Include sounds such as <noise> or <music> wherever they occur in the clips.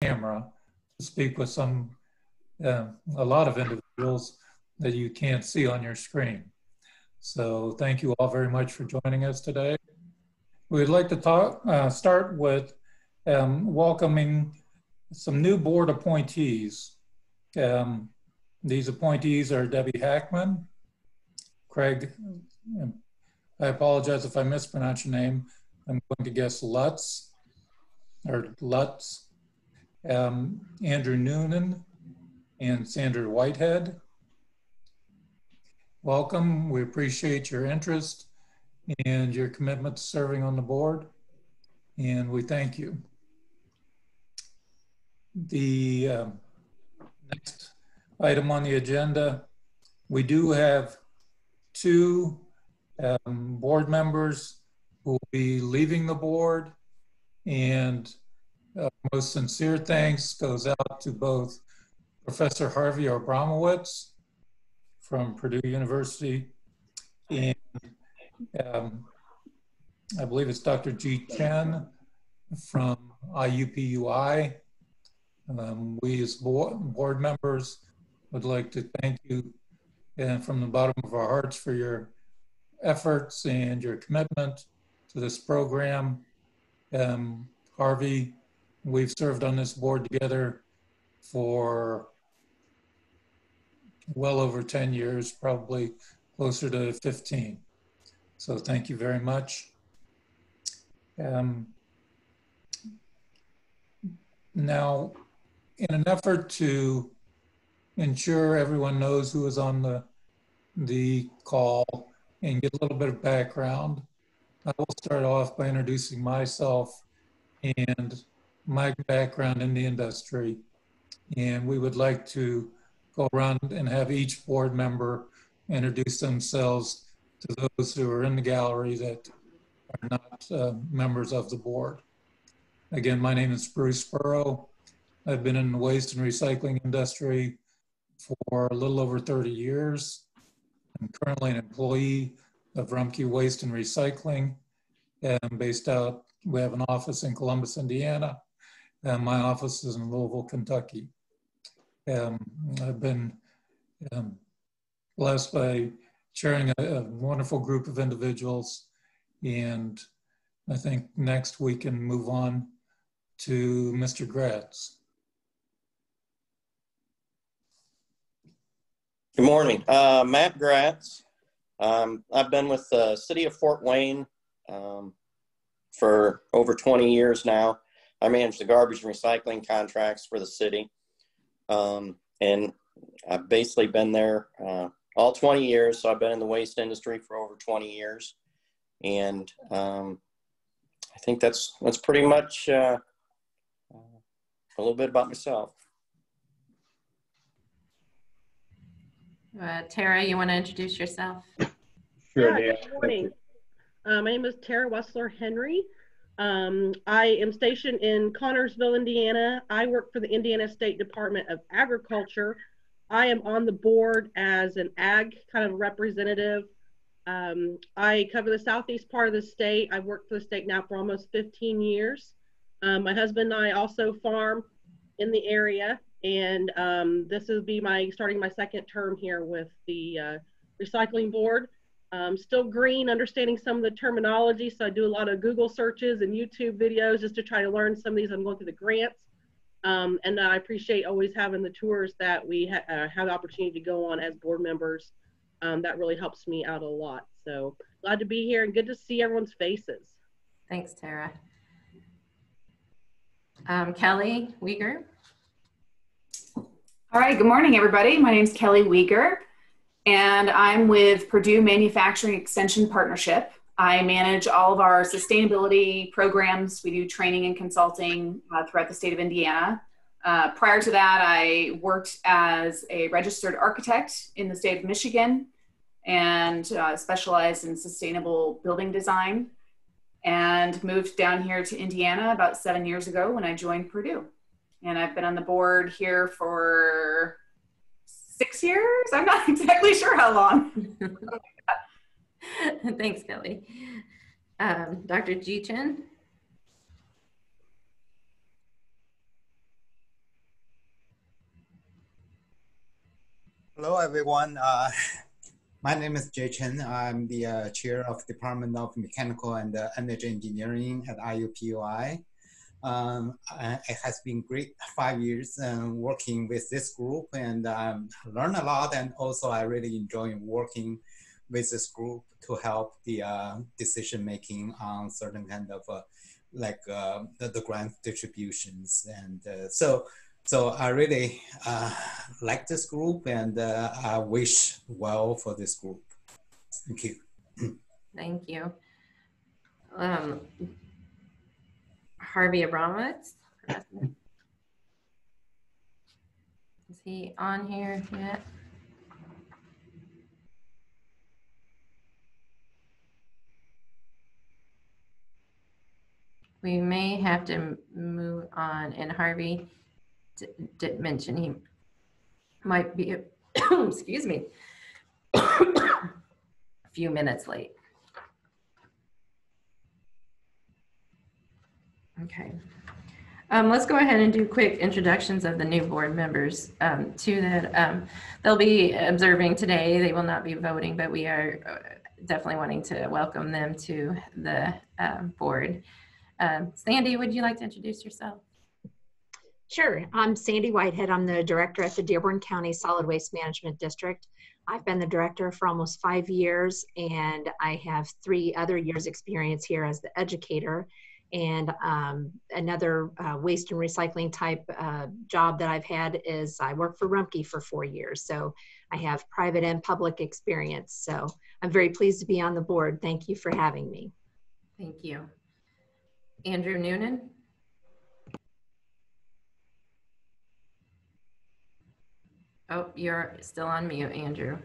camera to speak with some, uh, a lot of individuals that you can't see on your screen. So thank you all very much for joining us today. We'd like to talk, uh, start with um, welcoming some new board appointees. Um, these appointees are Debbie Hackman, Craig, I apologize if I mispronounce your name. I'm going to guess Lutz or Lutz, um, Andrew Noonan, and Sandra Whitehead. Welcome. We appreciate your interest and your commitment to serving on the board, and we thank you. The uh, next item on the agenda, we do have two um, board members who will be leaving the board. And uh, most sincere thanks goes out to both Professor Harvey Abramowicz from Purdue University and um, I believe it's Dr. Ji Chen from IUPUI. Um, we as board, board members would like to thank you and from the bottom of our hearts for your efforts and your commitment to this program. Um, Harvey, we've served on this board together for well over 10 years, probably closer to 15. So thank you very much. Um, now, in an effort to ensure everyone knows who is on the, the call and get a little bit of background. I will start off by introducing myself and my background in the industry. And we would like to go around and have each board member introduce themselves to those who are in the gallery that are not uh, members of the board. Again, my name is Bruce Burrow. I've been in the waste and recycling industry for a little over 30 years. I'm currently an employee of Rumpke Waste and Recycling. I'm based out, we have an office in Columbus, Indiana, and my office is in Louisville, Kentucky. Um, I've been um, blessed by chairing a, a, wonderful group of individuals, and I think next we can move on to Mr. Gratz. Good morning. Uh, Matt Gratz. Um, I've been with the city of Fort Wayne um, for over 20 years now. I manage the garbage and recycling contracts for the city. Um, and I've basically been there uh, all 20 years. So I've been in the waste industry for over 20 years. And um, I think that's, that's pretty much uh, a little bit about myself. Uh, Tara, you want to introduce yourself? Sure, yeah, Good morning. Uh, my name is Tara Wessler Henry. Um, I am stationed in Connersville, Indiana. I work for the Indiana State Department of Agriculture. I am on the board as an ag kind of representative. Um, I cover the southeast part of the state. I've worked for the state now for almost 15 years. Um, my husband and I also farm in the area and um, this will be my starting my second term here with the uh, recycling board. Um, still green, understanding some of the terminology, so I do a lot of Google searches and YouTube videos just to try to learn some of these. I'm going through the grants, um, and I appreciate always having the tours that we ha uh, have the opportunity to go on as board members. Um, that really helps me out a lot. So glad to be here and good to see everyone's faces. Thanks, Tara. Um, Kelly Weger. All right, good morning, everybody. My name is Kelly Weger, and I'm with Purdue Manufacturing Extension Partnership. I manage all of our sustainability programs. We do training and consulting uh, throughout the state of Indiana. Uh, prior to that, I worked as a registered architect in the state of Michigan and uh, specialized in sustainable building design and moved down here to Indiana about seven years ago when I joined Purdue and I've been on the board here for six years. I'm not <laughs> exactly sure how long. <laughs> Thanks, Kelly. Um, Dr. Ji Chen. Hello, everyone. Uh, <laughs> my name is Jay Chen. I'm the uh, chair of Department of Mechanical and uh, Energy Engineering at IUPUI. Um, it has been great five years um, working with this group and um, learn a lot. And also, I really enjoy working with this group to help the uh, decision making on certain kind of uh, like uh, the, the grant distributions. And uh, so, so I really uh, like this group and uh, I wish well for this group. Thank you. Thank you. Um, Harvey Abramowicz. Is he on here yet? We may have to move on, and Harvey did mention he might be, <coughs> excuse me, <coughs> a few minutes late. Okay. Um, let's go ahead and do quick introductions of the new board members. Um, that um, they'll be observing today. They will not be voting, but we are uh, definitely wanting to welcome them to the um, board. Um, Sandy, would you like to introduce yourself? Sure. I'm Sandy Whitehead. I'm the director at the Dearborn County Solid Waste Management District. I've been the director for almost five years, and I have three other years' experience here as the educator. And um, another uh, waste and recycling type uh, job that I've had is I worked for Rumpke for four years. So I have private and public experience. So I'm very pleased to be on the board. Thank you for having me. Thank you. Andrew Noonan? Oh, you're still on mute, Andrew.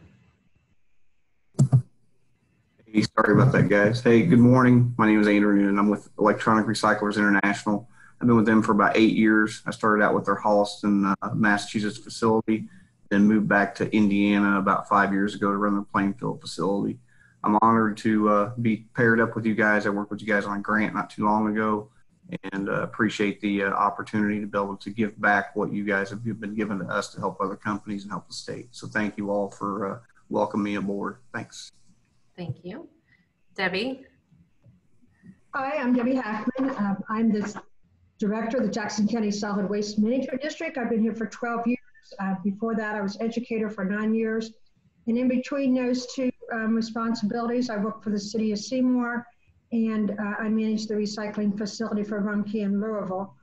Sorry about that, guys. Hey, good morning. My name is Andrew Noonan. I'm with Electronic Recyclers International. I've been with them for about eight years. I started out with their Holliston, uh, Massachusetts facility, then moved back to Indiana about five years ago to run their Plainfield facility. I'm honored to uh, be paired up with you guys. I worked with you guys on a grant not too long ago and uh, appreciate the uh, opportunity to be able to give back what you guys have been given to us to help other companies and help the state. So thank you all for uh, welcoming me aboard. Thanks. Thank you. Debbie? Hi, I'm Debbie Hackman. Uh, I'm the director of the Jackson County Solid Waste Management District. I've been here for 12 years. Uh, before that, I was educator for nine years. And in between those two um, responsibilities, I worked for the city of Seymour and uh, I manage the recycling facility for Rumpke in Louisville.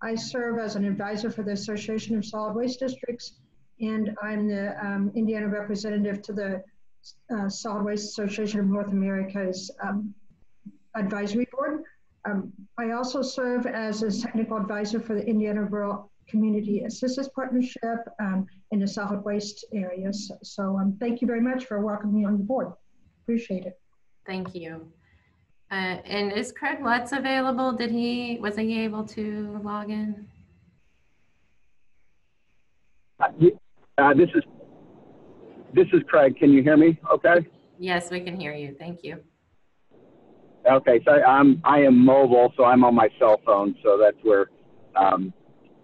I serve as an advisor for the Association of Solid Waste Districts, and I'm the um, Indiana representative to the uh, Solid Waste Association of North America's um, advisory board. Um, I also serve as a technical advisor for the Indiana Rural Community Assistance Partnership um, in the solid waste areas. So um, thank you very much for welcoming me on the board. Appreciate it. Thank you. Uh, and is Craig Lutz available? Did he, was he able to log in? Uh, uh, this is this is Craig. Can you hear me? Okay. Yes, we can hear you. Thank you. Okay. So I'm I am mobile, so I'm on my cell phone. So that's where. Um,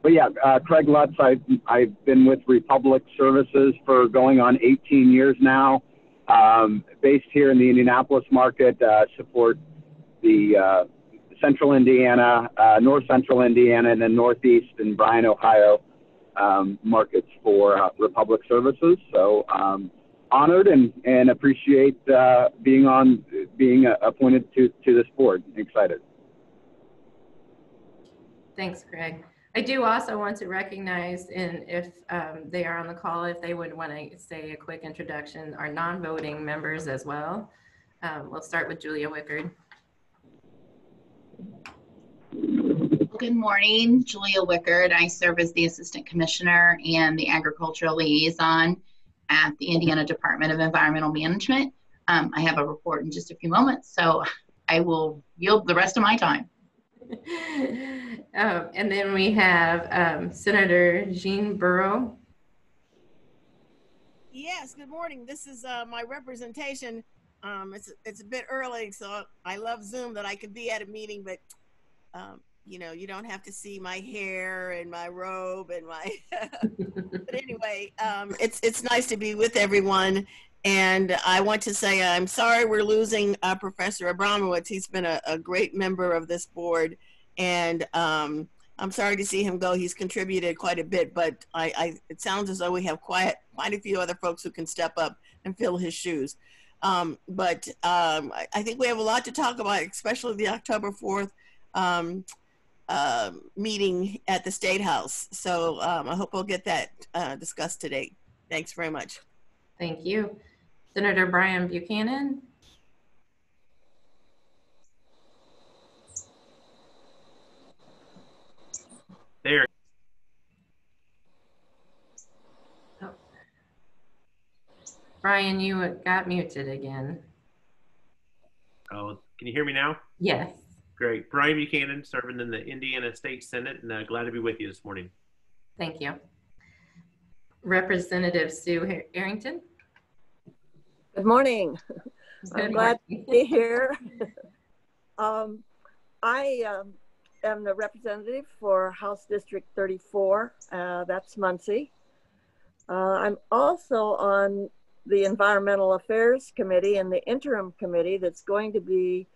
but yeah, uh, Craig Lutz. I I've been with Republic Services for going on 18 years now. Um, based here in the Indianapolis market, uh, support the uh, Central Indiana, uh, North Central Indiana, and then Northeast and Bryan, Ohio um, markets for uh, Republic Services. So um, honored and, and appreciate uh, being on being uh, appointed to, to this board. Excited. Thanks, Craig. I do also want to recognize, and if um, they are on the call, if they would want to say a quick introduction, our non-voting members as well. Um, we'll start with Julia Wickard. Good morning, Julia Wickard. I serve as the Assistant Commissioner and the Agricultural Liaison at the Indiana Department of Environmental Management. Um, I have a report in just a few moments, so I will yield the rest of my time. <laughs> um, and then we have um, Senator Jean Breaux. Yes, good morning. This is uh, my representation. Um, it's, it's a bit early, so I love Zoom that I could be at a meeting, but um, you know, you don't have to see my hair and my robe and my. <laughs> but anyway, um, it's it's nice to be with everyone, and I want to say I'm sorry we're losing uh, Professor Abramowicz. He's been a, a, great member of this board, and um, I'm sorry to see him go. He's contributed quite a bit, but I, I it sounds as though we have quite quite a few other folks who can step up and fill his shoes. Um, but um, I, think we have a lot to talk about, especially the October 4th um, uh, meeting at the State House. So um, I hope we'll get that uh, discussed today. Thanks very much. Thank you. Senator Brian Buchanan. There. Oh. Brian, you got muted again. Oh, can you hear me now? Yes. Great. Brian Buchanan, serving in the Indiana State Senate, and uh, glad to be with you this morning. Thank you. Representative Sue Errington. Good morning. Good I'm glad to be <laughs> here. um, I um, am the representative for House District 34. Uh, that's Muncie. Uh, I'm also on the Environmental Affairs Committee and the interim committee that's going to be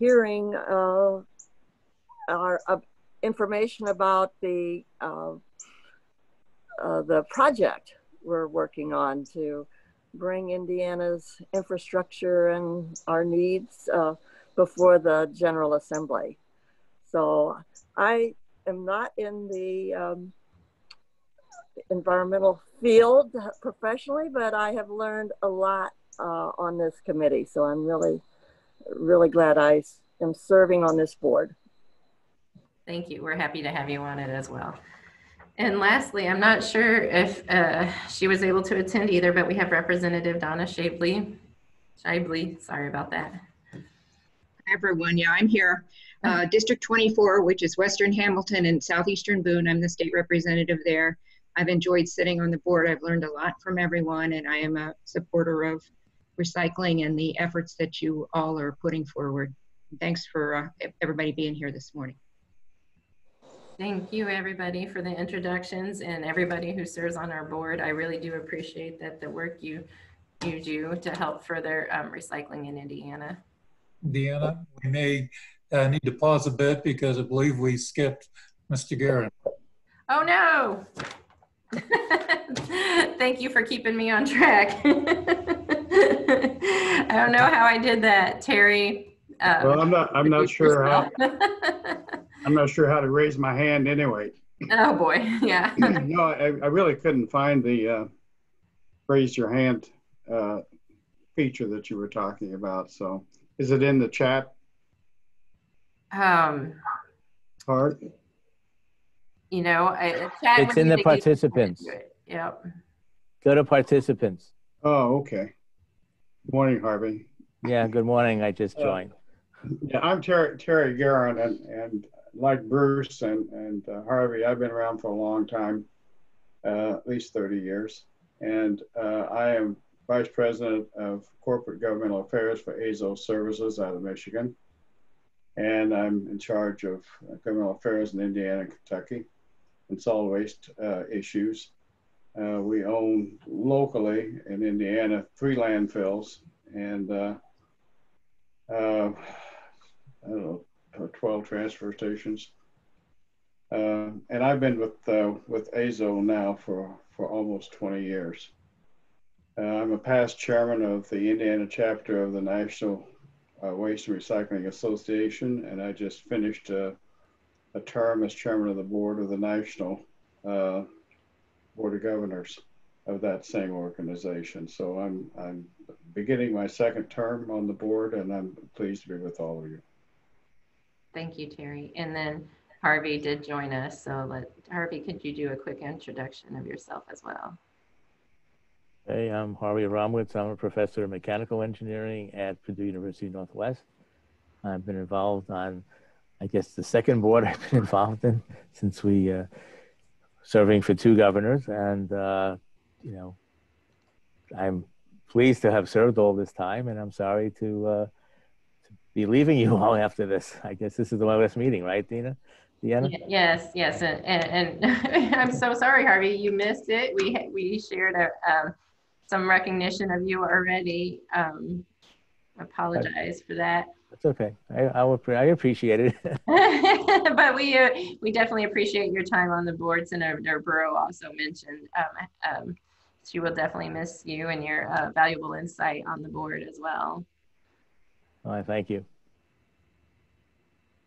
hearing uh, our uh, information about the uh, uh, the project we're working on to bring Indiana's infrastructure and our needs uh, before the General Assembly. So I am not in the um, environmental field professionally, but I have learned a lot uh, on this committee. So I'm really really glad I am serving on this board. Thank you. We're happy to have you on it as well. And lastly, I'm not sure if uh, she was able to attend either, but we have Representative Donna Schaibley. Schaibley, sorry about that. Hi Everyone, yeah, I'm here. Uh, District 24, which is Western Hamilton and Southeastern Boone. I'm the state representative there. I've enjoyed sitting on the board. I've learned a lot from everyone, and I am a supporter of recycling and the efforts that you all are putting forward. Thanks for uh, everybody being here this morning. Thank you everybody for the introductions and everybody who serves on our board. I really do appreciate that the work you you do to help further um, recycling in Indiana. Deanna, we may uh, need to pause a bit because I believe we skipped Mr. Guerin. Oh no! <laughs> Thank you for keeping me on track. <laughs> <laughs> I don't know how I did that, Terry. Uh, well, I'm not. I'm not <laughs> sure how. <laughs> I'm not sure how to raise my hand anyway. Oh boy, yeah. no, I, I, really couldn't find the uh, raise your hand uh, feature that you were talking about. So, is it in the chat? Um. Part. You know, I, chat. It's in the participants. Yep. Go to participants. Oh, okay. Good morning, Harvey. Yeah, good morning. I just uh, joined. Uh, yeah, I'm Terry, Terry Guerin, and, and like Bruce and, and uh, Harvey, I've been around for a long time, uh, at least 30 years. And uh, I am Vice President of Corporate Governmental Affairs for Azo Services out of Michigan. And I'm in charge of governmental affairs in Indiana and Kentucky and solid waste uh, issues. Uh, we own locally in Indiana three landfills and uh, uh, I don't know, 12 transfer stations. Uh, and I've been with uh, with AZO now for, for almost 20 years. Uh, I'm a past chairman of the Indiana chapter of the National Waste and Recycling Association, and I just finished a, a term as chairman of the board of the National Board of Governors of that same organization. So I'm I'm beginning my second term on the board, and I'm pleased to be with all of you. Thank you, Terry. And then Harvey did join us. So let Harvey, could you do a quick introduction of yourself as well? Hey, I'm Harvey Abramowicz. I'm a professor of mechanical engineering at Purdue University Northwest. I've been involved on, I guess, the second board <laughs> I've been involved in since we uh, serving for two governors, and uh, you know, I'm pleased to have served all this time, and I'm sorry to, uh, to be leaving you <laughs> all after this. I guess this is the last meeting, right, Dina? Deanna? Yes, yes, and, and, and <laughs> I'm so sorry, Harvey, you missed it. We, we shared a, um, some recognition of you already. Um, apologize for that. That's okay. I, I, will, I appreciate it. <laughs> <laughs> But we, uh, we definitely appreciate your time on the boards board. Senator Breaux also mentioned, um, um, she will definitely miss you and your, uh, valuable insight on the board as well. All right, thank you.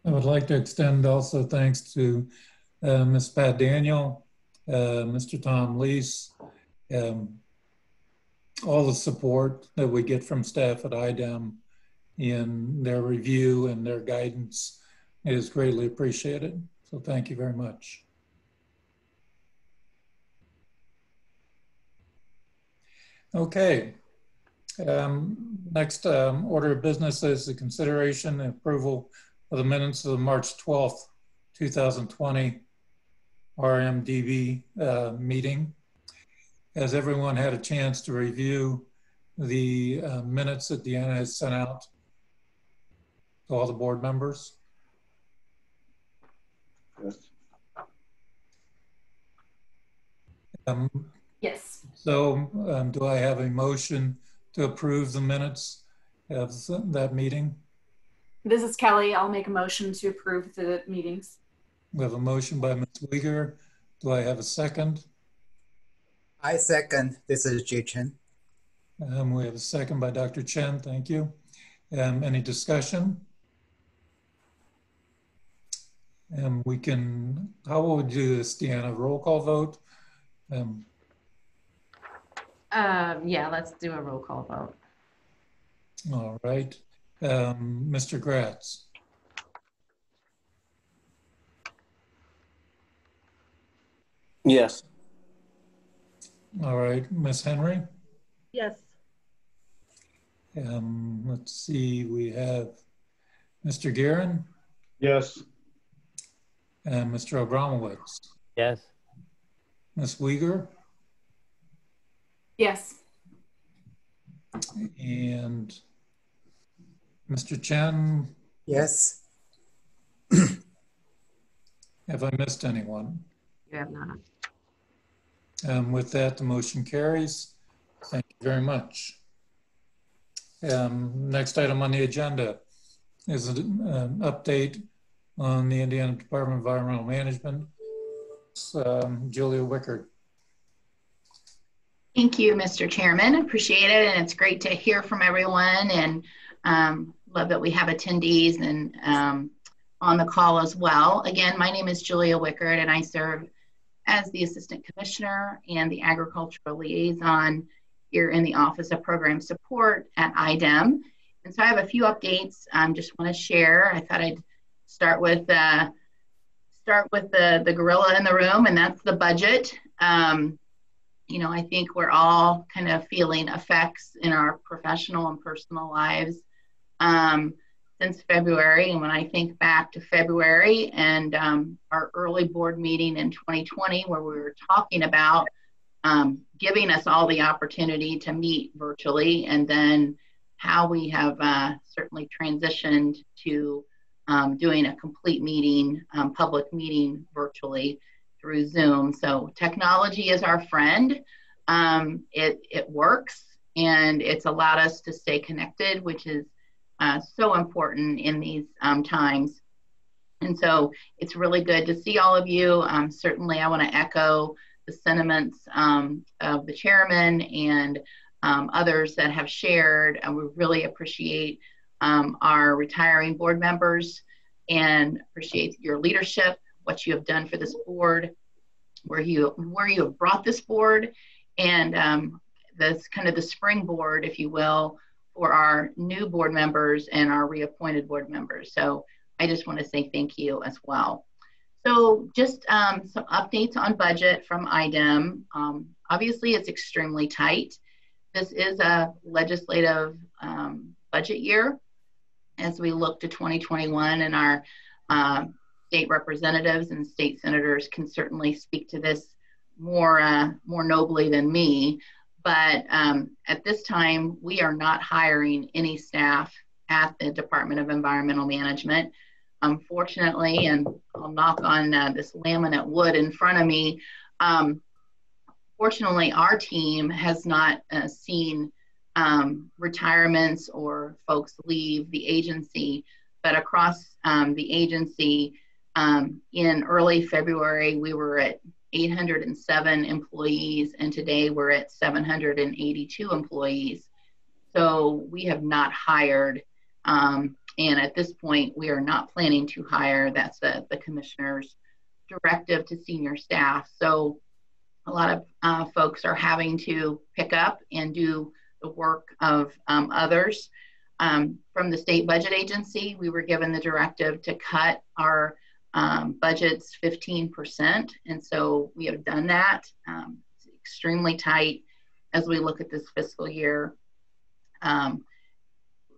I would like to extend also thanks to uh, Ms. Pat Daniel, uh, Mr. Tom Lees, um, all the support that we get from staff at IDEM in their review and their guidance is greatly appreciated. So thank you very much. Okay. Um, next um, order of business is the consideration and approval of the minutes of the March 12th, 2020 RMDB uh, meeting. Has everyone had a chance to review the uh, minutes that Deanna has sent out to all the board members? Yes. Um, Yes. So um, do I have a motion to approve the minutes of that meeting? This is Kelly. I'll make a motion to approve the meetings. We have a motion by Ms. Weger. Do I have a second? I second. This is Jay Chen. Um, we have a second by Dr. Chen. Thank you. Um, any discussion? And we can, how will we do this, Deanna? Roll call vote? Um, Um, yeah, let's do a roll call vote. all right. Um, Mr. Gratz, Yes. all right. Ms. Henry? Yes. Um, let's see, we have Mr. Guerin Yes. And Mr. Abramowicz. Yes. Ms. Weger Yes. and Mr. Chen. Yes. <clears throat> Have I missed anyone? You have not. Um, with that, the motion carries. Thank you very much. Um, next item on the agenda is an um, update on the Indiana Department of Environmental Management. Um, Julia Wickard. Thank you, Mr. Chairman. Appreciate it. And it's great to hear from everyone and um, love that we have attendees and um, on the call as well. Again, my name is Julia Wickard and I serve as the Assistant Commissioner and the Agricultural Liaison here in the Office of Program Support at IDEM. And so I have a few updates I um, just want to share. I thought I'd start with uh, start with the, the gorilla in the room, and that's the budget. Um, you know, I think we're all kind of feeling effects in our professional and personal lives um, since February. And when I think back to February and um, our early board meeting in 2020, where we were talking about um, giving us all the opportunity to meet virtually, and then how we have uh, certainly transitioned to um, doing a complete meeting, um, public meeting virtually through Zoom. So technology is our friend. Um, it, it works and it's allowed us to stay connected, which is uh, so important in these um, times. And so it's really good to see all of you. Um, certainly, I want to echo the sentiments um, of the chairman and others that have shared. And we really appreciate um, our retiring board members and appreciate your leadership, what you have done for this board, where you where you have brought this board, and um, that's kind of the springboard, if you will, for our new board members and our reappointed board members. So I just want to say thank you as well. So just um, some updates on budget from IDEM. Um, obviously, it's extremely tight. This is a legislative um, budget year as we look to 2021 and our uh, state representatives and state senators can certainly speak to this more uh, more nobly than me. But um, at this time, we are not hiring any staff at the Department of Environmental Management. unfortunately, and I'll knock on uh, this laminate wood in front of me. Um, fortunately, our team has not uh, seen um, retirements or folks leave the agency, but across um, the agency, um, in early February, we were at 807 employees, and today we're at 782 employees. So we have not hired, um, and at this point, we are not planning to hire. That's the, the commissioner's directive to senior staff. So a lot of uh, folks are having to pick up and do the work of um, others. Um, from the state budget agency, we were given the directive to cut our um, budgets 15%. And so we have done that. Um, it's extremely tight as we look at this fiscal year. Um,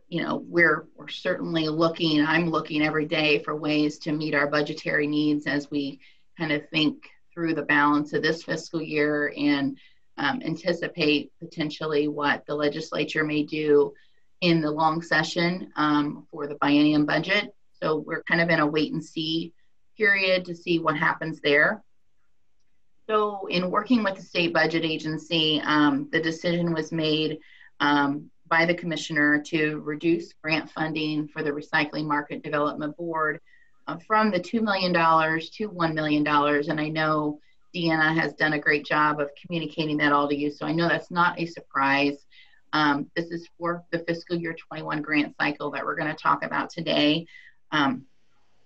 you know, we're, we're certainly looking, I'm looking every day for ways to meet our budgetary needs as we kind of think through the balance of this fiscal year and um, anticipate potentially what the legislature may do in the long session um, for the biennium budget. So we're kind of in a wait and see period to see what happens there. So, in working with the state budget agency, um, the decision was made um, by the commissioner to reduce grant funding for the Recycling Market Development Board uh, from the $2 million to $1 million. And I know Deanna has done a great job of communicating that all to you. So I know that's not a surprise. Um, this is for the fiscal year 21 grant cycle that we're going to talk about today. Um,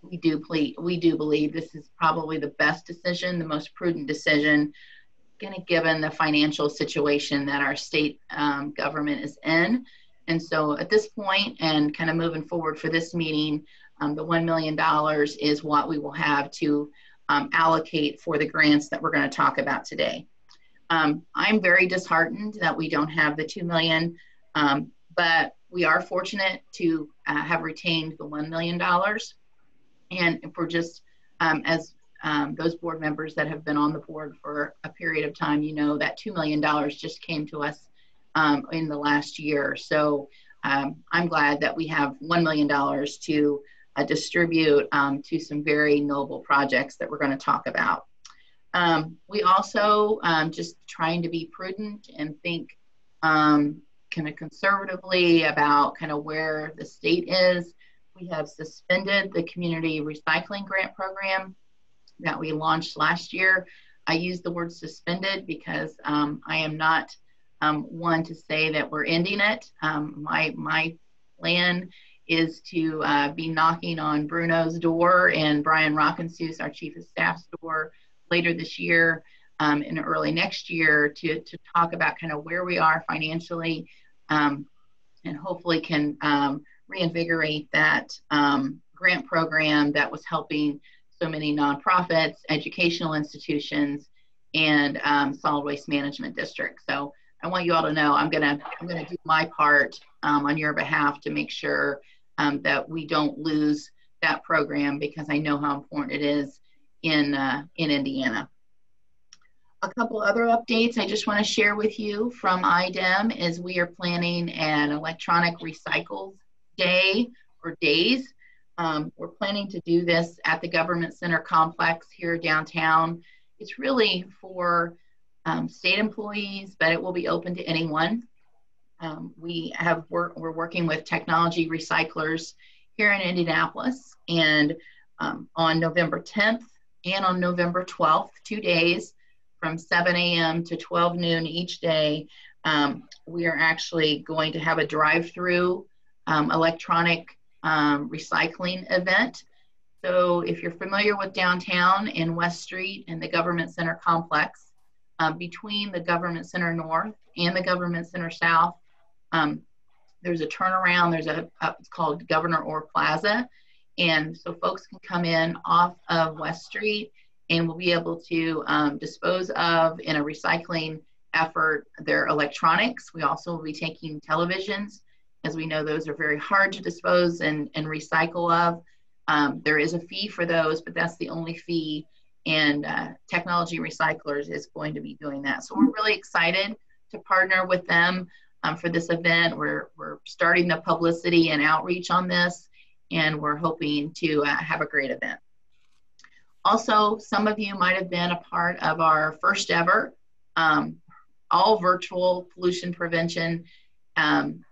we do ple- we do believe this is probably the best decision, the most prudent decision, given the financial situation that our state um, government is in. And so at this point, and kind of moving forward for this meeting, um, the $1 million is what we will have to um, allocate for the grants that we're going to talk about today. Um, I'm very disheartened that we don't have the 2 million, um, but we are fortunate to uh, have retained the $1 million. And for just um, as um, those board members that have been on the board for a period of time, you know that $2 million just came to us um, in the last year. So I'm glad that we have $1 million to uh, distribute um, to some very noble projects that we're going to talk about. Um, we also just trying to be prudent and think kind of conservatively about kind of where the state is we have suspended the community recycling grant program that we launched last year. I use the word suspended because um, I am not um, one to say that we're ending it. Um, my, my plan is to uh, be knocking on Bruno's door and Brian Rockensuess, our chief of staff's door, later this year um, and early next year to, to talk about kind of where we are financially um, and hopefully can um, reinvigorate that um, grant program that was helping so many nonprofits, educational institutions, and um, solid waste management districts. So I want you all to know I'm gonna I'm gonna do my part um, on your behalf to make sure um, that we don't lose that program because I know how important it is in uh, in Indiana. A couple other updates I just want to share with you from IDEM is we are planning an electronic recycles day or days. Um, we're planning to do this at the Government Center complex here downtown. It's really for um, state employees, but it will be open to anyone. Um, we have work, we're working with technology recyclers here in Indianapolis, and um, on November 10th and on November 12th, two days from 7 a.m. to 12 noon each day, um, we are actually going to have a drive-through um, electronic um, recycling event. So if you're familiar with downtown in West Street and the Government Center complex, um, between the Government Center North and the Government Center South, um, there's a turnaround. There's a, it's called Governor Orr Plaza, and so folks can come in off of West Street and we'll be able to um, dispose of in a recycling effort their electronics. We also will be taking televisions as we know, those are very hard to dispose and, and recycle of. Um, there is a fee for those, but that's the only fee. And uh, Technology Recyclers is going to be doing that. So we're really excited to partner with them um, for this event. We're, we're starting the publicity and outreach on this. and we're hoping to uh, have a great event. Also, some of you might have been a part of our first ever um, all virtual pollution prevention um,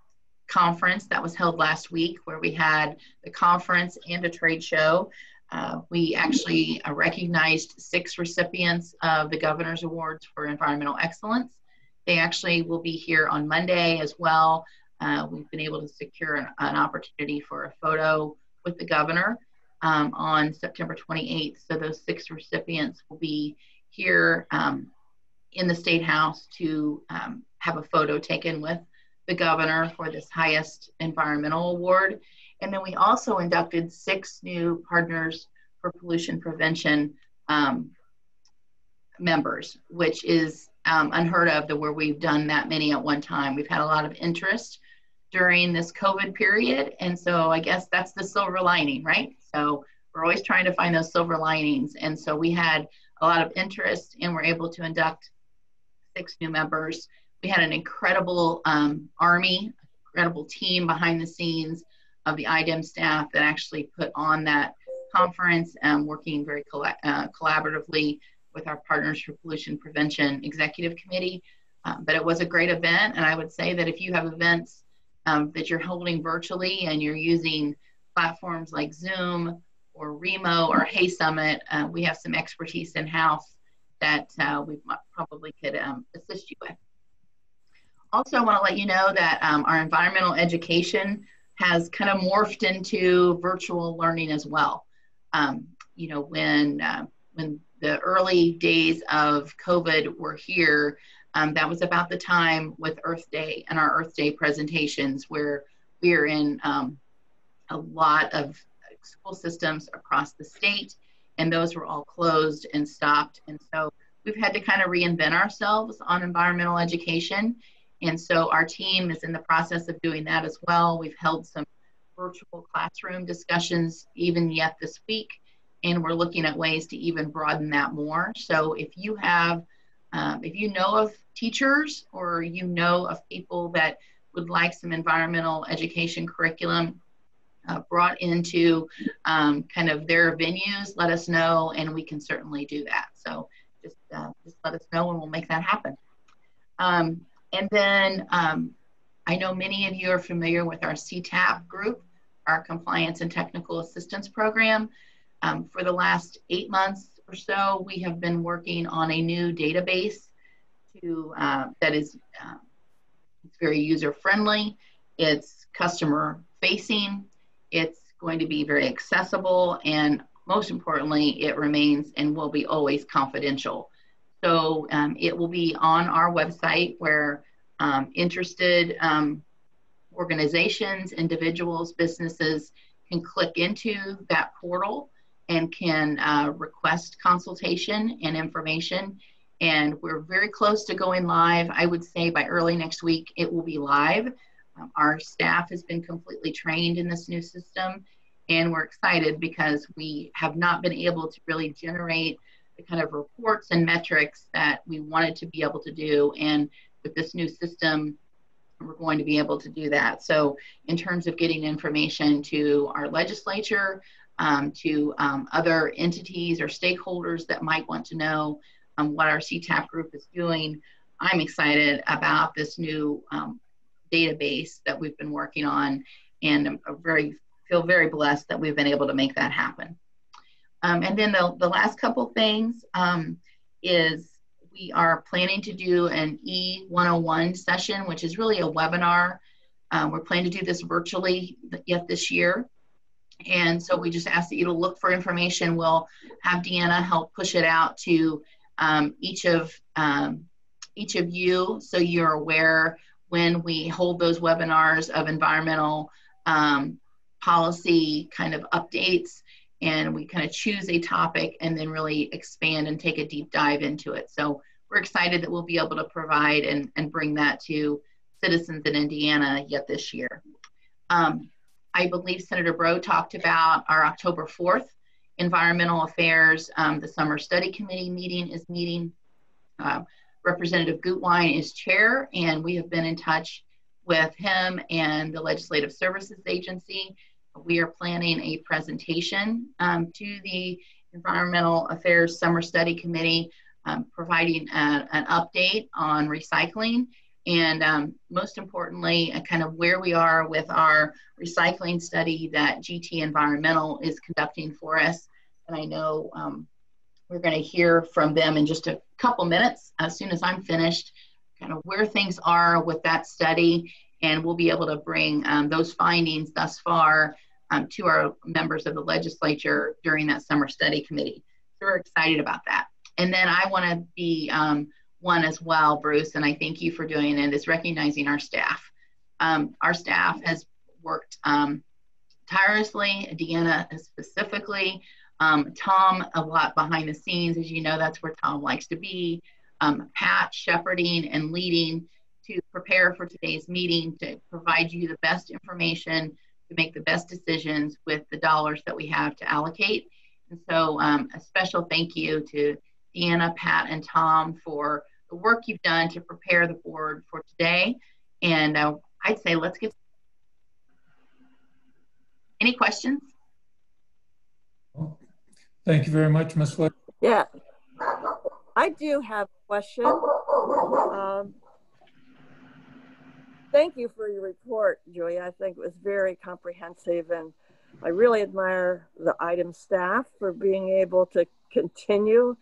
conference that was held last week, where we had the conference and a trade show. Uh, we actually uh, recognized six recipients of the Governor's Awards for Environmental Excellence. They actually will be here on Monday as well. Uh, we've been able to secure an, an, opportunity for a photo with the governor um, on September 28th. So those six recipients will be here um, in the State House to um, have a photo taken with the governor for this highest environmental award. And then we also inducted six new partners for pollution prevention um, members, which is um, unheard of to where we've done that many at one time. We've had a lot of interest during this COVID period. And so I guess that's the silver lining, right? So we're always trying to find those silver linings. And so we had a lot of interest and we're able to induct six new members. We had an incredible um, Army, incredible team behind the scenes of the IDEM staff that actually put on that conference, um, working very uh, collaboratively with our Partners for Pollution Prevention Executive Committee. Um, but it was a great event, and I would say that if you have events um, that you're holding virtually and you're using platforms like Zoom or Remo or HeySummit, uh, we have some expertise in house that uh, we probably could um, assist you with. Also, I want to let you know that um, our environmental education has kind of morphed into virtual learning as well. Um, you know, when uh, when the early days of COVID were here, um, that was about the time with Earth Day and our Earth Day presentations, where we are in um, a lot of school systems across the state, and those were all closed and stopped. And so we've had to kind of reinvent ourselves on environmental education and so our team is in the process of doing that as well. We've held some virtual classroom discussions even yet this week, and we're looking at ways to even broaden that more. So if you have, um, if you know of teachers or you know of people that would like some environmental education curriculum uh, brought into um, kind of their venues, let us know, and we can certainly do that. So just, uh, just let us know and we'll make that happen. Um, and then um, I know many of you are familiar with our CTAP group, our Compliance and Technical Assistance Program. Um, for the last eight months or so, we have been working on a new database to uh, that is uh, it's very user friendly. It's customer facing. It's going to be very accessible, and most importantly, it remains and will be always confidential. So um, it will be on our website where um, interested um, organizations, individuals, businesses can click into that portal and can uh, request consultation and information. And we're very close to going live. I would say by early next week, it will be live. Um, our staff has been completely trained in this new system, and we're excited because we have not been able to really generate the kind of reports and metrics that we wanted to be able to do. And with this new system, we're going to be able to do that. So, in terms of getting information to our legislature, um, to um, other entities or stakeholders that might want to know um, what our CTAP group is doing, I'm excited about this new um, database that we've been working on, and I'm very feel very blessed that we've been able to make that happen. Um, and then the, the last couple things um, is we are planning to do an E101 session, which is really a webinar. We're planning to do this virtually yet this year. And so we just ask that you to look for information. We'll have Deanna help push it out to um, each of um, each of you so you're aware when we hold those webinars of environmental um, policy kind of updates and we kind of choose a topic and then really expand and take a deep dive into it. So we're excited that we'll be able to provide and, and bring that to citizens in Indiana yet this year. Um, I believe Senator Breaux talked about our October 4th Environmental Affairs, um, the Summer Study Committee meeting is meeting. Uh, Representative Gutwein is chair, and we have been in touch with him and the Legislative Services Agency we are planning a presentation um, to the Environmental Affairs Summer Study Committee, um, providing a, an update on recycling and um, most importantly, uh, kind of where we are with our recycling study that GT Environmental is conducting for us. And I know um, we're going to hear from them in just a couple minutes as soon as I'm finished, kind of where things are with that study. And we'll be able to bring um, those findings thus far um, to our members of the legislature during that summer study committee. So we're excited about that. And then I want to be um, one as well, Bruce, and I thank you for doing it, is recognizing our staff. Um, our staff has worked um, tirelessly, Deanna specifically, um, Tom a lot behind the scenes. As you know, that's where Tom likes to be. Um, Pat shepherding and leading to prepare for today's meeting to provide you the best information to make the best decisions with the dollars that we have to allocate. And so um, a special thank you to Deanna, Pat, and Tom for the work you've done to prepare the board for today. And uh, I'd say let's get. Any questions? Thank you very much, Ms. Wood. Yeah, I do have a question. Um, thank you for your report, Julia. I think it was very comprehensive and I really admire the IDEM staff for being able to continue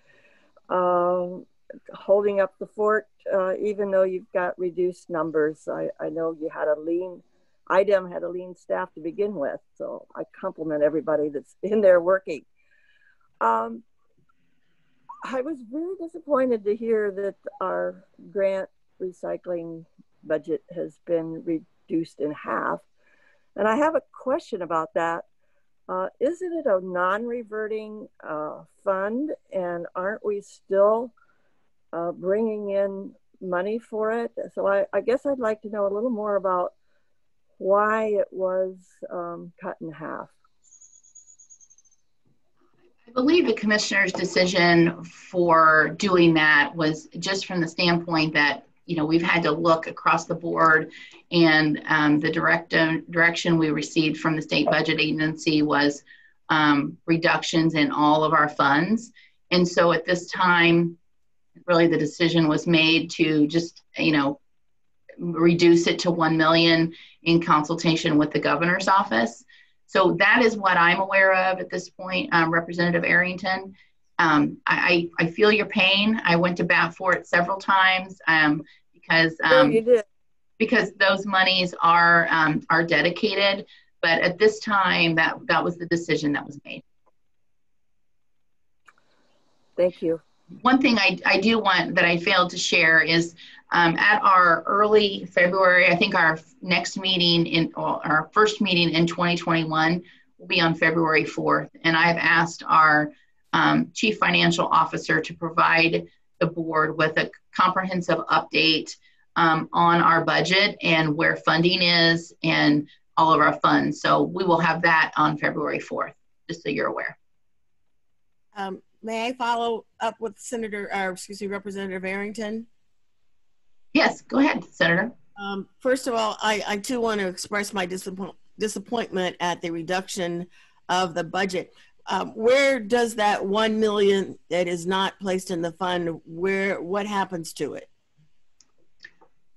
um, holding up the fort, uh, even though you've got reduced numbers. I, I know you had a lean, IDEM had a lean staff to begin with, so I compliment everybody that's <laughs> in there working. Um, I was very disappointed to hear that our grant recycling budget has been reduced in half. And I have a question about that. Uh, isn't it a non-reverting uh, fund and aren't we still uh, bringing in money for it? So I, I, guess I'd like to know a little more about why it was um, cut in half. I believe the commissioner's decision for doing that was just from the standpoint that you know we've had to look across the board and um, the direct direction we received from the state budget agency was um, reductions in all of our funds. And so at this time really the decision was made to just you know reduce it to 1 million in consultation with the governor's office. So that is what i'm aware of at this point um, representative Errington um, I, I feel your pain. I went to bat for it several times um, because um, because those monies are um, are dedicated. But at this time, that that was the decision that was made. Thank you. One thing I, I do want that I failed to share is um, at our early February, I think our next meeting in our first meeting in 2021 will be on February 4th. And I've asked our um, chief financial officer to provide the board with a comprehensive update um, on our budget and where funding is and all of our funds. So we will have that on February 4th, just so you're aware. Um, may I follow up with Senator, or excuse me, Representative Errington? Yes, go ahead, Senator. Um, first of all, I, I too want to express my disappoint, disappointment at the reduction of the budget um, where does that 1 million that is not placed in the fund where what happens to it?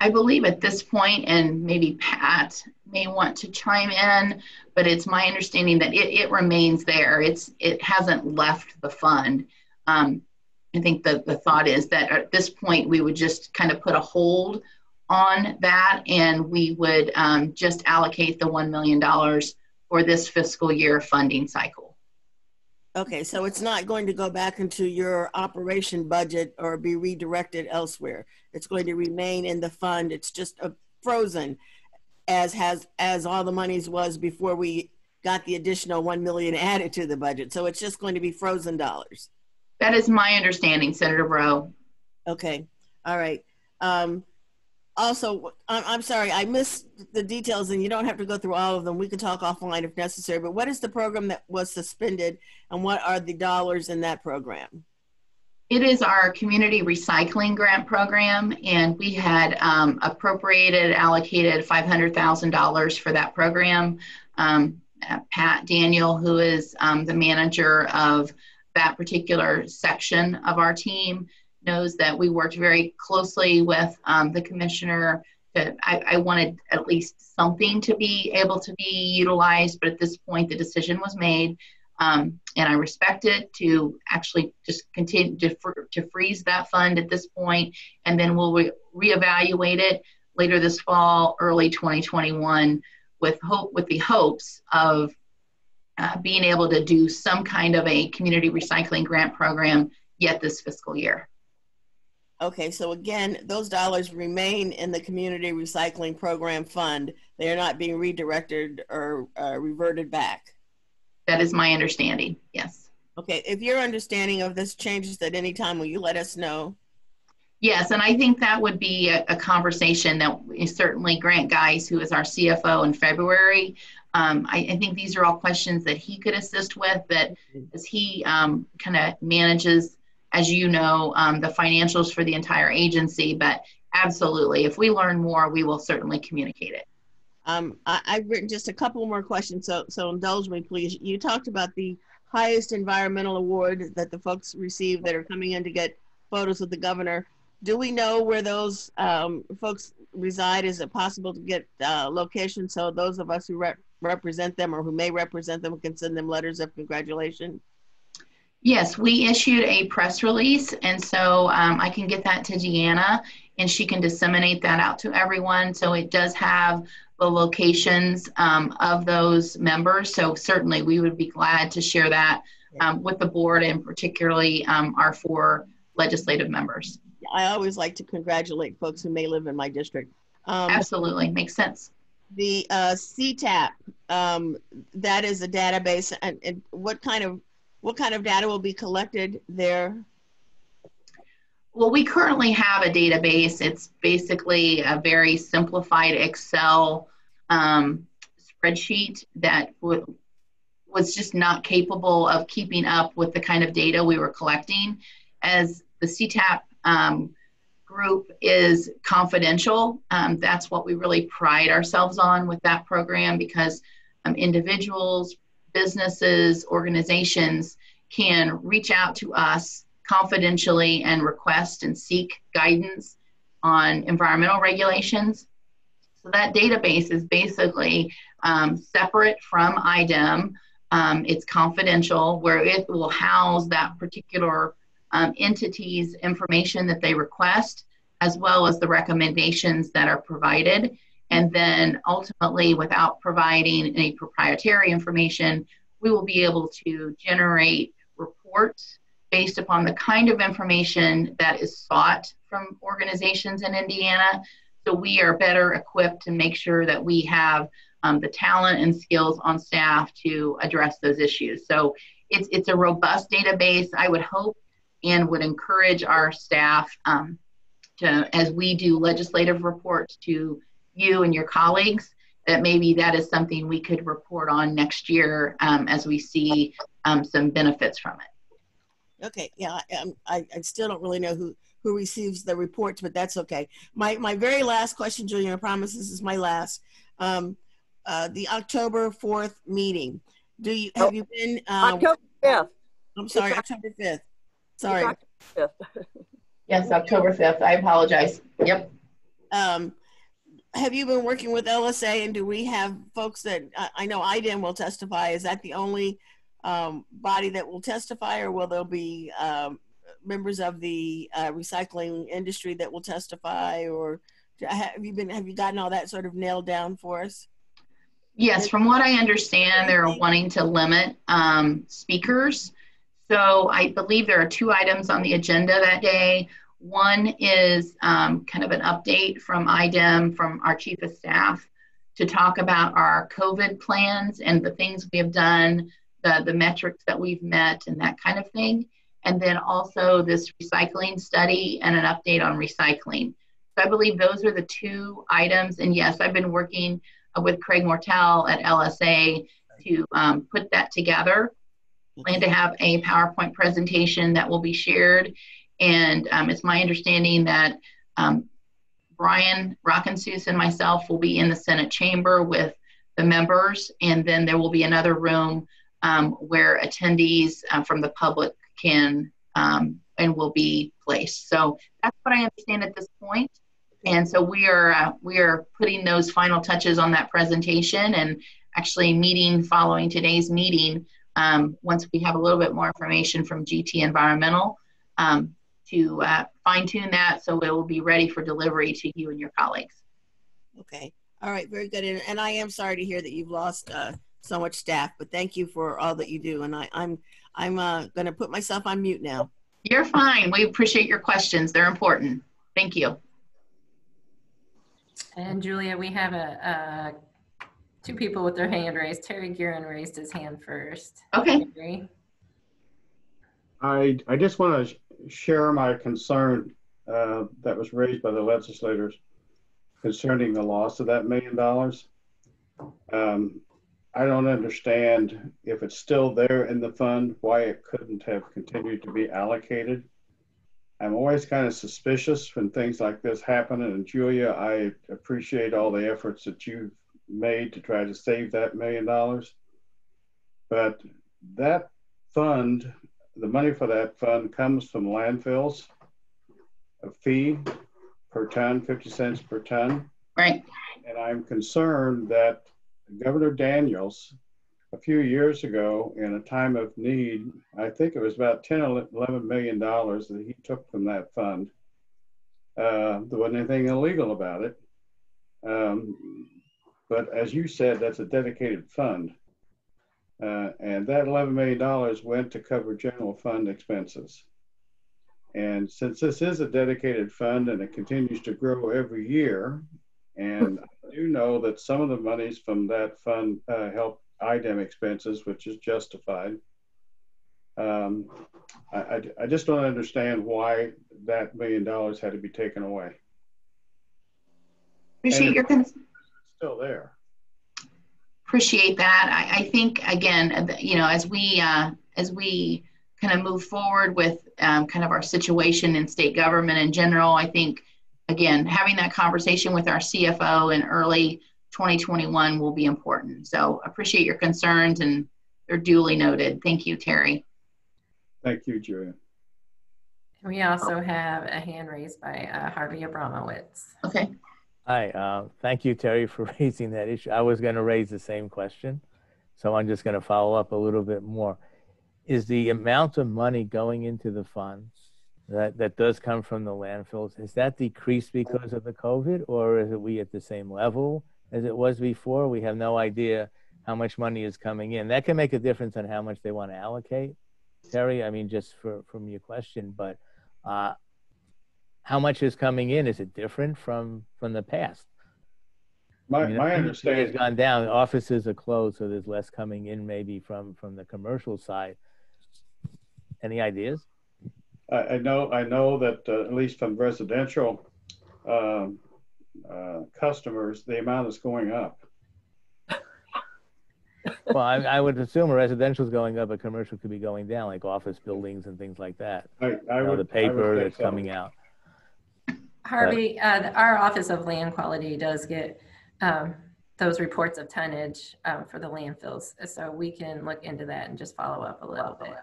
I believe at this point and maybe pat may want to chime in but it's my understanding that it, it remains there. It's it hasn't left the fund. Um, i think the, the thought is that at this point we would just kind of put a hold on that and we would um, just allocate the $1 million for this fiscal year funding cycle Okay, so it's not going to go back into your operation budget or be redirected elsewhere. It's going to remain in the fund. It's just a frozen as has as all the monies was before we got the additional 1 million added to the budget. So it's just going to be frozen dollars. That is my understanding, Senator Breaux. Okay. All right. Um, also, I'm, I'm sorry, I missed the details, and you don't have to go through all of them. We can talk offline if necessary. But what is the program that was suspended, and what are the dollars in that program? It is our community recycling grant program, and we had um, appropriated, allocated $500,000 for that program. Um, uh, Pat Daniel, who is um, the manager of that particular section of our team, knows that we worked very closely with um, the commissioner. To, I, I wanted at least something to be able to be utilized, but at this point, the decision was made. Um, and I respect it to actually just continue to, to freeze that fund at this point, and then we'll re- reevaluate it later this fall, early 2021, with hope with the hopes of uh, being able to do some kind of a community recycling grant program yet this fiscal year. Okay, so again, those dollars remain in the community recycling program fund. They are not being redirected or uh, reverted back. That is my understanding. Yes. Okay. If your understanding of this changes at any time, will you let us know? Yes, and I think that would be a, a conversation that certainly Grant Geis, who is our CFO in February, um, I, I, think these are all questions that he could assist with. That as he um, kind of manages, as you know, um, the financials for the entire agency. But absolutely, if we learn more, we will certainly communicate it. Um, I, have written just a couple more questions, so so indulge me, please. You talked about the highest environmental award that the folks receive that are coming in to get photos with the governor. Do we know where those um, folks reside? Is it possible to get uh, locations so those of us who rep represent them or who may represent them can send them letters of congratulation? Yes, we issued a press release, and so um, I can get that to Deanna, and she can disseminate that out to everyone. So it does have the locations um, of those members. So certainly we would be glad to share that um, with the board and particularly um, our four legislative members. I always like to congratulate folks who may live in my district. Um, Absolutely, makes sense. The uh, CTAP, um, that is a database, and, and what kind of what kind of data will be collected there? Well, we currently have a database. It's basically a very simplified Excel um, spreadsheet that was just not capable of keeping up with the kind of data we were collecting. As the CTAP um, group is confidential, um, that's what we really pride ourselves on with that program because um, individuals, businesses, organizations can reach out to us confidentially and request and seek guidance on environmental regulations. So that database is basically um, separate from IDEM. Um, it's confidential, where it will house that particular um, entity's information that they request, as well as the recommendations that are provided. And then ultimately, without providing any proprietary information, we will be able to generate reports based upon the kind of information that is sought from organizations in Indiana. So we are better equipped to make sure that we have um, the talent and skills on staff to address those issues. So it's, it's a robust database, I would hope, and would encourage our staff um, to, as we do legislative reports to you and your colleagues, that maybe that is something we could report on next year um, as we see um, some benefits from it. Okay, yeah, um, I, I still don't really know who, who receives the reports, but that's okay. My, my very last question, Julian, I promise this is my last. Um, uh, the October 4th meeting. Do you, have you been? Uh, October 5th. I'm sorry, October 5th. Sorry. October 5th. yes, October 5th. I apologize. Yep. Um, have you been working with LSA and do we have folks that, I know IDEM will testify. Is that the only um, body that will testify, or will there be um, members of the uh, recycling industry that will testify, or have you been have you gotten all that sort of nailed down for us? Yes, from what I understand, they're wanting to limit um, speakers. So I believe there are two items on the agenda that day. One is um, kind of an update from IDEM, from our chief of staff, to talk about our COVID plans and the things we have done the, the metrics that we've met and that kind of thing. And then also this recycling study and an update on recycling. So I believe those are the two items. And yes, I've been working with Craig Mortel at LSA to um, put that together Plan to have a PowerPoint presentation that will be shared. And um, it's my understanding that um, Brian Rockensuess and myself will be in the Senate chamber with the members, and then there will be another room um, where attendees uh, from the public can um, and will be placed. So that's what I understand at this point. And so we are uh, we are putting those final touches on that presentation and actually meeting following today's meeting um, once we have a little bit more information from GT Environmental um, to uh, fine tune that so it will be ready for delivery to you and your colleagues. Okay. All right. Very good. And, and I am sorry to hear that you've lost uh, so much staff, but thank you for all that you do. And I, I'm I'm uh, going to put myself on mute now. You're fine. We appreciate your questions. They're important. Thank you. And Julia, we have a, a two people with their hand raised. Terry Guerin raised his hand first. Okay. Terry? I, I just want to share my concern uh, that was raised by the legislators concerning the loss of that million dollars. Um, I don't understand if it's still there in the fund, why it couldn't have continued to be allocated. I'm always kind of suspicious when things like this happen. And Julia, I appreciate all the efforts that you've made to try to save that million dollars. But that fund, the money for that fund comes from landfills, a fee per ton, 50 cents per ton. Right. And I'm concerned that Governor Daniels a few years ago in a time of need, I think it was about 10 or 11 million dollars that he took from that fund. Uh, there wasn't anything illegal about it. Um, but as you said, that's a dedicated fund. Uh, and that $11 million went to cover general fund expenses. And since this is a dedicated fund and it continues to grow every year, and I do know that some of the monies from that fund uh, help IDEM expenses, which is justified. Um, I, I, I, just don't understand why that million dollars had to be taken away. Appreciate your concern. Still there. Appreciate that. I, I, think again, you know, as we uh, as we kind of move forward with um, kind of our situation in state government in general, I think again having that conversation with our CFO in early 2021 will be important. So appreciate your concerns and they're duly noted. Thank you, Terry. Thank you, Julia. We also have a hand raised by uh, Harvey Abramowicz. Okay. Hi, uh, thank you, Terry, for <laughs> raising that issue. I was going to raise the same question, so I'm just going to follow up a little bit more. Is the amount of money going into the funds that, that does come from the landfills, is that decreased because of the COVID, or is it we at the same level? as it was before. We have no idea how much money is coming in. That can make a difference on how much they want to allocate. Terry, I mean, just for, from your question, but uh, how much is coming in? Is it different from from the past? My, I mean, my understanding has gone down. Offices are closed, so there's less coming in, maybe from from the commercial side. Any ideas? I, I know I know that uh, at least from residential, um, uh, customers, the amount is going up. <laughs> well, I, I, would assume a residential is going up, a commercial could be going down, like office buildings and things like that. I, I you know, would, the paper that's so. coming out. Harvey, uh, our Office of Land Quality does get um, those reports of tonnage um, for the landfills, so we can look into that and just follow up a little bit.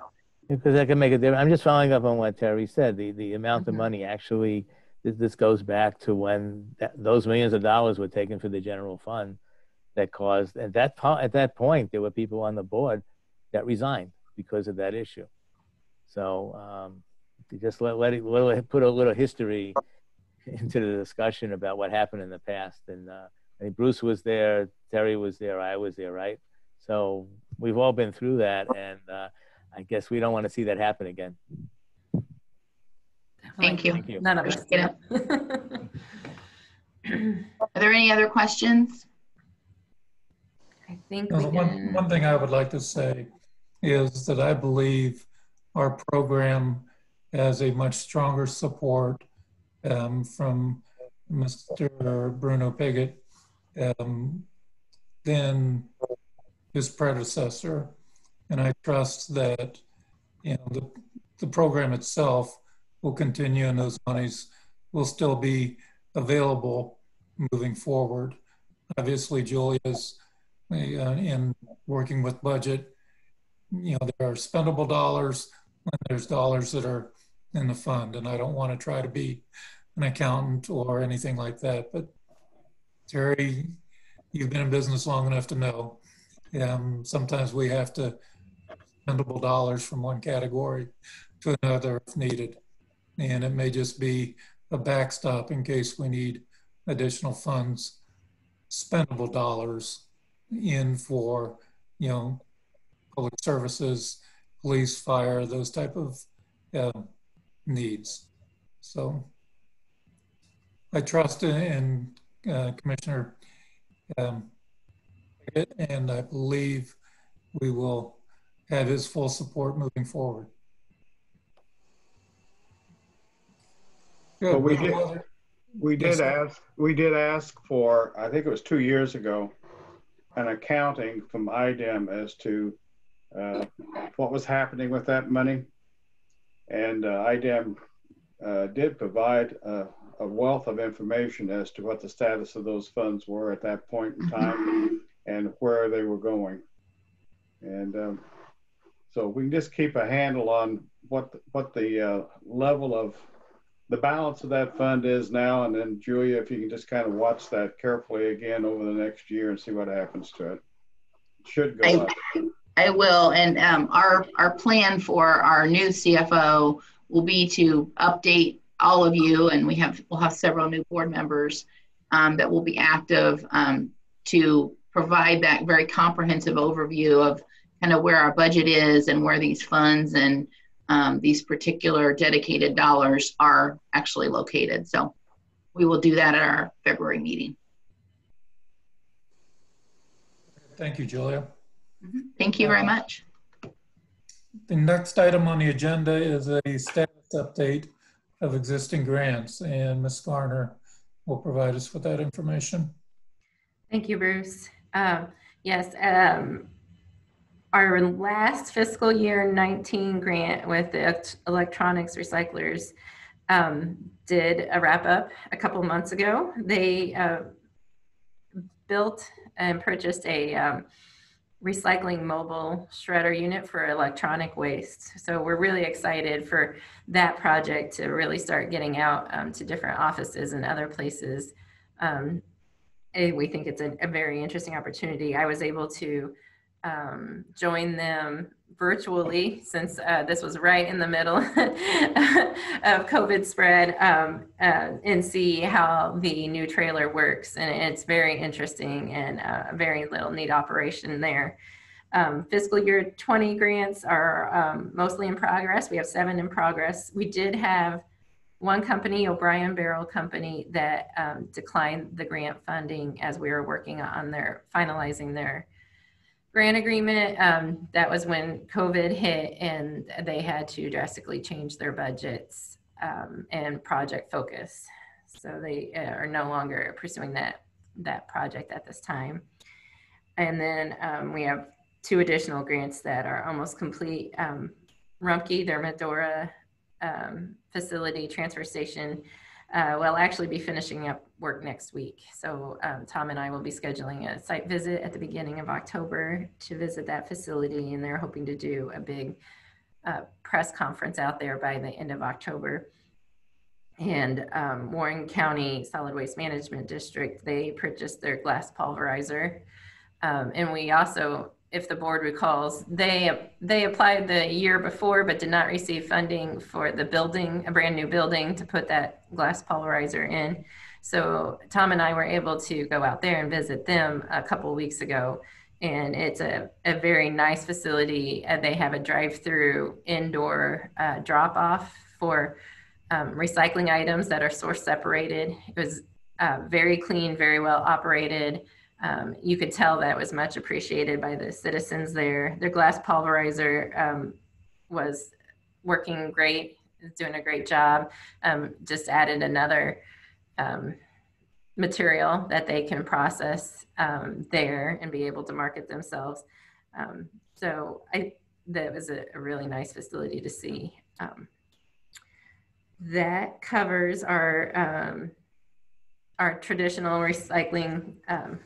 Because that can make a difference. I'm just following up on what Terry said. The the amount mm-hmm. of money actually this goes back to when that, those millions of dollars were taken for the general fund that caused at that at that point there were people on the board that resigned because of that issue so um, just let, let it let put a little history <laughs> into the discussion about what happened in the past and uh, I think Bruce was there Terry was there I was there right so we've all been through that and uh, I guess we don't want to see that happen again Thank you. Thank you. None of us. Appreciate <laughs> Are there any other questions? I think No, we one, one thing I would like to say is that I believe our program has a much stronger support um, from Mr. Bruno Pigott um, than his predecessor. And I trust that, you know, the, the program itself will continue and those monies will still be available moving forward. Obviously, Julia's uh, in working with budget. You know, there are spendable dollars and there's dollars that are in the fund. And I don't want to try to be an accountant or anything like that. But Terry, you've been in business long enough to know um, sometimes we have to spendable dollars from one category to another if needed. And it may just be a backstop in case we need additional funds, spendable dollars in for, you know, public services, police, fire, those type of uh, needs. So I trust in uh, Commissioner um, and I believe we will have his full support moving forward. Well, we did, we did ask, we did ask for, I think it was two years ago, an accounting from IDEM as to uh, what was happening with that money. And uh, IDEM uh, did provide a, a wealth of information as to what the status of those funds were at that point in time and where they were going. And um, so we can just keep a handle on what what the uh, level of the balance of that fund is now, and then Julia, if you can just kind of watch that carefully again over the next year and see what happens to it. it should go I, up. I will, and um, our our plan for our new CFO will be to update all of you, and we have we'll have several new board members um, that will be active um, to provide that very comprehensive overview of kind of where our budget is and where these funds and um, these particular dedicated dollars are actually located. So we will do that at our February meeting. Thank you, Julia. Thank you very much. The next item on the agenda is a status update of existing grants, and Ms. Garner will provide us with that information. Thank you, Bruce. Um, yes, um, our last fiscal year 19 grant with the electronics recyclers um, did a wrap up a couple months ago. They uh, built and purchased a um, recycling mobile shredder unit for electronic waste. So we're really excited for that project to really start getting out um, to different offices and other places um, we think it's a, a, very interesting opportunity. I was able to um, join them virtually since uh, this was right in the middle <laughs> of COVID spread um, uh, and see how the new trailer works. And it's very interesting and uh, very little neat operation there. Um, fiscal year 20 grants are um, mostly in progress. We have seven in progress. We did have one company, O'Brien Barrel Company, that um, declined the grant funding as we were working on their finalizing their grant agreement. Um, that was when COVID hit and they had to drastically change their budgets um, and project focus. So they uh, are no longer pursuing that that project at this time. And then um, we have two additional grants that are almost complete. Um, Rumpke, their Medora um, facility transfer station uh, will actually be finishing up work next week. So um, Tom and I will be scheduling a site visit at the beginning of October to visit that facility, and they're hoping to do a big uh, press conference out there by the end of October. And um, Warren County Solid Waste Management District, they purchased their glass pulverizer. Um, and we also if the board recalls, they they applied the year before but did not receive funding for the building, a brand new building to put that glass pulverizer in. So Tom and I were able to go out there and visit them a couple weeks ago. And it's a, a very nice facility. Uh, they have a drive-through indoor uh, drop-off for um, recycling items that are source separated. It was uh, very clean, very well operated um, you could tell that was much appreciated by the citizens there. Their glass pulverizer um, was working great, doing a great job. Um, just added another um, material that they can process um, there and be able to market themselves. Um, so I that was a, a, really nice facility to see. that covers our our traditional recycling um,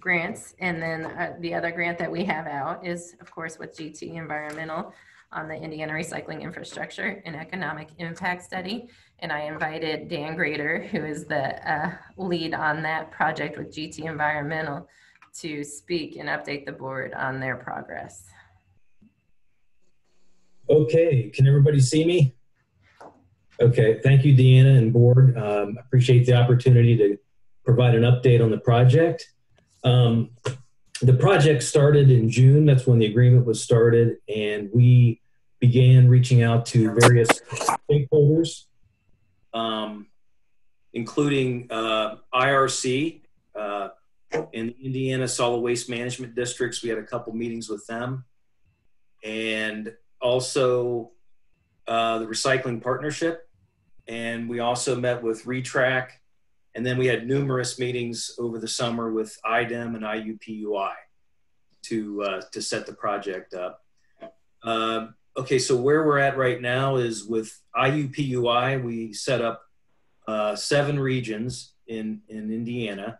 grants. And then uh, the other grant that we have out is, of course, with GT Environmental on the Indiana Recycling Infrastructure and Economic Impact Study. And I invited Dan Grader, who is the uh, lead on that project with GT Environmental, to speak and update the board on their progress. Okay, can everybody see me? Okay, thank you, Deanna and board. Um, appreciate the opportunity to provide an update on the project. Um, the project started in June. That's when the agreement was started, and we began reaching out to various stakeholders, um, including uh, IRC uh, and the Indiana Solid Waste Management Districts. We had a couple meetings with them, and also uh, the Recycling Partnership, and we also met with Re-TRAC and then we had numerous meetings over the summer with IDEM and IUPUI to, uh, to set the project up. Okay, so where we're at right now is with IUPUI, we set up uh, seven regions in, in Indiana.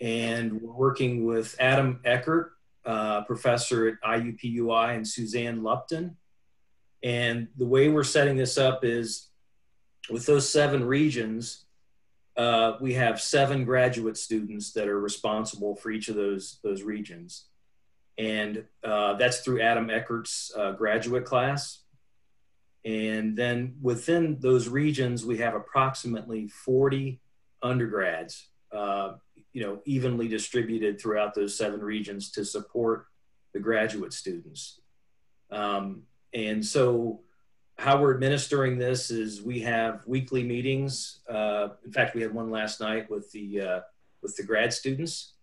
And we're working with Adam Eckert, uh, professor at IUPUI, and Suzanne Lupton. And the way we're setting this up is with those seven regions, uh, we have seven graduate students that are responsible for each of those those regions, and uh, that's through Adam Eckert's uh, graduate class. And then within those regions, we have approximately 40 undergrads, uh, you know, evenly distributed throughout those seven regions to support the graduate students. Um, and so how we're administering this is we have weekly meetings. Uh, in fact, we had one last night with the uh, with the grad students,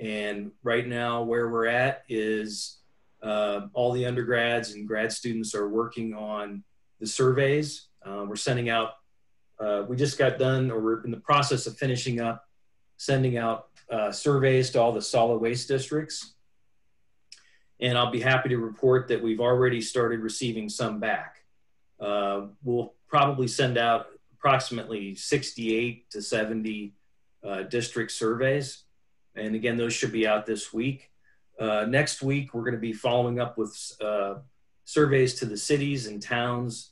and right now where we're at is uh, all the undergrads and grad students are working on the surveys. Uh, we're sending out. Uh, we just got done, or we're in the process of finishing up sending out uh, surveys to all the solid waste districts. And I'll be happy to report that we've already started receiving some back. Uh, we'll probably send out approximately 68 to 70 uh, district surveys. And again, those should be out this week. Uh, next week, we're going to be following up with uh, surveys to the cities and towns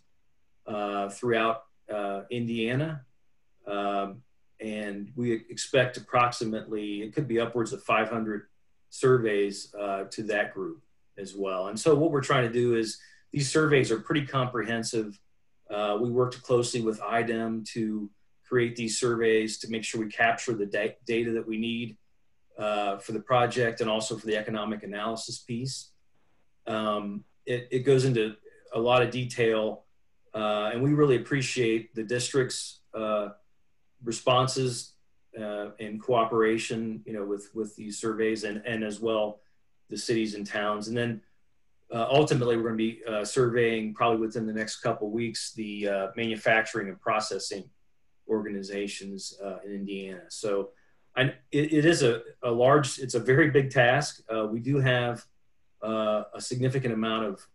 uh, throughout uh, Indiana. Um, and we expect approximately, it could be upwards of 500 surveys to that group as well. And so what we're trying to do is these surveys are pretty comprehensive. Uh, we worked closely with IDEM to create these surveys to make sure we capture the da data that we need uh, for the project and also for the economic analysis piece. Um, it, it, goes into a lot of detail uh, and we really appreciate the district's uh, responses uh, and cooperation, you know, with, with these surveys and, and as well the cities and towns. And then uh, ultimately, we're going to be surveying probably within the next couple weeks the manufacturing and processing organizations in Indiana. So I, it, it is a, a, large, it's a very big task. Uh, we do have uh, a significant amount of,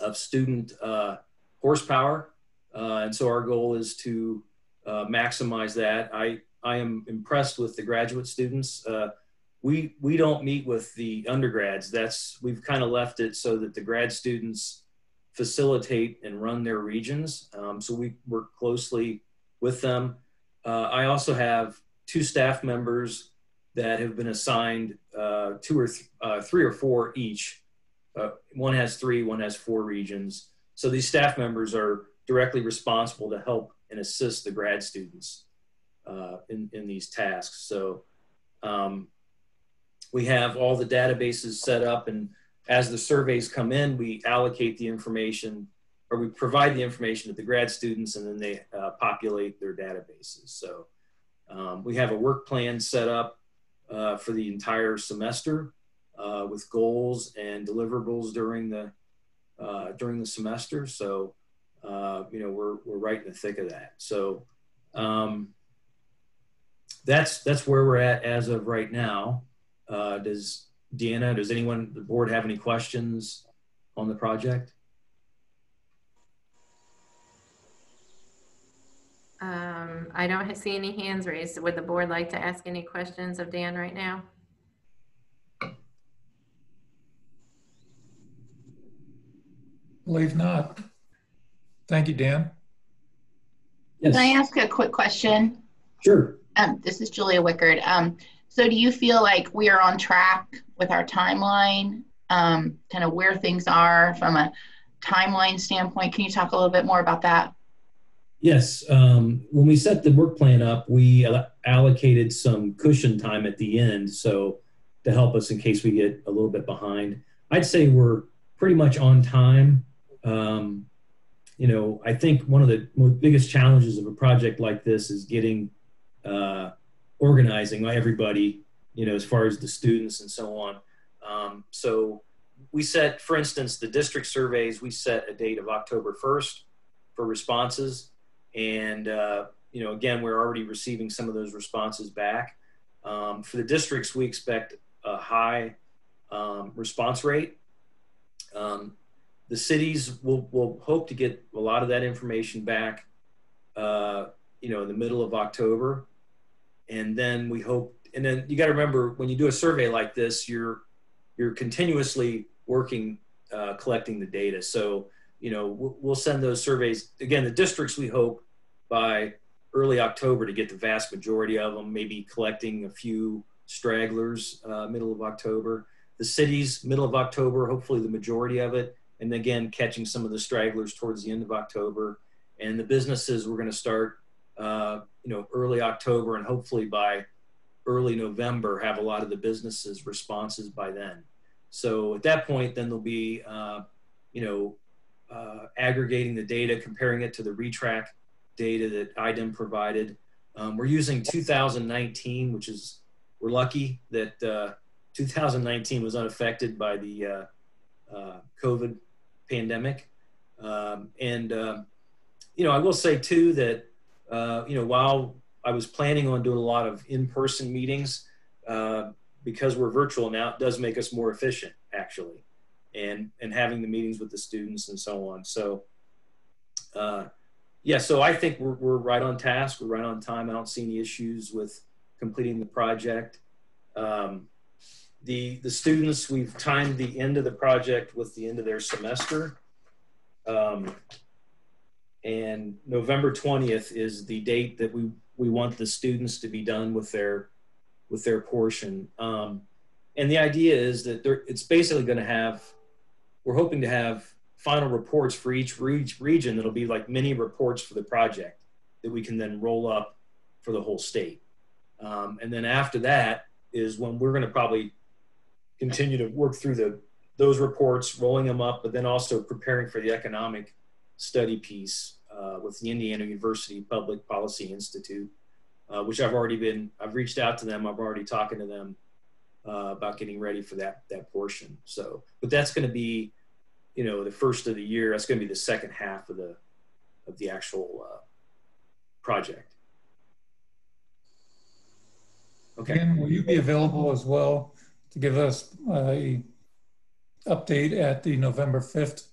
of student horsepower. and so our goal is to maximize that. I, I am impressed with the graduate students we we don't meet with the undergrads. That's we've kind of left it so that the grad students facilitate and run their regions. Um, so we work closely with them. Uh, I also have two staff members that have been assigned uh, two or th uh, three or four each. Uh, one has three, one has four regions. So these staff members are directly responsible to help and assist the grad students uh, in, in these tasks. So um, we have all the databases set up and as the surveys come in, we allocate the information or we provide the information to the grad students and then they uh, populate their databases. So um, we have a work plan set up uh, for the entire semester uh, with goals and deliverables during the uh, during the semester. So uh, you know we're we're right in the thick of that. So um, that's that's where we're at as of right now. Uh, does Deanna, does anyone, the board have any questions on the project? Um, I don't see any hands raised. Would the board like to ask any questions of Dan right now? Believe not. Thank you, Dan. Yes. Can I ask a quick question? Sure. Um, this is Julia Wickard. Um, so do you feel like we are on track with our timeline, um, kind of where things are from a timeline standpoint? Can you talk a little bit more about that? Yes. Um, when we set the work plan up, we allocated some cushion time at the end, so to help us in case we get a little bit behind. I'd say we're pretty much on time. Um, you know, I think one of the biggest challenges of a project like this is getting uh, organizing by everybody, you know, as far as the students and so on. Um, so we set, for instance, the district surveys, we set a date of October 1st for responses. And, uh, you know, again, we're already receiving some of those responses back. Um, for the districts, we expect a high um, response rate. Um, the cities will, will hope to get a lot of that information back, uh, you know, in the middle of October. And then we hope, and then you got to remember when you do a survey like this, you're, you're continuously working, uh, collecting the data. So, you know, we'll, send those surveys again, the districts we hope by early October to get the vast majority of them, maybe collecting a few stragglers, uh, middle of October. The cities, middle of October, hopefully the majority of it and again catching some of the stragglers towards the end of October. And the businesses we're going to start, uh, you know, early October, and hopefully by early November have a lot of the businesses responses by then. So at that point, then there'll be, uh, you know, uh, aggregating the data, comparing it to the Re-TRAC data that IDEM provided. Um, we're using 2019, which is we're lucky that uh, 2019 was unaffected by the uh, uh, COVID pandemic. Um, and, um, you know, I will say too that, uh, you know, while I was planning on doing a lot of in person meetings, uh, because we're virtual now, it does make us more efficient actually. And, and having the meetings with the students and so on. So, uh, yeah, so I think we're, we're right on task. We're right on time. I don't see any issues with completing the project. Um, the the students we've timed the end of the project with the end of their semester um, and november 20th is the date that we we want the students to be done with their with their portion um, and the idea is that it's basically going to have we're hoping to have final reports for each re- region that'll be like mini reports for the project that we can then roll up for the whole state um, and then after that is when we're going to probably continue to work through the those reports, rolling them up, but then also preparing for the economic study piece uh, with the Indiana University Public Policy Institute, uh, which I've already been, I've reached out to them. I've already talking to them uh, about getting ready for that that portion. So, but that's going to be, you know, the first of the year. That's going to be the second half of the of the actual uh, project. Okay. And will you be available as well to give us a update at the November 5th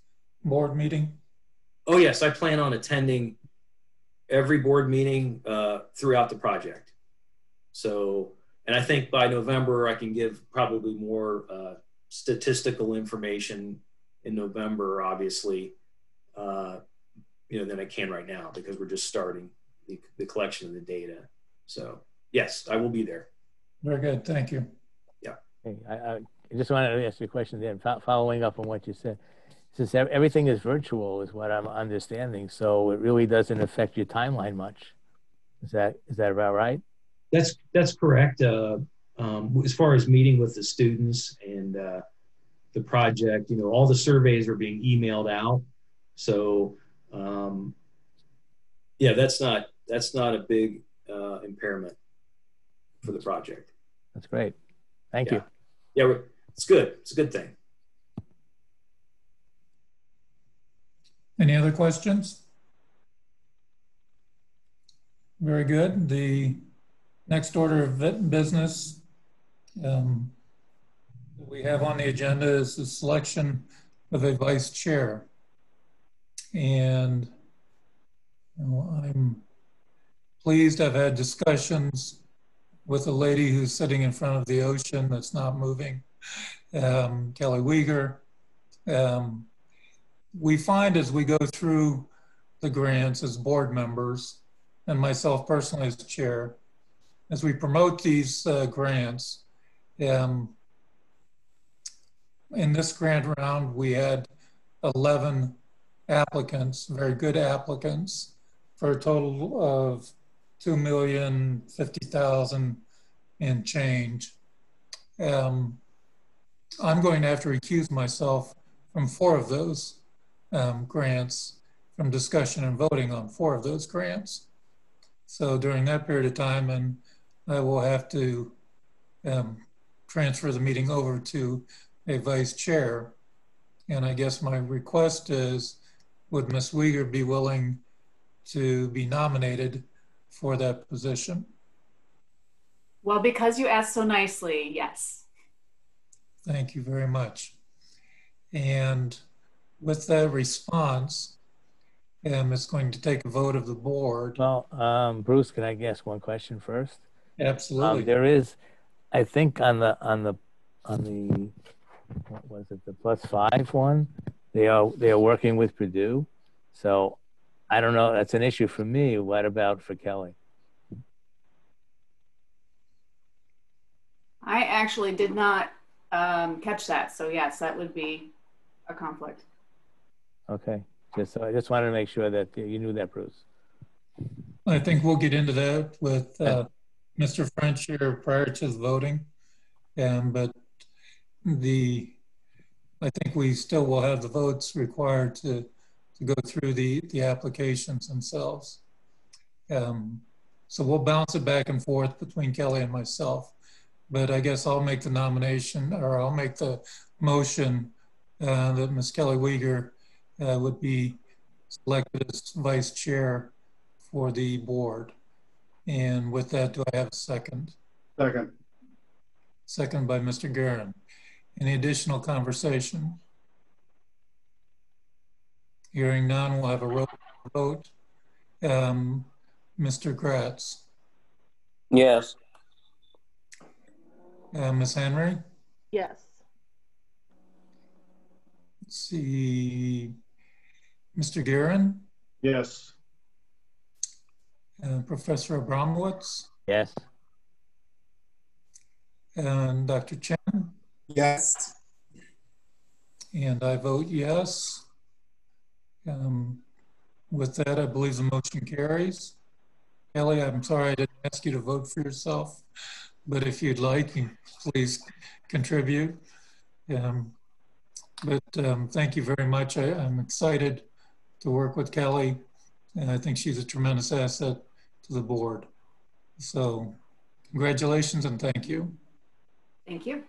board meeting? Oh, yes. I plan on attending every board meeting uh, throughout the project. So, and I think by November, I can give probably more uh, statistical information in November, obviously, uh, you know, than I can right now because we're just starting the, the collection of the data. So, yes, I will be there. Very good. Thank you. I, I just wanted to ask you a question then, following up on what you said. Since everything is virtual, is what I'm understanding, so it really doesn't affect your timeline much. Is that is that about right? That's that's correct. Uh, um, as far as meeting with the students and uh, the project, you know, all the surveys are being emailed out. So, um, yeah, that's not that's not a big uh, impairment for the project. That's great. Thank yeah. you yeah, it's good. It's a good thing. Any other questions? Very good. The next order of business um, we have on the agenda is the selection of a vice chair. And you know, I'm pleased I've had discussions with a lady who's sitting in front of the ocean that's not moving, um, Kelly Weger. Um, we find as we go through the grants as board members, and myself personally as chair, as we promote these uh, grants, um, in this grant round, we had 11 applicants, very good applicants, for a total of 2,050,000 and change. Um, I'm going to have to recuse myself from four of those um, grants, from discussion and voting on four of those grants. So during that period of time, and I will have to um, transfer the meeting over to a vice chair. And I guess my request is, would Ms. Weger be willing to be nominated for that position? Well, because you asked so nicely, yes. Thank you very much. And with that response, um, it's going to take a vote of the board. Well, um, Bruce, can I ask one question first? Absolutely. Um, there is, I think on the, on the, on the, what was it, the plus five one? They are, they are working with Purdue. So I don't know, that's an issue for me. What about for Kelly? I actually did not um, catch that. So yes, that would be a conflict. Okay, just, so I just wanted to make sure that you knew that, Bruce. I think we'll get into that with uh, Mr. French here prior to the voting. Um, but the, I think we still will have the votes required to, to go through the, the applications themselves. Um, so we'll bounce it back and forth between Kelly and myself. But I guess I'll make the nomination or I'll make the motion uh, that Ms. Kelly Weger uh, would be selected as vice chair for the board. And with that, do I have a second? Second. Second by Mr. Guerin. Any additional conversation? Hearing none, we'll have a roll vote. Um, Mr. Gratz, Yes. uh, Ms. Henry, Yes. let's see, Mr. Guerin, Yes. Uh, Professor Abramowicz, Yes. and Dr. Chen, Yes. and I vote yes. Um, With that, I believe the motion carries. Kelly, I'm sorry I didn't ask you to vote for yourself, but if you'd like, you please contribute. Um, But um, thank you very much. I, I'm excited to work with Kelly, and I think she's a tremendous asset to the board. So congratulations and thank you. Thank you.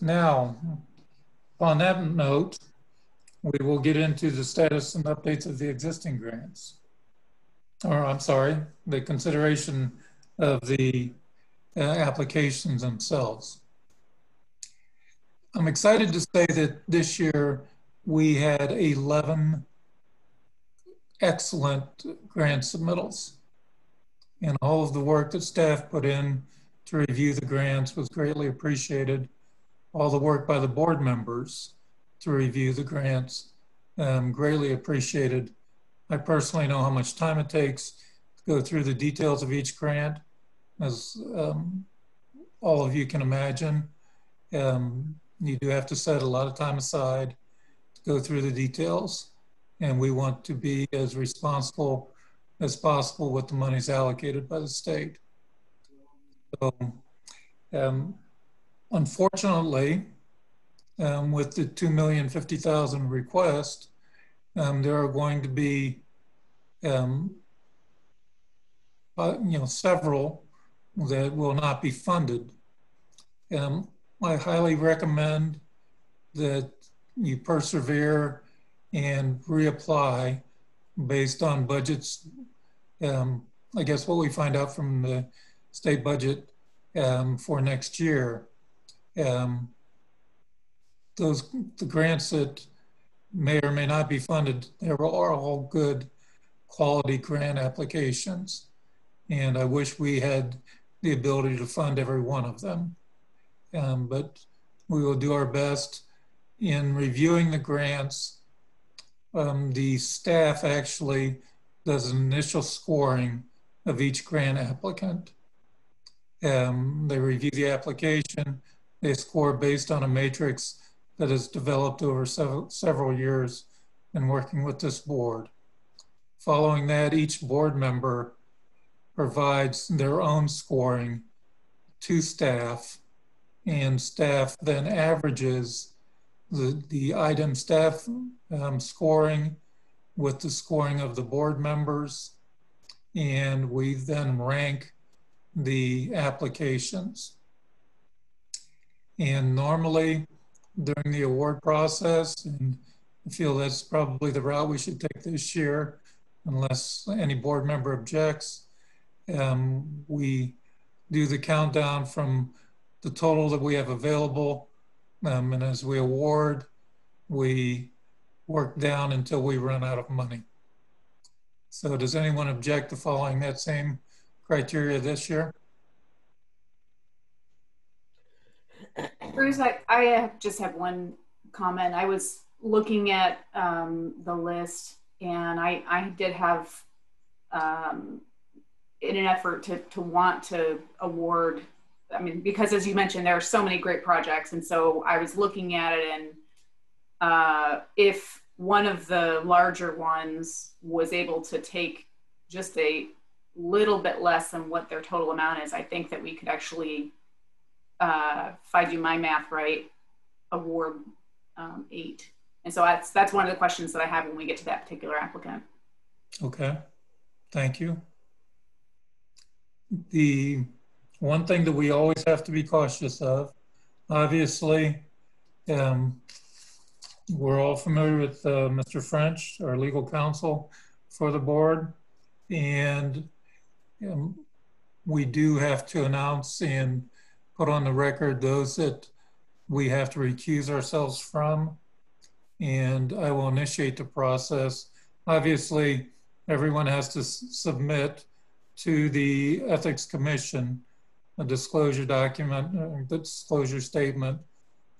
Now, on that note, we will get into the status and updates of the existing grants. Or, I'm sorry, the consideration of the uh, applications themselves. I'm excited to say that this year we had 11 excellent grant submittals. And all of the work that staff put in to review the grants was greatly appreciated all the work by the board members to review the grants. Um, greatly appreciated. I personally know how much time it takes to go through the details of each grant, as um, all of you can imagine. Um, you do have to set a lot of time aside to go through the details, and we want to be as responsible as possible with the monies allocated by the state. So, um, Unfortunately, um, with the 2,050,000 request, um, there are going to be, um, uh, you know, several that will not be funded. Um, I highly recommend that you persevere and reapply based on budgets. Um, I guess what we find out from the state budget um, for next year um, those the grants that may or may not be funded, they are all good quality grant applications. And I wish we had the ability to fund every one of them. Um, but we will do our best in reviewing the grants, um, the staff actually does an initial scoring of each grant applicant. Um, they review the application, they score based on a matrix that is developed over several, several years in working with this board. Following that, each board member provides their own scoring to staff, and staff then averages the, the IDEM staff um, scoring with the scoring of the board members, and we then rank the applications. And normally during the award process, and I feel that's probably the route we should take this year, unless any board member objects. Um, we do the countdown from the total that we have available. Um, and as we award, we work down until we run out of money. So does anyone object to following that same criteria this year? Bruce, I, I just have one comment. I was looking at um, the list and I, I did have, um, in an effort to, to want to award, I mean, because as you mentioned, there are so many great projects. And so I was looking at it and uh, if one of the larger ones was able to take just a little bit less than what their total amount is, I think that we could actually uh, if I do my math right, award um, eight. And so that's that's one of the questions that I have when we get to that particular applicant. Okay, thank you. The one thing that we always have to be cautious of, obviously, um, we're all familiar with uh, Mr. French, our legal counsel for the board, and um, we do have to announce and put on the record those that we have to recuse ourselves from, and I will initiate the process. Obviously, everyone has to submit to the Ethics Commission a disclosure document, uh, disclosure statement,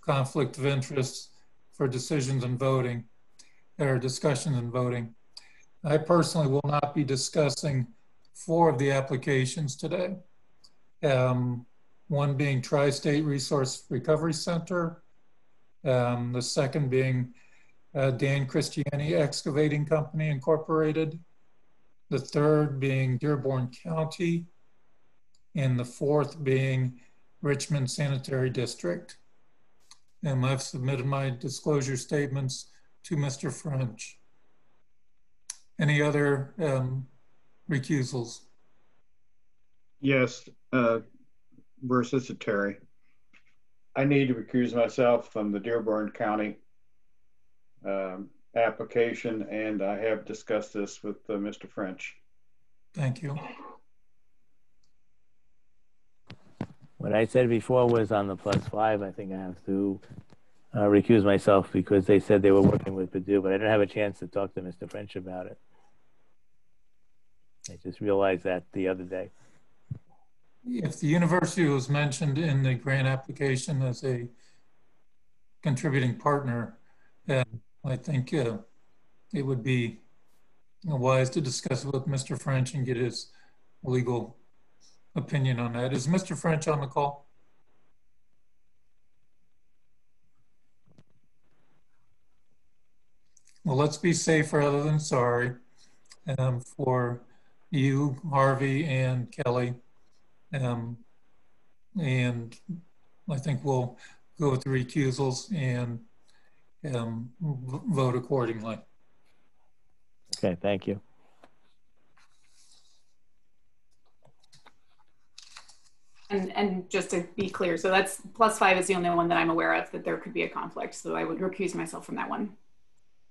conflict of interest for decisions and voting, or discussions and voting. I personally will not be discussing four of the applications today. Um, one being Tri-State Resource Recovery Center, um, the second being uh, Dan Cristiani Excavating Company Incorporated, the third being Dearborn County, and the fourth being Richmond Sanitary District. And I've submitted my disclosure statements to Mr. French. Any other um, recusals? Yes, uh, versus Terry. I need to recuse myself from the Dearborn County um, application, and I have discussed this with uh, Mr. French. Thank you. What I said before was on the plus five. I think I have to uh, recuse myself because they said they were working with Purdue, but I didn't have a chance to talk to Mr. French about it. I just realized that the other day if the university was mentioned in the grant application as a contributing partner, uh, I think uh, it would be wise to discuss it with Mr. French and get his legal opinion on that. Is Mr. French on the call? Well, let's be safe rather than sorry um, for you, Harvey, and Kelly. Um, and I think we'll go with the recusals and um, vote accordingly. Okay, thank you. And, and just to be clear, so that's plus five is the only one that I'm aware of that there could be a conflict. So I would recuse myself from that one.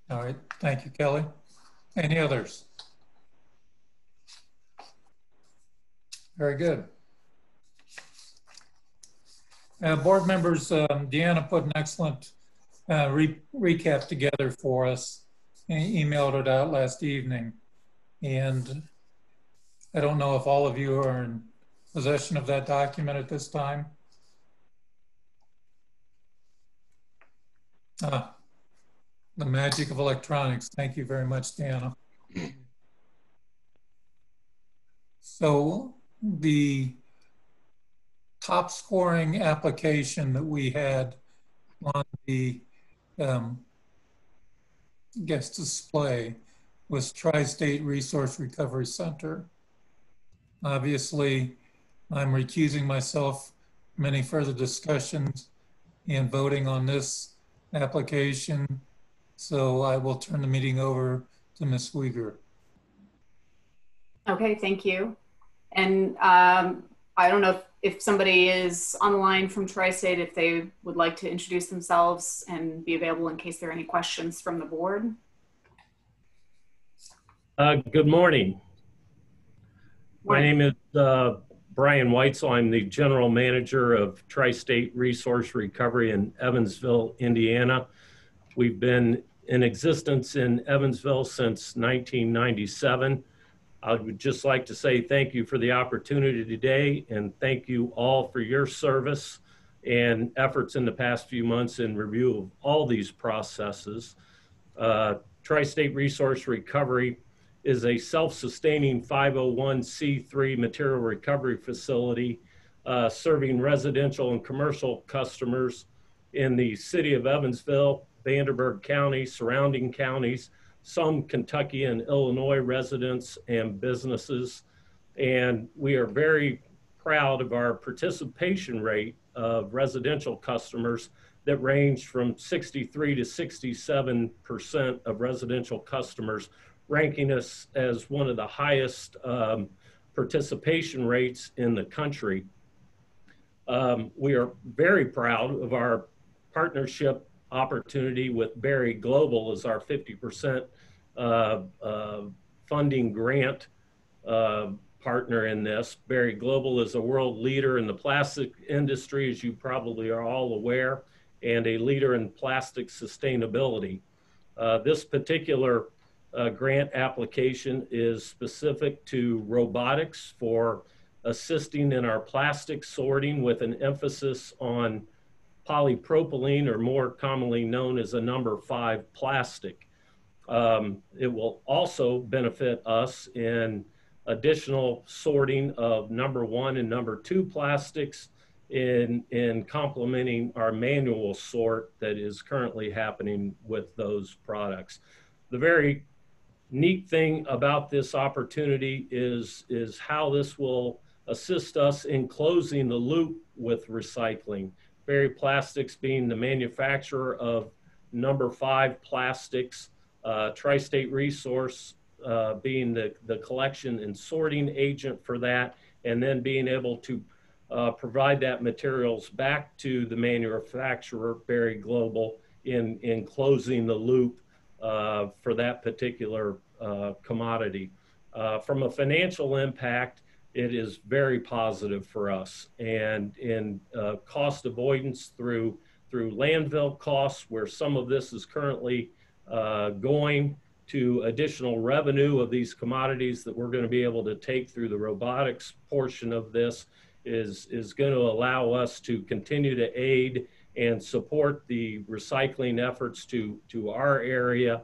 All right, thank you, Kelly. Any others? Very good. Uh, board members, um, Deanna put an excellent uh, re recap together for us and emailed it out last evening. And I don't know if all of you are in possession of that document at this time. Ah, the magic of electronics. Thank you very much, Deanna. So the top scoring application that we had on the um, guest display was Tri-State Resource Recovery Center. Obviously, I'm recusing myself from any further discussions and voting on this application. So I will turn the meeting over to Ms. Weger. Okay, thank you. And um, I don't know if, if somebody is on the line from Tri-State, if they would like to introduce themselves and be available in case there are any questions from the board. Uh, good morning. My name is uh, Brian Weitzel. I'm the general manager of Tri State Resource Recovery in Evansville, Indiana. We've been in existence in Evansville since 1997. I would just like to say thank you for the opportunity today and thank you all for your service and efforts in the past few months in review of all these processes. Uh, Tri State Resource Recovery is a self-sustaining 501c3 material recovery facility uh, serving residential and commercial customers in the city of Evansville, Vanderburgh County, surrounding counties, some Kentucky and Illinois residents and businesses. And we are very proud of our participation rate of residential customers that range from 63 to 67% of residential customers ranking us as one of the highest um, participation rates in the country. Um, we are very proud of our partnership opportunity with Berry Global as our 50% uh, uh, funding grant uh, partner in this. Berry Global is a world leader in the plastic industry, as you probably are all aware, and a leader in plastic sustainability. Uh, this particular uh, grant application is specific to robotics for assisting in our plastic sorting with an emphasis on polypropylene or more commonly known as a number five plastic. Um, it will also benefit us in additional sorting of number one and number two plastics in, in complementing our manual sort that is currently happening with those products. The very neat thing about this opportunity is, is how this will assist us in closing the loop with recycling. Berry Plastics being the manufacturer of number five plastics, uh, Tri-State Resource uh, being the, the collection and sorting agent for that, and then being able to uh, provide that materials back to the manufacturer, Berry Global, in, in closing the loop uh, for that particular uh, commodity. Uh, from a financial impact, it is very positive for us. And in uh, cost avoidance through through landfill costs, where some of this is currently going to additional revenue of these commodities that we're going to be able to take through the robotics portion of this is is going to allow us to continue to aid and support the recycling efforts to to our area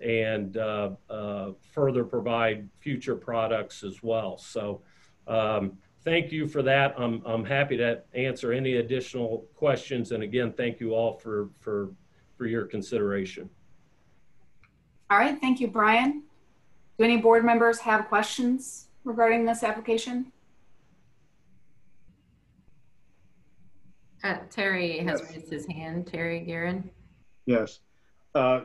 and uh, uh, further provide future products as well. So um, thank you for that. I'm, I'm happy to answer any additional questions. And again, thank you all for, for, for your consideration. All right, thank you, Brian. Do any board members have questions regarding this application? Uh, Terry has yes. raised his hand. Terry Guerin. Yes. Uh,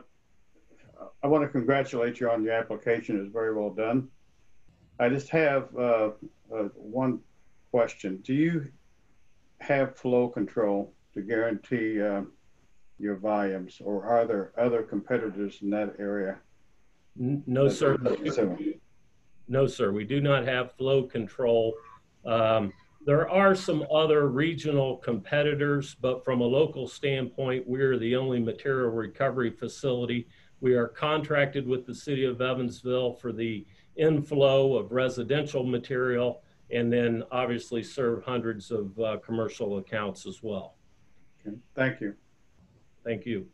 I want to congratulate you on your application. It's very well done. I just have uh, uh, one question. Do you have flow control to guarantee uh, your volumes, or are there other competitors in that area? No, sir. No, sir. We do not have flow control. Um, there are some other regional competitors, but from a local standpoint, we are the only material recovery facility. We are contracted with the city of Evansville for the inflow of residential material and then obviously serve hundreds of uh, commercial accounts as well. Okay. Thank you. Thank you.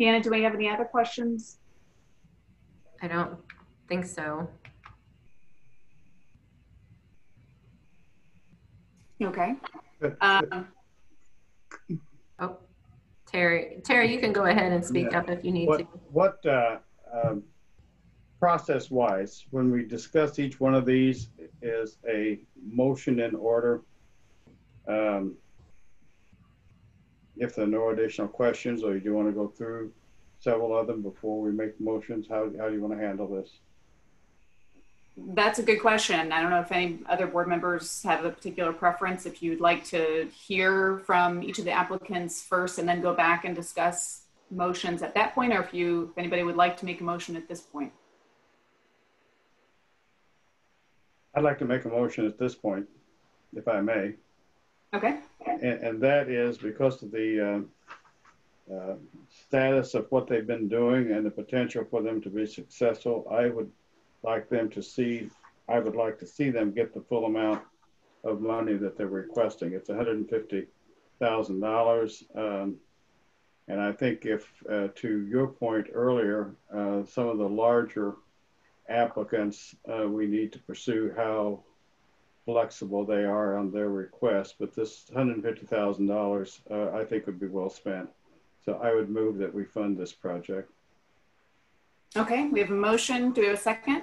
Hannah, do we have any other questions? I don't think so. Okay. Um, Oh, Terry, Terry, you can go ahead and speak Yeah. up if you need What, to. what, uh, um, process-wise, when we discuss each one of these, is a motion in order? Um, If there are no additional questions, or you do want to go through several of them before we make motions, how, how do you want to handle this? That's a good question. I don't know if any other board members have a particular preference. If you'd like to hear from each of the applicants first and then go back and discuss motions at that point, or if you, if anybody would like to make a motion at this point. I'd like to make a motion at this point, if I may. Okay. And, and that is because of the uh, uh, status of what they've been doing and the potential for them to be successful. I would like them to see, I would like to see them get the full amount of money that they're requesting. It's $150,000. Um, and I think if, uh, to your point earlier, uh, some of the larger applicants, uh, we need to pursue how flexible they are on their request, but this $150,000 uh, I think would be well spent. So I would move that we fund this project. Okay, we have a motion. Do we have a second?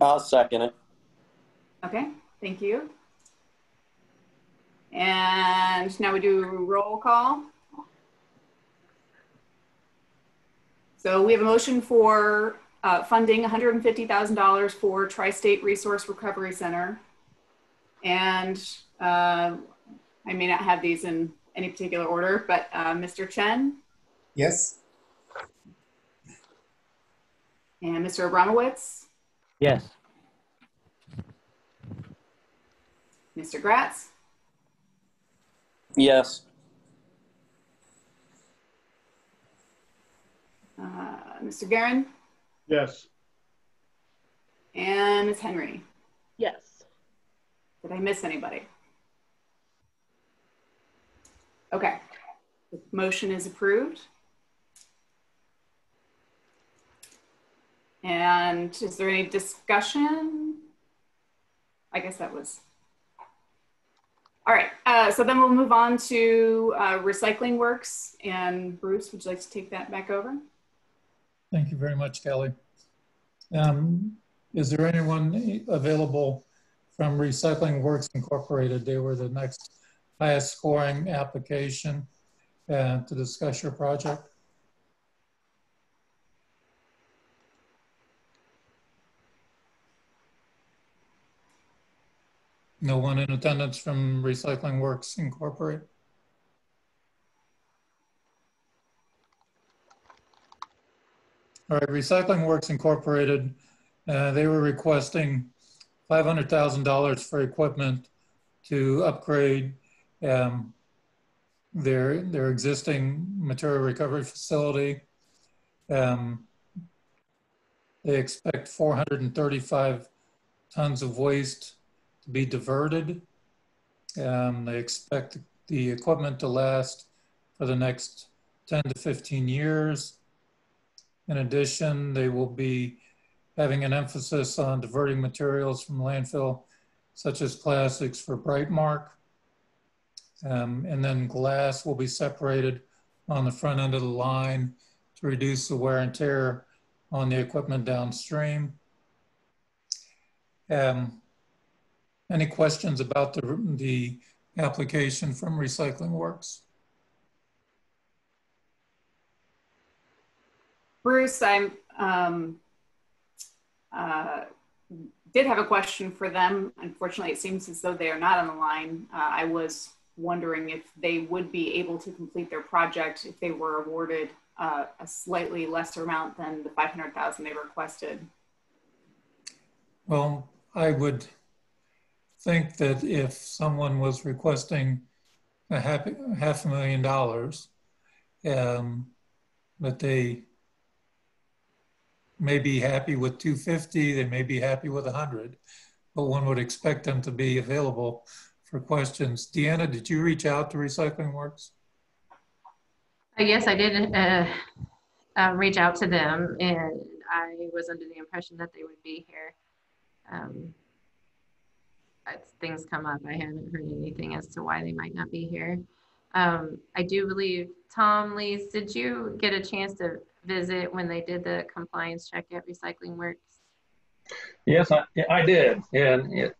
I'll second it. Okay, thank you. And now we do roll call. So we have a motion for uh, funding $150,000 for Tri-State Resource Recovery Center. And uh, I may not have these in any particular order, but uh, Mr. Chen Yes. And Mr. Abramowicz, Yes. Mr. Gratz, Yes. uh, Mr. Guerin, Yes. and Ms. Henry. Yes. Did I miss anybody? Okay, the motion is approved. And is there any discussion? I guess that was. All right, uh, so then we'll move on to uh, Recycling Works. And Bruce, would you like to take that back over? Thank you very much, Kelly. Um, Is there anyone available from Recycling Works Incorporated? They were the next highest scoring application uh, to discuss your project. No one in attendance from Recycling Works Incorporated? All right, Recycling Works Incorporated, uh, they were requesting $500,000 for equipment to upgrade um, their, their existing material recovery facility. Um, They expect 435 tons of waste be diverted. Um, They expect the equipment to last for the next 10 to 15 years. In addition, they will be having an emphasis on diverting materials from landfill, such as plastics for Brightmark. Um, and then glass will be separated on the front end of the line to reduce the wear and tear on the equipment downstream. Um, any questions about the, the application from Recycling Works? Bruce, I um, uh, did have a question for them. Unfortunately, it seems as though they are not on the line. Uh, I was wondering if they would be able to complete their project if they were awarded uh, a slightly lesser amount than the 500,000 they requested. Well, I would think that if someone was requesting a half, half a million dollars, um, that they may be happy with 250, they may be happy with 100, but one would expect them to be available for questions. Deanna, did you reach out to Recycling Works? yes, I did uh, uh, reach out to them, and I was under the impression that they would be here. Um, things come up, I haven't heard anything as to why they might not be here. Um, I do believe, Tom Lees, did you get a chance to visit when they did the compliance check at Recycling Works? Yes, I, I did. And it,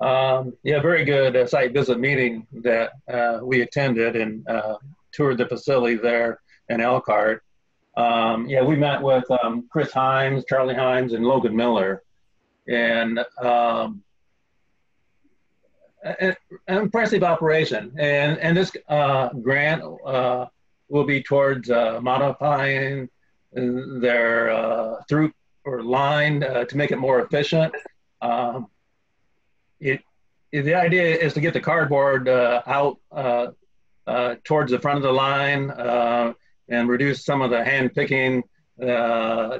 um, yeah, very good uh, site visit meeting that uh, we attended and uh, toured the facility there in Elkhart. Um, yeah, we met with um, Chris Himes, Charlie Himes, and Logan Miller. And um, an impressive operation. And, and this uh, grant uh, will be towards uh, modifying their uh, through or line uh, to make it more efficient. Um, it, it, the idea is to get the cardboard uh, out towards the front of the line and reduce some of the hand picking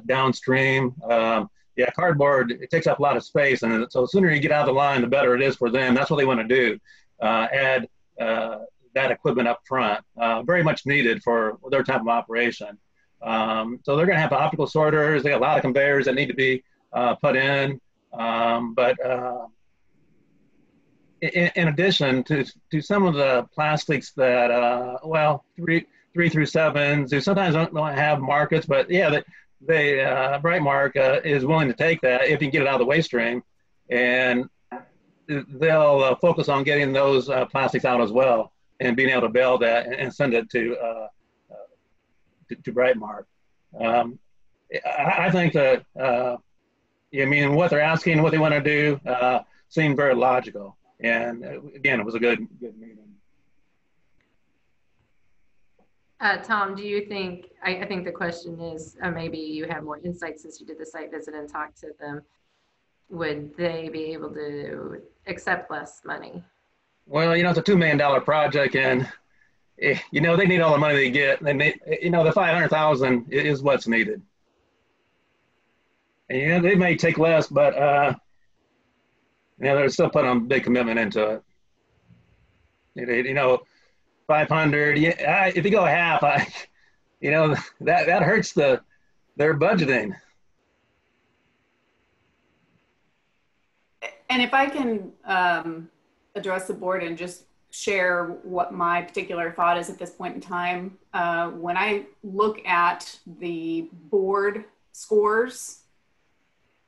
downstream. Um, yeah, cardboard, it takes up a lot of space. And so the sooner you get out of the line, the better it is for them. That's what they want to do. Uh, add uh, that equipment up front. Uh, very much needed for their type of operation. Um, so they're going to have optical sorters. They got a lot of conveyors that need to be uh, put in. Um, but uh, in, in, addition to, to some of the plastics that, uh, well, three, three through sevens, who sometimes don't, don't have markets, but yeah, they, they uh, Brightmark uh, is willing to take that if you can get it out of the waste stream, and they'll uh, focus on getting those uh, plastics out as well and being able to bale that and, send it to uh, uh, to, to Brightmark. Um, I, I, think that I mean what they're asking, what they want to do, seem very logical. And again, it was a good good meeting. Uh, Tom, do you think, I, I think the question is, uh, maybe you have more insight since you did the site visit and talked to them. Would they be able to accept less money? Well, you know, it's a $2 million project and, eh, you know, they need all the money they get. They, you know, the 500,000 is what's needed. And, you know, they may take less, but, uh, you know, they're still putting a big commitment into it. You know, 500. Yeah, if you go half, I, you know, that that hurts the their budgeting. And if I can um, address the board and just share what my particular thought is at this point in time, uh, when I look at the board scores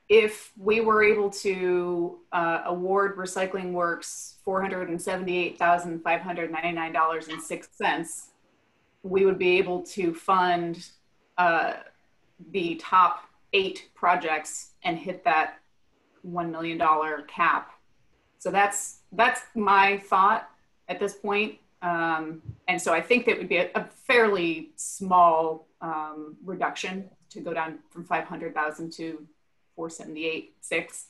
if we were able to uh, award Recycling Works $478,599.06, we would be able to fund uh, the top eight projects and hit that $1 million cap. So that's, that's my thought at this point. Um, and so I think that would be a, a fairly small um, reduction to go down from 500,000 to 478, 6.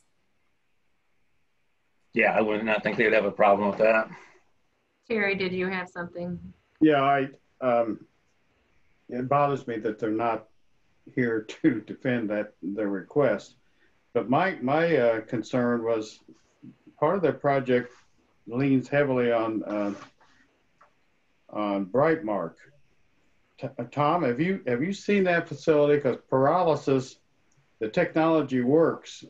Yeah, I would not think they'd have a problem with that. Terry, did you have something? Yeah, I, um, it bothers me that they're not here <laughs> to defend that, their request. But my, my uh, concern was part of their project leans heavily on, uh, on Brightmark. T Tom, have you, have you seen that facility? Because pyrolysis, the technology works,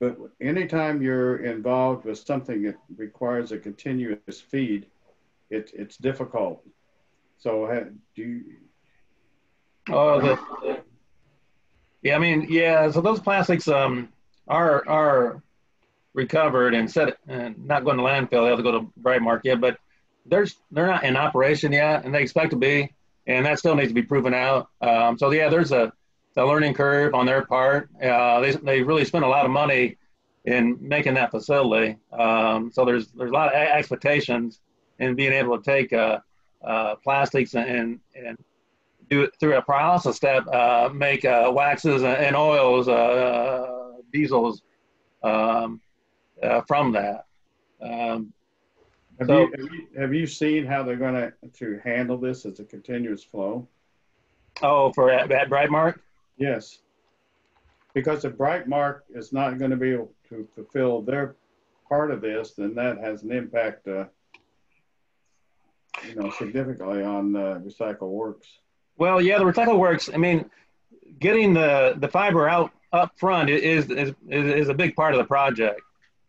but anytime you're involved with something that requires a continuous feed, it, it's difficult. So do you? Oh, the, yeah, I mean, yeah. So those plastics um, are are recovered and set and not going to landfill. They have to go to Brightmark yet, but there's they're not in operation yet, and they expect to be, and that still needs to be proven out. Um, so yeah, there's a the learning curve on their part. Uh, they, they really spent a lot of money in making that facility. Um, so there's there's a lot of expectations in being able to take uh, uh, plastics and and do it through a pyrolysis step, uh, make uh, waxes and oils, uh, diesels um, from that. Um, have, so, you, have, you, have you seen how they're going to to handle this as a continuous flow? Oh, for at, at Brightmark? Yes. Because if Brightmark is not going to be able to fulfill their part of this, then that has an impact. Uh, you know, significantly on uh, Recycle Works. Well, yeah, the recycle works. I mean, getting the the fiber out up front is is is a big part of the project,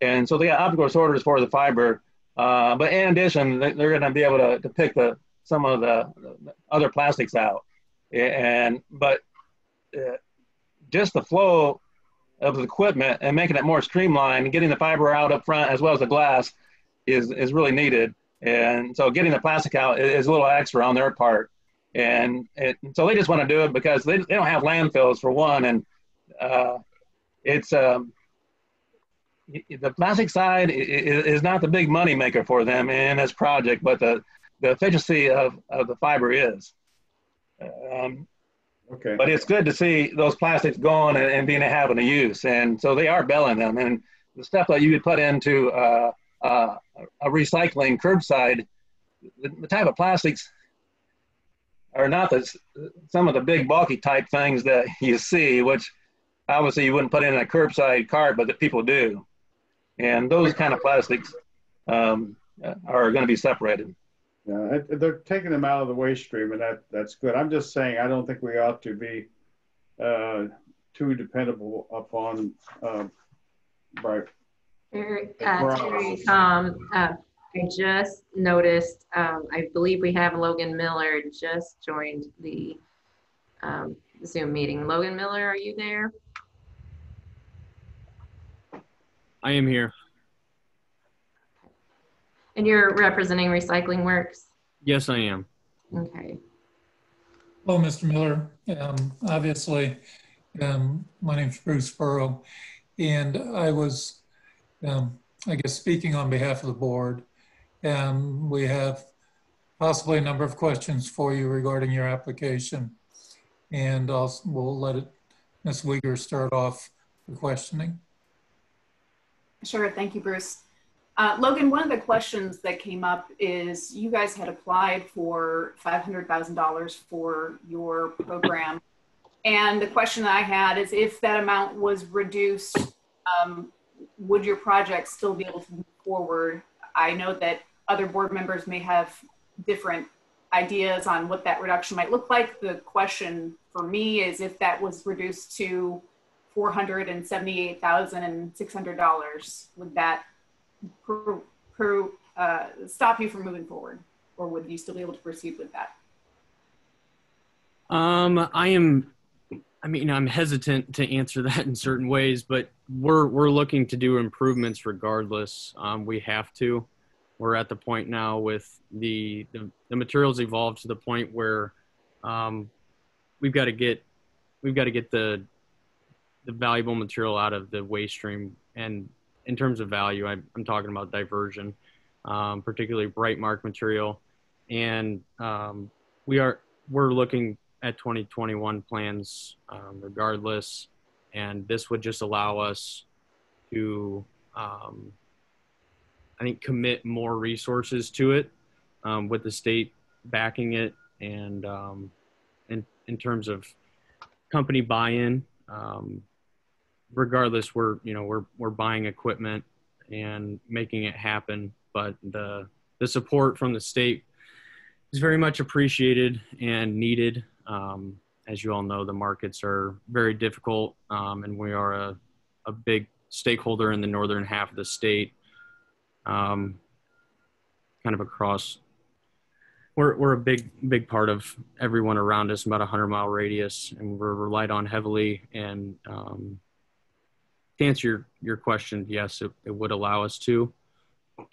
and so they got optical sorters for the fiber. Uh, but in addition, they're going to be able to, to pick the some of the, the other plastics out, and but uh, just the flow of the equipment and making it more streamlined, and getting the fiber out up front as well as the glass is is really needed. And so getting the plastic out is a little extra on their part. And so they just want to do it because they, they don't have landfills for one. And uh, it's um, the plastic side is, is not the big money maker for them in this project, but the, the efficiency of, of the fiber is. Um, okay. But it's good to see those plastics going and, and being having a use. And so they are belling them. And the stuff that you would put into uh, uh, a recycling curbside, the, the, type of plastics are not the, some of the big bulky type things that you see, which obviously you wouldn't put in a curbside cart, but that people do. And those kind of plastics um, are going to be separated. Yeah, they're taking them out of the waste stream, and that, that's good. I'm just saying I don't think we ought to be uh, too dependable upon uh, by Terry, uh, Terry, um, uh, I just noticed, um, I believe we have Logan Miller just joined the um, Zoom meeting. Logan Miller, are you there? I am here. And you're representing Recycling Works? Yes, I am. Okay. Hello, Mr. Miller. Um, obviously, um, my name's Bruce Furrow, and I was um, I guess speaking on behalf of the board, um, we have possibly a number of questions for you regarding your application. And I'll, we'll let it, Ms. Weger start off the questioning. Sure, thank you, Bruce. Uh, Logan, one of the questions that came up is you guys had applied for $500,000 for your program. And the question I had is if that amount was reduced, um, would your project still be able to move forward? I know that other board members may have different ideas on what that reduction might look like. The question for me is if that was reduced to $478,600, would that per, per, uh, stop you from moving forward? Or would you still be able to proceed with that? Um, I am I mean, I'm hesitant to answer <laughs> that in certain ways, but we're we're looking to do improvements regardless. Um, we have to. We're at the point now with the the, the materials evolved to the point where um, we've got to get we've got to get the the valuable material out of the waste stream. And in terms of value, I, I'm talking about diversion, um, particularly Brightmark material, and um, we are we're looking at 2021 plans um, regardless. And this would just allow us to, um, I think, commit more resources to it um, with the state backing it and um, in, in terms of company buy-in. Um, regardless, we're, you know, we're, we're buying equipment and making it happen. But the, the support from the state is very much appreciated and needed. Um, as you all know, the markets are very difficult, um, and we are a, a big stakeholder in the northern half of the state, um, kind of across. We're, we're a big, big part of everyone around us, about a 100 mile radius, and we're relied on heavily. And um, to answer your, your question, yes, it, it would allow us to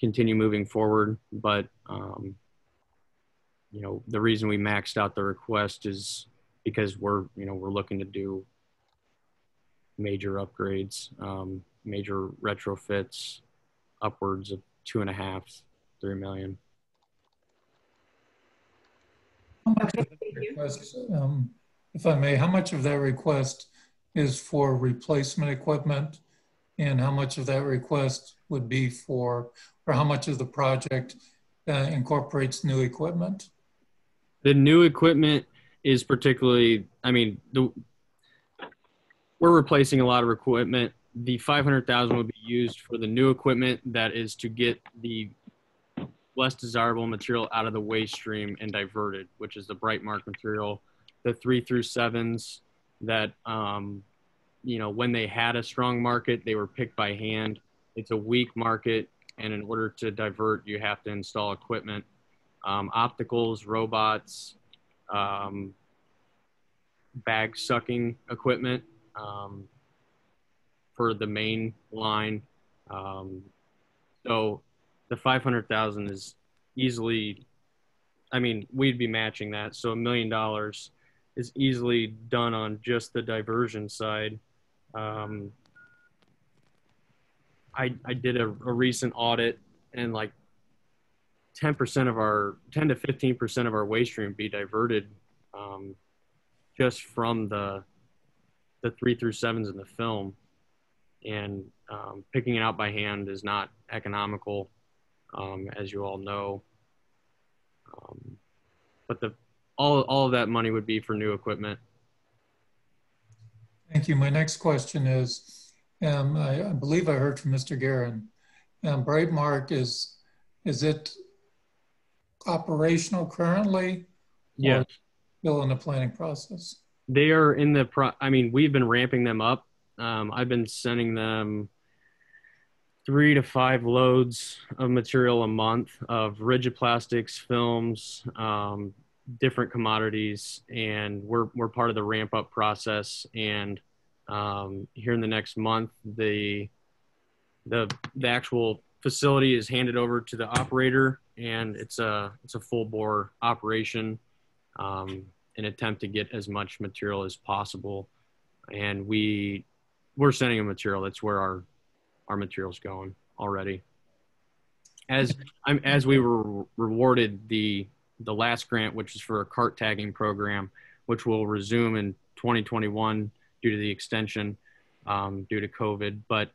continue moving forward, but um, you know, the reason we maxed out the request is because we're, you know, we're looking to do major upgrades, um, major retrofits, upwards of two and a half, three million. How much of that request, um, if I may, how much of that request is for replacement equipment and how much of that request would be for, or how much of the project uh, incorporates new equipment? the new equipment is particularly i mean the we're replacing a lot of equipment the 500000 would be used for the new equipment that is to get the less desirable material out of the waste stream and diverted, which is the Brightmark material. The three through sevens that, um, you know, when they had a strong market, they were picked by hand. It's a weak market, and in order to divert, you have to install equipment, um, opticals, robots, um, bag sucking equipment um, for the main line. Um, so the 500,000 is easily, I mean, we'd be matching that. So a million dollars is easily done on just the diversion side. Um, I, I did a, a recent audit and like 10% of our 10 to 15% of our waste stream be diverted um, just from the the three through sevens in the film and um, picking it out by hand is not economical um, as you all know um, but the all, all of that money would be for new equipment Thank you. My next question is, um, I, I believe I heard from Mr. Guerin. Um, Brightmark is, is it operational currently? Or Still in the planning process? they are in the pro i mean we've been ramping them up um, i've been sending them three to five loads of material a month of rigid plastics films um, different commodities and we're, we're part of the ramp up process. And um, here in the next month the the the actual facility is handed over to the operator and it's a it's a full bore operation um, an attempt to get as much material as possible. And we we're sending a material. That's where our our material's going already. As i'm as we were rewarded the the last grant which is for a cart tagging program which will resume in 2021 due to the extension um, due to covid but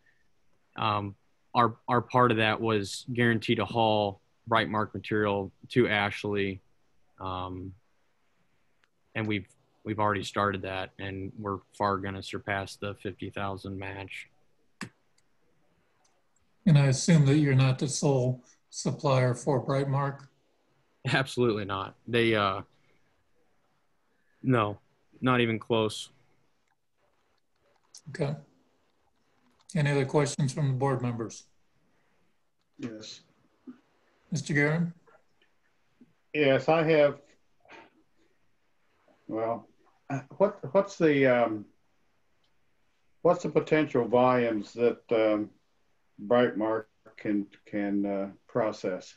um, our our part of that was guaranteed to haul Brightmark material to ashley um, and we've we've already started that, and we're far going to surpass the fifty thousand match. And I assume that you're not the sole supplier for Brightmark? Absolutely not. They uh, no, not even close. Okay. Any other questions from the board members? Yes. Mr. Guerin? Yes, I have. Well, what what's the um, what's the potential volumes that um, Brightmark can can uh, process?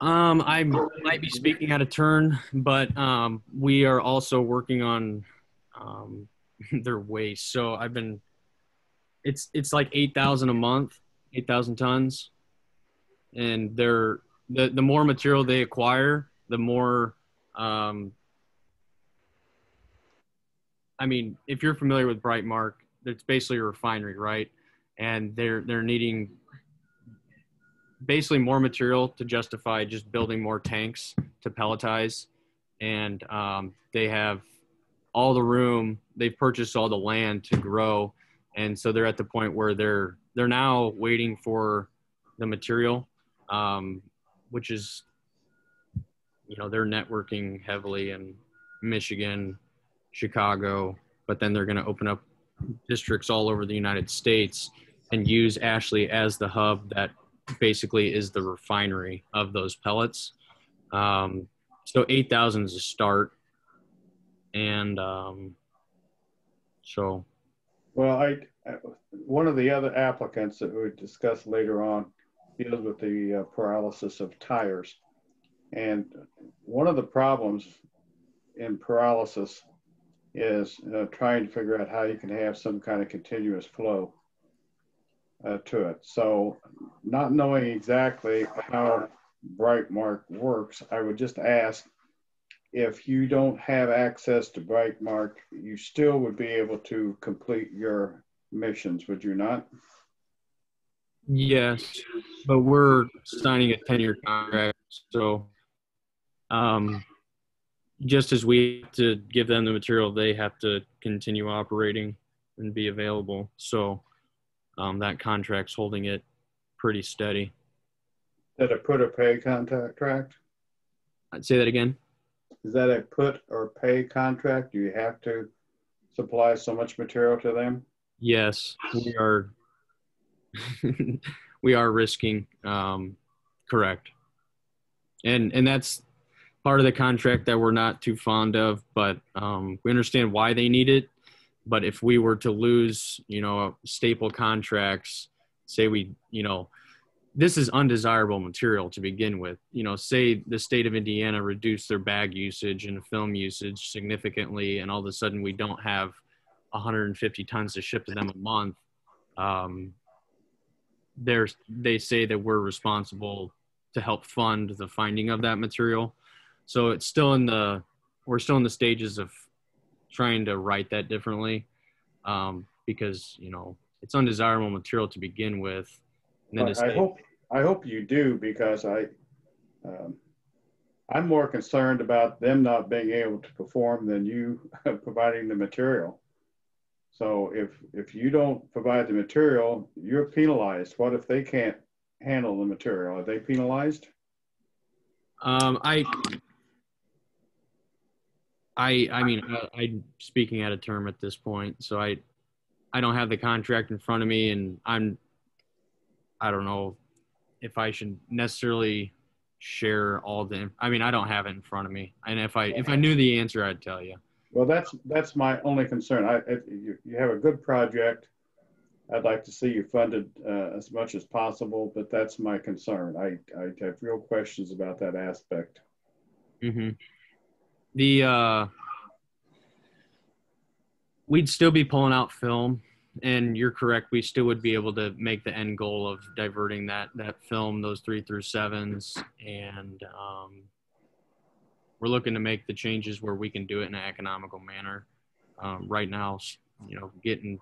Um, I might be speaking out of turn, but um, we are also working on um, <laughs> their waste. So I've been, it's it's like eight thousand a month, eight thousand tons, and they're the the more material they acquire, the more. Um, I mean, if you're familiar with Brightmark, it's basically a refinery, right? And they're they're needing basically more material to justify just building more tanks to pelletize. And um, they have all the room they've purchased all the land to grow. And so they're at the point where they're they're now waiting for the material um, which is you know they're networking heavily in michigan chicago but then they're going to open up districts all over the united states and use ashley as the hub that basically is the refinery of those pellets. Um, so 8,000 is a start. And um, so. Well, I, one of the other applicants that we discuss later on deals with the uh, pyrolysis of tires. And one of the problems in pyrolysis is uh, trying to figure out how you can have some kind of continuous flow uh, to it. So, not knowing exactly how Brightmark works, I would just ask if you don't have access to Brightmark, you still would be able to complete your missions, would you not? Yes, but we're signing a 10 year contract. So, um, just as we have to give them the material, they have to continue operating and be available. So, um, that contract's holding it pretty steady. that a put or pay contract? I'd say that again. Is that a put or pay contract? Do you have to supply so much material to them? Yes, we are. <laughs> we are risking. Um, correct. And and that's part of the contract that we're not too fond of, but um, we understand why they need it. But if we were to lose, you know, staple contracts, say we, you know, this is undesirable material to begin with. You know, say the state of Indiana reduced their bag usage and film usage significantly, and all of a sudden we don't have 150 tons to ship to them a month. Um, there's, they say that we're responsible to help fund the finding of that material. So it's still in the, we're still in the stages of trying to write that differently um, because, you know, it's undesirable material to begin with. And then to I hope, I hope you do because I, um, I'm more concerned about them not being able to perform than you <laughs> providing the material. So if, if you don't provide the material, you're penalized. What if they can't handle the material? Are they penalized? Um, I, I, I mean, I, I'm speaking out of term at this point, so I, I don't have the contract in front of me, and I'm, I don't know if I should necessarily share all the. I mean, I don't have it in front of me, and if I, if I knew the answer, I'd tell you. Well, that's, that's my only concern. I, if you, you have a good project. I'd like to see you funded uh, as much as possible, but that's my concern. I, I have real questions about that aspect. Mm-hmm. The uh, we'd still be pulling out film, and you're correct. We still would be able to make the end goal of diverting that that film, those three through sevens, and um, we're looking to make the changes where we can do it in an economical manner. Um, right now, you know, getting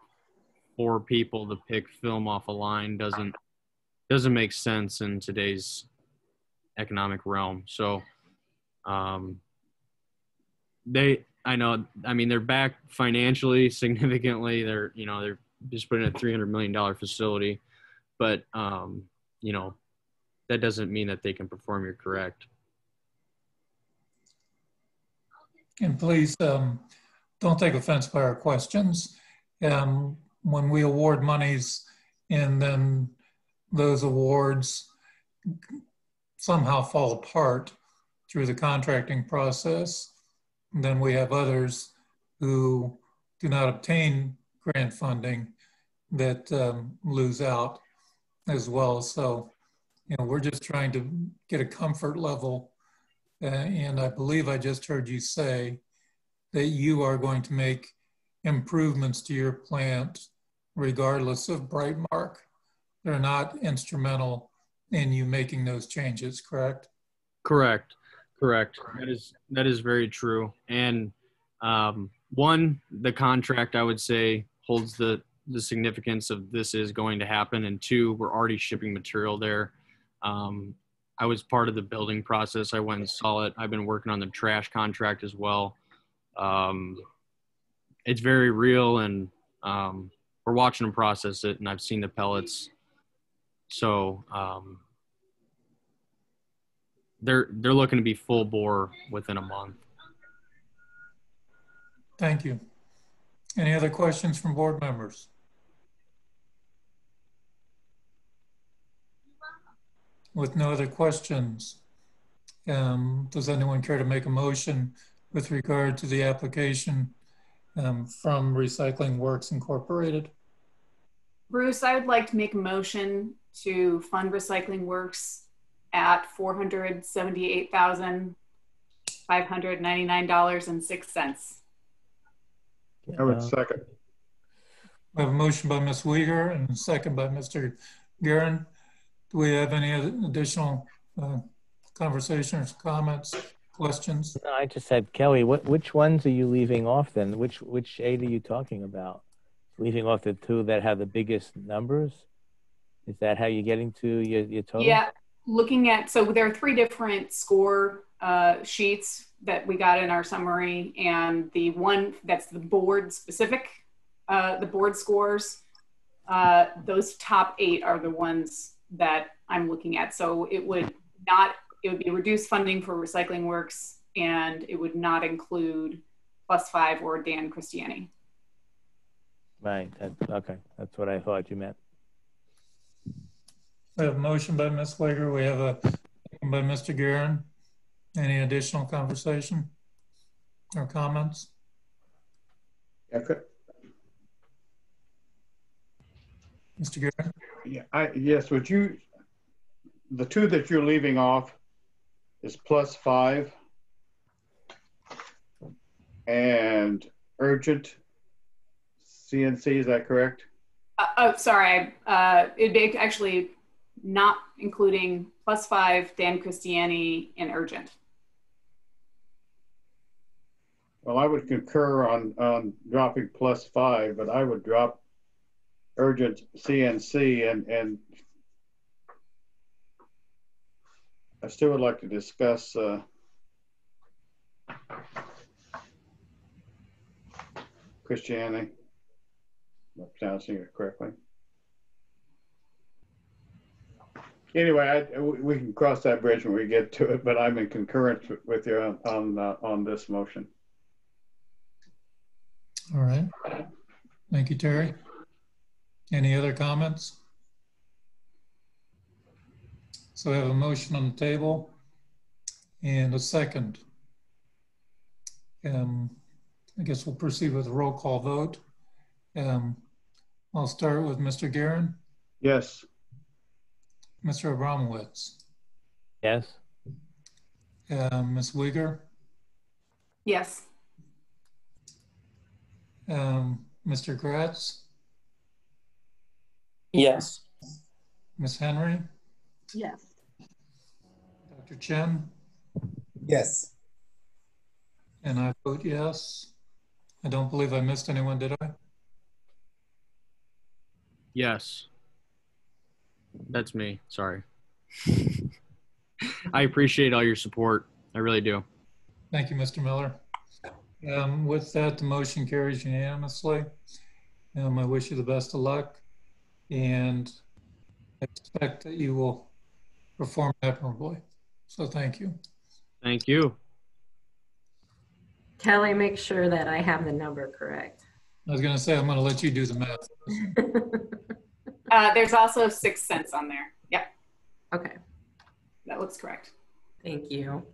four people to pick film off a line doesn't doesn't make sense in today's economic realm. So, um, they, I know, I mean, they're back financially <laughs> significantly. They're, you know, they're just putting a three hundred million dollar facility, but um, you know, that doesn't mean that they can perform. You're correct. And please um, don't take offense by our questions. Um, when we award monies and then those awards somehow fall apart through the contracting process, then we have others who do not obtain grant funding that um, lose out as well. So, you know, we're just trying to get a comfort level. Uh, and I believe I just heard you say that you are going to make improvements to your plant regardless of Brightmark. They're not instrumental in you making those changes, correct? Correct. Correct. That is that is very true. And um, one, the contract I would say holds the the significance of this is going to happen, and two, we're already shipping material there. Um, I was part of the building process. I went and saw it. I've been working on the trash contract as well. Um, it's very real, and um, we're watching them process it, and I've seen the pellets. So um, they're they're looking to be full bore within a month. Thank you. Any other questions from board members? With no other questions, um, does anyone care to make a motion with regard to the application um, from Recycling Works Incorporated? Bruce, I would like to make a motion to fund Recycling Works at four hundred seventy-eight thousand five hundred ninety-nine dollars and six cents. I would second. We have a motion by Ms. Weger and a second by Mr. Guerin. Do we have any additional uh, conversations, comments, questions? No, I just said, Kelly, what, which ones are you leaving off then? Which, which eight are you talking about? Leaving off the two that have the biggest numbers? Is that how you're getting to your, your total? Yeah, looking at, so there are three different score uh, sheets that we got in our summary, and the one that's the board specific, uh, the board scores, uh, those top eight are the ones that I'm looking at. So it would not, it would be reduced funding for recycling works and it would not include plus five or Dan Cristiani. Right. That's, okay. That's what I thought you meant. We have a motion by Ms. Weger. We have a second by Mr. Guerin. Any additional conversation or comments? Okay. Mr. Guerin? Yeah, I, yes, would you, the two that you're leaving off is plus five and urgent CNC, is that correct? Uh, oh, sorry. Uh, it'd be actually not including plus five, Dan Cristiani, and urgent. Well, I would concur on, on dropping plus five, but I would drop urgent CNC and, and I still would like to discuss uh, Christianity. Am I pronouncing it correctly? Anyway, I, we can cross that bridge when we get to it, but I'm in concurrence with you on on, uh, on this motion. All right. Thank you, Terry. Any other comments? So we have a motion on the table and a second. Um, I guess we'll proceed with a roll call vote. Um, I'll start with Mr. Guerin, Yes. Mr. Abramowicz, Yes. uh, Ms. Weger, Yes. um, Mr. Gratz, Yes. Ms. Henry, Yes. Dr. Chen, Yes. and I vote yes. I don't believe I missed anyone, did I? Yes. That's me. Sorry. <laughs> I appreciate all your support. I really do. Thank you, Mr. Miller. Um, with that, the motion carries unanimously. Um, I wish you the best of luck and I expect that you will perform admirably. So thank you. Thank you. Kelly, make sure that I have the number correct. I was going to say, I'm going to let you do the math. <laughs> Uh, there's also six cents on there. Yep. Okay. That looks correct. Thank you.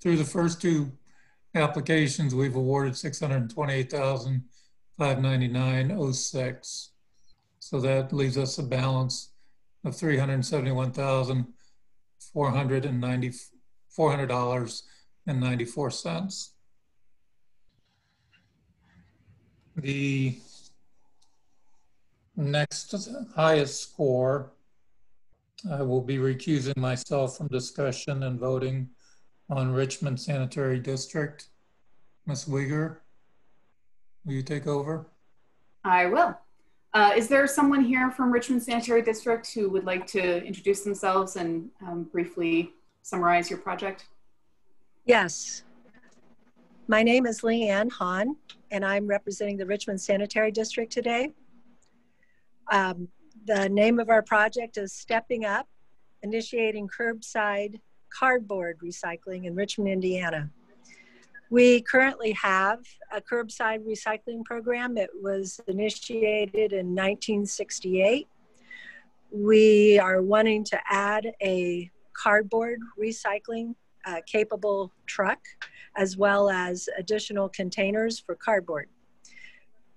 Through the first two applications, we've awarded 628,599.06. So that leaves us a balance of $371,490, The next highest score, I will be recusing myself from discussion and voting on Richmond Sanitary District. Ms. Weger, will you take over? I will. Uh, is there someone here from Richmond Sanitary District who would like to introduce themselves and um, briefly summarize your project? Yes. My name is Leanne Hahn, and I'm representing the Richmond Sanitary District today. Um, the name of our project is Stepping Up, Initiating Curbside Cardboard Recycling in Richmond, Indiana. We currently have a curbside recycling program. It was initiated in 1968. We are wanting to add a cardboard recycling uh, capable truck as well as additional containers for cardboard.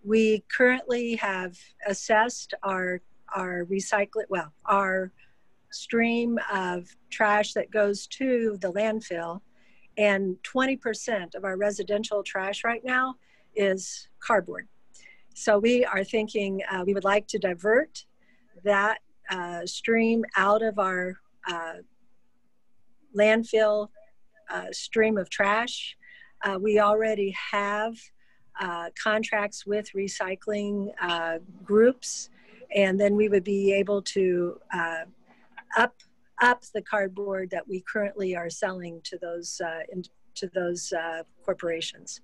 We currently have assessed our, our recycling, well, our stream of trash that goes to the landfill and 20% of our residential trash right now is cardboard. So we are thinking uh, we would like to divert that uh, stream out of our uh, landfill stream of trash. Uh, we already have uh, contracts with recycling groups, and then we would be able to up up the cardboard that we currently are selling to those uh, in, to those uh, corporations.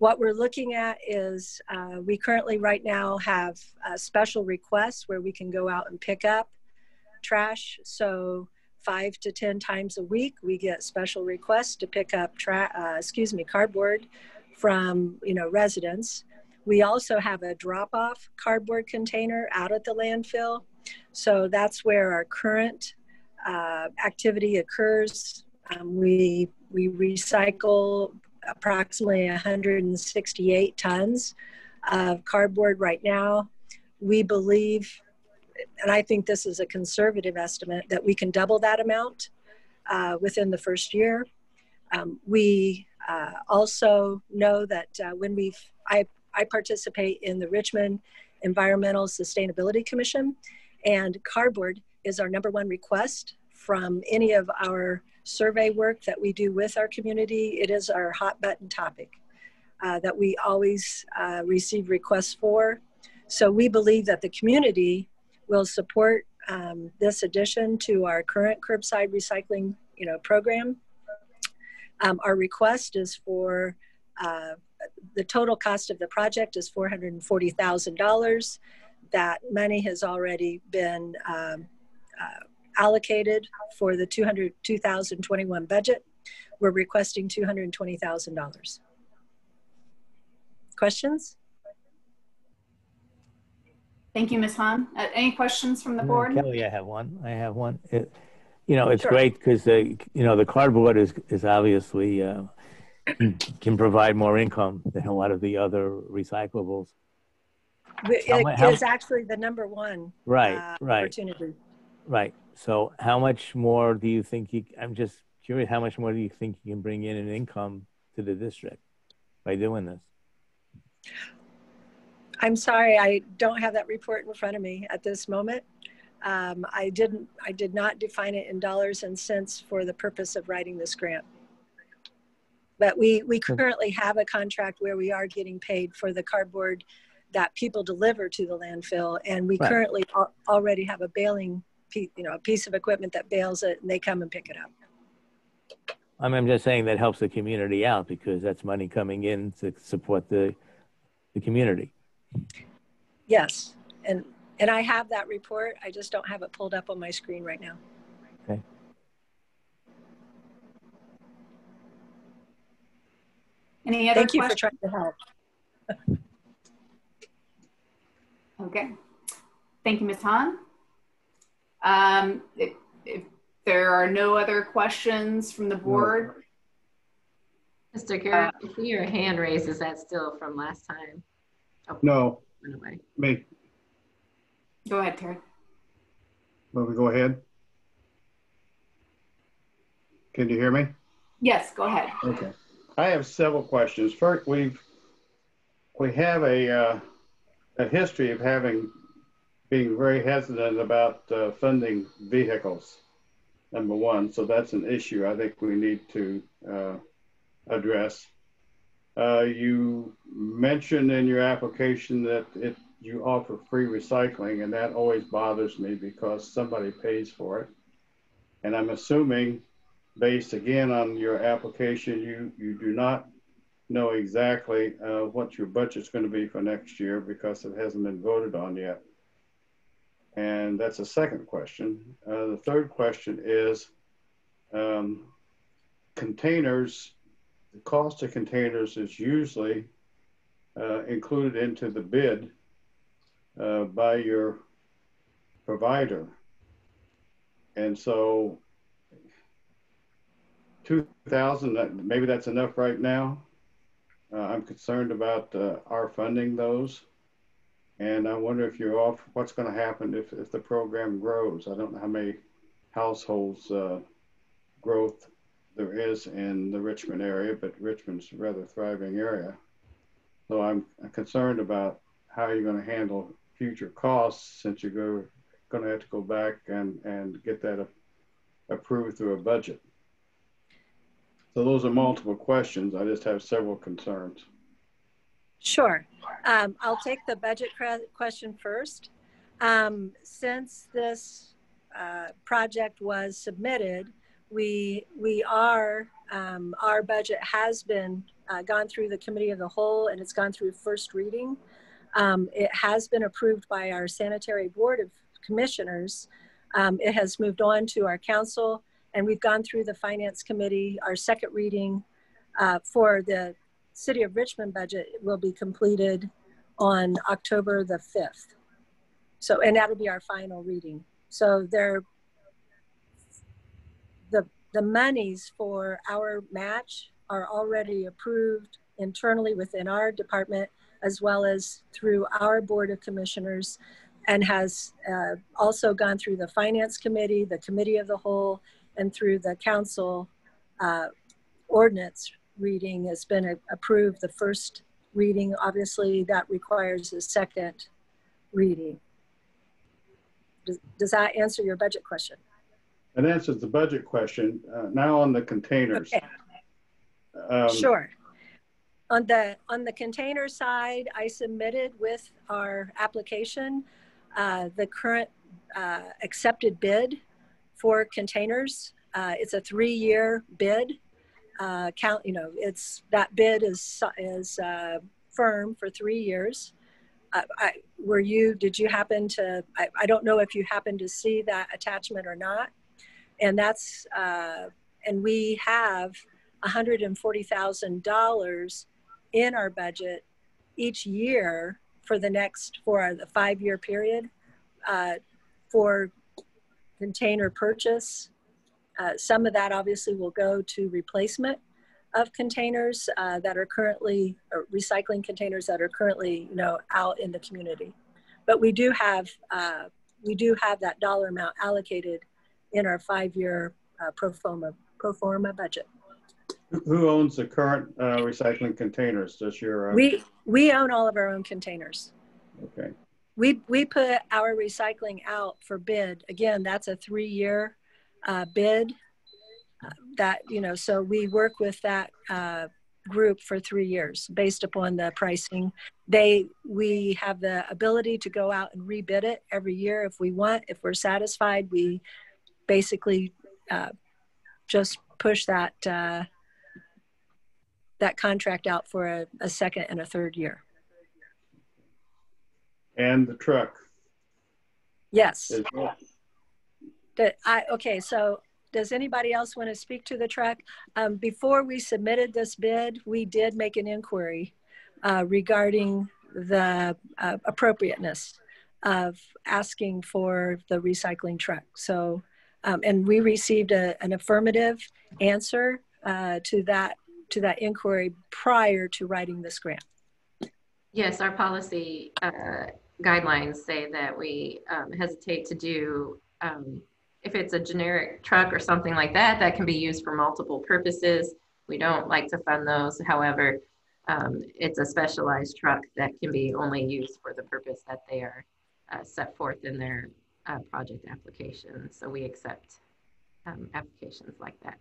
what we're looking at is uh, we currently right now have a special requests where we can go out and pick up trash. So five to 10 times a week, we get special requests to pick up, tra- uh, excuse me, cardboard from, you know, residents. We also have a drop-off cardboard container out at the landfill. So that's where our current uh, activity occurs. Um, we, we recycle approximately 168 tons of cardboard right now. We believe and I think this is a conservative estimate, that we can double that amount uh, within the first year. Um, we uh, also know that uh, when we've, I, I participate in the Richmond Environmental Sustainability Commission, and cardboard is our number one request from any of our survey work that we do with our community. It is our hot button topic uh, that we always uh, receive requests for. So we believe that the community will support um, this addition to our current curbside recycling you know, program. Um, our request is for uh, the total cost of the project is $440,000. That money has already been um, uh, allocated for the 200, 2021 budget. We're requesting $220,000. Questions? Thank you, Ms. Hahn. Uh, any questions from the board? Kelly, I have one. I have one. It, you know, it's Sure. great because the you know the cardboard is is obviously uh, <clears throat> can provide more income than a lot of the other recyclables. It How mu- how- is actually the number one Right, uh, right. opportunity. Right. So, how much more do you think you? I'm just curious. How much more do you think you can bring in an income to the district by doing this? I'm sorry, I don't have that report in front of me at this moment. Um, I didn't, I did not define it in dollars and cents for the purpose of writing this grant. But we, we currently have a contract where we are getting paid for the cardboard that people deliver to the landfill. And we Right. currently al- already have a baling, piece, you know, a piece of equipment that bales it and they come and pick it up. I mean, I'm just saying that helps the community out because that's money coming in to support the the community. Yes, and, and I have that report. I just don't have it pulled up on my screen right now. Okay. Any other Thank you for trying to help. <laughs> Okay. Thank you, Ms. Hahn. Um, if, if there are no other questions from the board, Mr. Garrett, I see your hand raised. Is that still from last time? Oh, No, went away. me. go ahead, Terry. Will we go ahead? Can you hear me? Yes, go ahead. Okay. I have several questions. First, we've, we have a, uh, a history of having, being very hesitant about uh, funding vehicles, number one. So that's an issue I think we need to uh, address. Uh, you mentioned in your application that it, you offer free recycling, and that always bothers me because somebody pays for it. And I'm assuming, based again on your application, you, you do not know exactly uh, what your budget's going to be for next year because it hasn't been voted on yet. And that's a second question. Uh, the third question is um, containers, the cost of containers is usually uh, included into the bid uh, by your provider. And so 2,000, maybe that's enough right now. Uh, I'm concerned about uh, our funding those. And I wonder if you're off, what's going to happen if, if the program grows? I don't know how many households uh, growth there is in the Richmond area, but Richmond's a rather thriving area. So I'm concerned about how you're going to handle future costs since you're go, going to have to go back and, and get that approved through a budget. So those are multiple questions. I just have several concerns. Sure. Um, I'll take the budget question first. Um, since this uh, project was submitted, we we are um, our budget has been uh, gone through the committee of the whole and it's gone through first reading. Um, it has been approved by our sanitary board of commissioners. Um, it has moved on to our council and we've gone through the finance committee. Our second reading uh, for the city of Richmond budget will be completed on October the 5th. So, and that'll be our final reading. So there, the, monies for our match are already approved internally within our department as well as through our board of commissioners and has uh, also gone through the finance committee, the committee of the whole, and through the council uh, ordinance reading has been a- approved. The first reading, obviously, that requires a second reading. Does, does that answer your budget question? That answers the budget question. Uh, now on the containers. Okay. Um, Sure. On the, on the container side, I submitted with our application, uh, the current, uh, accepted bid for containers. Uh, it's a three-year bid. Uh, count, you know, it's, that bid is, is, uh, firm for three years. Uh, I, were you, did you happen to, I, I don't know if you happened to see that attachment or not. And that's, uh, and we have $140,000 in our budget each year for the next, for the five-year period uh, for container purchase. Uh, some of that obviously will go to replacement of containers uh, that are currently, recycling containers that are currently, you know, out in the community. But we do have, uh, we do have that dollar amount allocated in our five-year uh, pro forma, pro forma budget. Who owns the current uh, recycling containers? Does your? Uh, We, we own all of our own containers. Okay. We, we put our recycling out for bid. Again, that's a three-year uh, bid. Uh, that, you know, so we work with that uh, group for three years based upon the pricing. They, we have the ability to go out and rebid it every year if we want. If we're satisfied, we basically uh, just push that uh, that contract out for a, a second and a third year. And the truck. Yes. Well. I, okay, so does anybody else want to speak to the truck? Um, before we submitted this bid, we did make an inquiry uh, regarding the uh, appropriateness of asking for the recycling truck. So, um, and we received a, an affirmative answer uh, to that to that inquiry prior to writing this grant. Yes, our policy uh, guidelines say that we um, hesitate to do, um, if it's a generic truck or something like that, that can be used for multiple purposes. We don't like to fund those. However, um, it's a specialized truck that can be only used for the purpose that they are uh, set forth in their uh, project application. So we accept um, applications like that.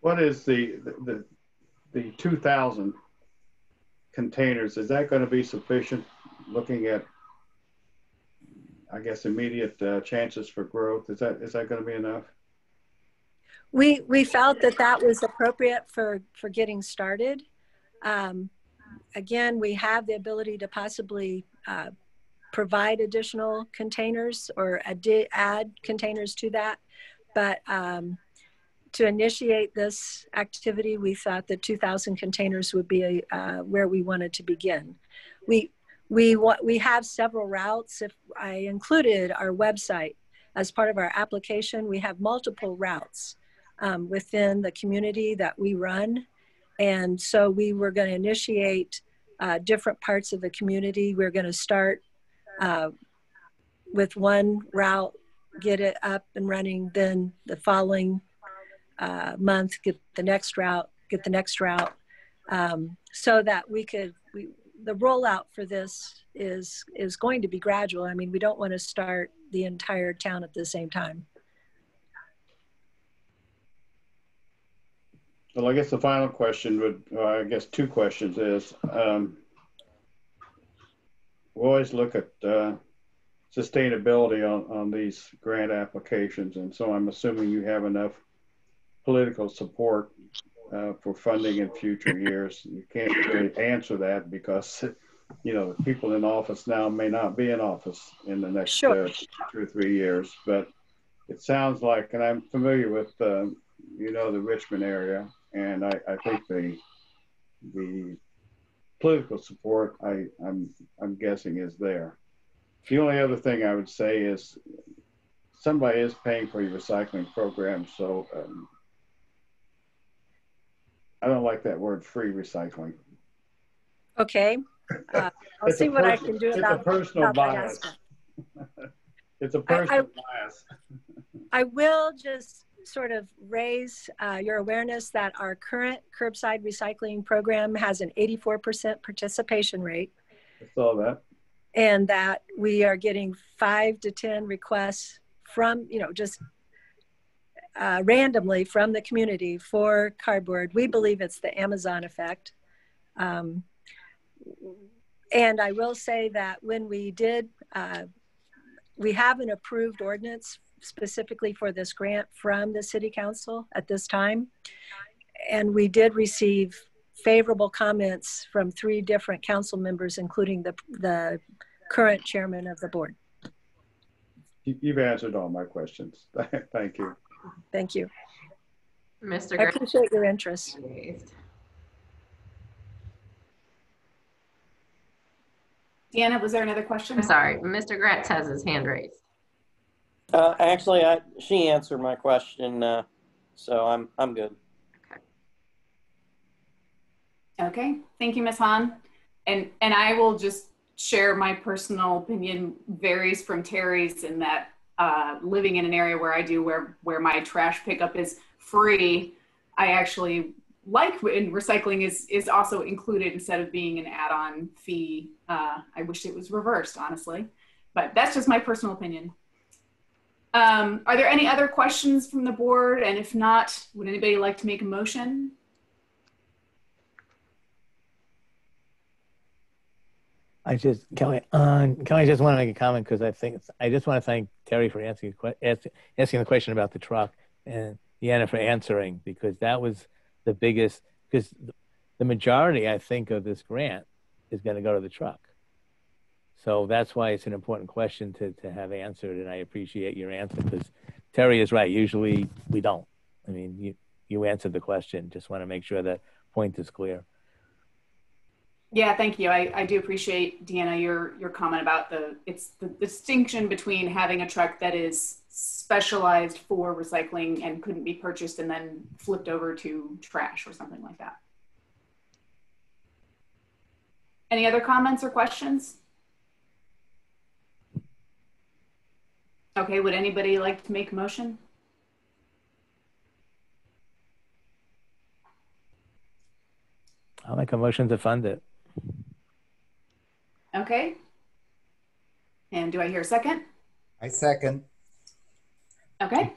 What is the, the, the 2,000 containers? Is that going to be sufficient looking at, I guess, immediate uh, chances for growth? Is that, is that going to be enough? We, we felt that that was appropriate for, for getting started. Um, again, we have the ability to possibly uh, provide additional containers or add, add containers to that. But um, to initiate this activity, we thought that 2,000 containers would be uh, where we wanted to begin. We, we, we have several routes. If I included our website as part of our application, we have multiple routes um, within the community that we run. And so we were going to initiate uh, different parts of the community. We're going to start uh, with one route, get it up and running, then the following uh, month, get the next route, get the next route, um, so that we could, we, the rollout for this is, is going to be gradual. I mean, we don't want to start the entire town at the same time. Well, I guess the final question would, well, I guess two questions is, um, we always look at uh, sustainability on, on these grant applications. And so I'm assuming you have enough political support uh, for funding in future years. You can't really answer that because, you know, people in office now may not be in office in the next Sure. uh, two or three years. But it sounds like, and I'm familiar with, um, you know, the Richmond area, and I, I think the the political support I, I'm I'm guessing is there. The only other thing I would say is somebody is paying for your recycling program, so um, I don't like that word free recycling. Okay. Uh, I'll see what I can do it's a about, personal about that bias. <laughs> It's a personal bias. <laughs> I will just sort of raise uh, your awareness that our current curbside recycling program has an 84% participation rate I saw that. and that we are getting five to 10 requests from, you know, just uh, randomly from the community for cardboard. We believe it's the Amazon effect. Um, and I will say that when we did, uh, we have an approved ordinance specifically for this grant from the city council at this time. And we did receive favorable comments from three different council members, including the, the current chairman of the board. You- You've answered all my questions. <laughs> Thank you. Thank you. Mr. I appreciate your interest. Deanna, was there another question? I'm sorry, Mr. Gratz has his hand raised. Uh, actually, I, she answered my question, uh, so I'm, I'm good. Okay, thank you, Ms. Hahn. And, and I will just share my personal opinion varies from Terry's in that uh, living in an area where I do where, where my trash pickup is free, I actually like when recycling is, is also included instead of being an add-on fee. Uh, I wish it was reversed, honestly, but that's just my personal opinion. Um, are there any other questions from the board? And if not, would anybody like to make a motion? I just Kelly, uh, Kelly, I just want to make a comment because I think I just want to thank Terry for answering que- ask- asking the question about the truck and Deanna for answering because that was the biggest because the majority I think of this grant is going to go to the truck. So that's why it's an important question to, to have answered, and I appreciate your answer because Terry is right. Usually we don't. I mean, you you answered the question. Just want to make sure that point is clear. Yeah, thank you. I, I do appreciate Deanna your your comment about the it's the distinction between having a truck that is specialized for recycling and couldn't be purchased and then flipped over to trash or something like that. Any other comments or questions? Okay, would anybody like to make a motion? I'll make a motion to fund it. Okay. And do I hear a second? I second. Okay.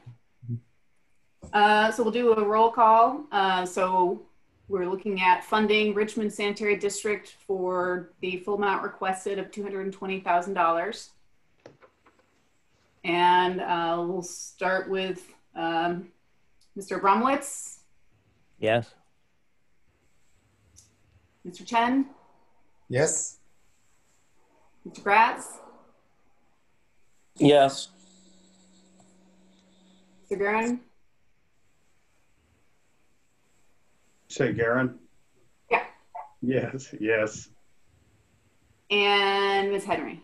Uh, so we'll do a roll call. Uh, so we're looking at funding Richmond Sanitary District for the full amount requested of $220,000. And uh, we'll start with um, Mr. Bromwitz, Yes. Mr. Chen, Yes. Mr. Gratz, Yes. Mr. Guerin. Say Garen? Yeah. Yes, yes. and Ms. Henry.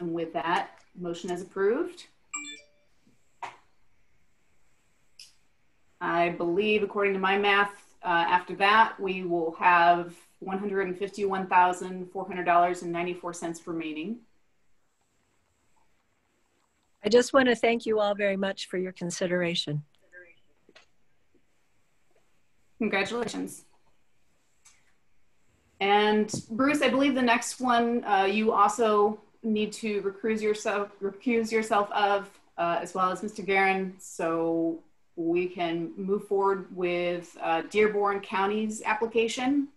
And with that, motion is approved. I believe, according to my math, uh, after that, we will have $151,400.94 remaining. I just want to thank you all very much for your consideration. Congratulations. And Bruce, I believe the next one uh, you also need to recuse yourself, recuse yourself of, uh, as well as Mr. Guerin, so we can move forward with uh, Dearborn County's application.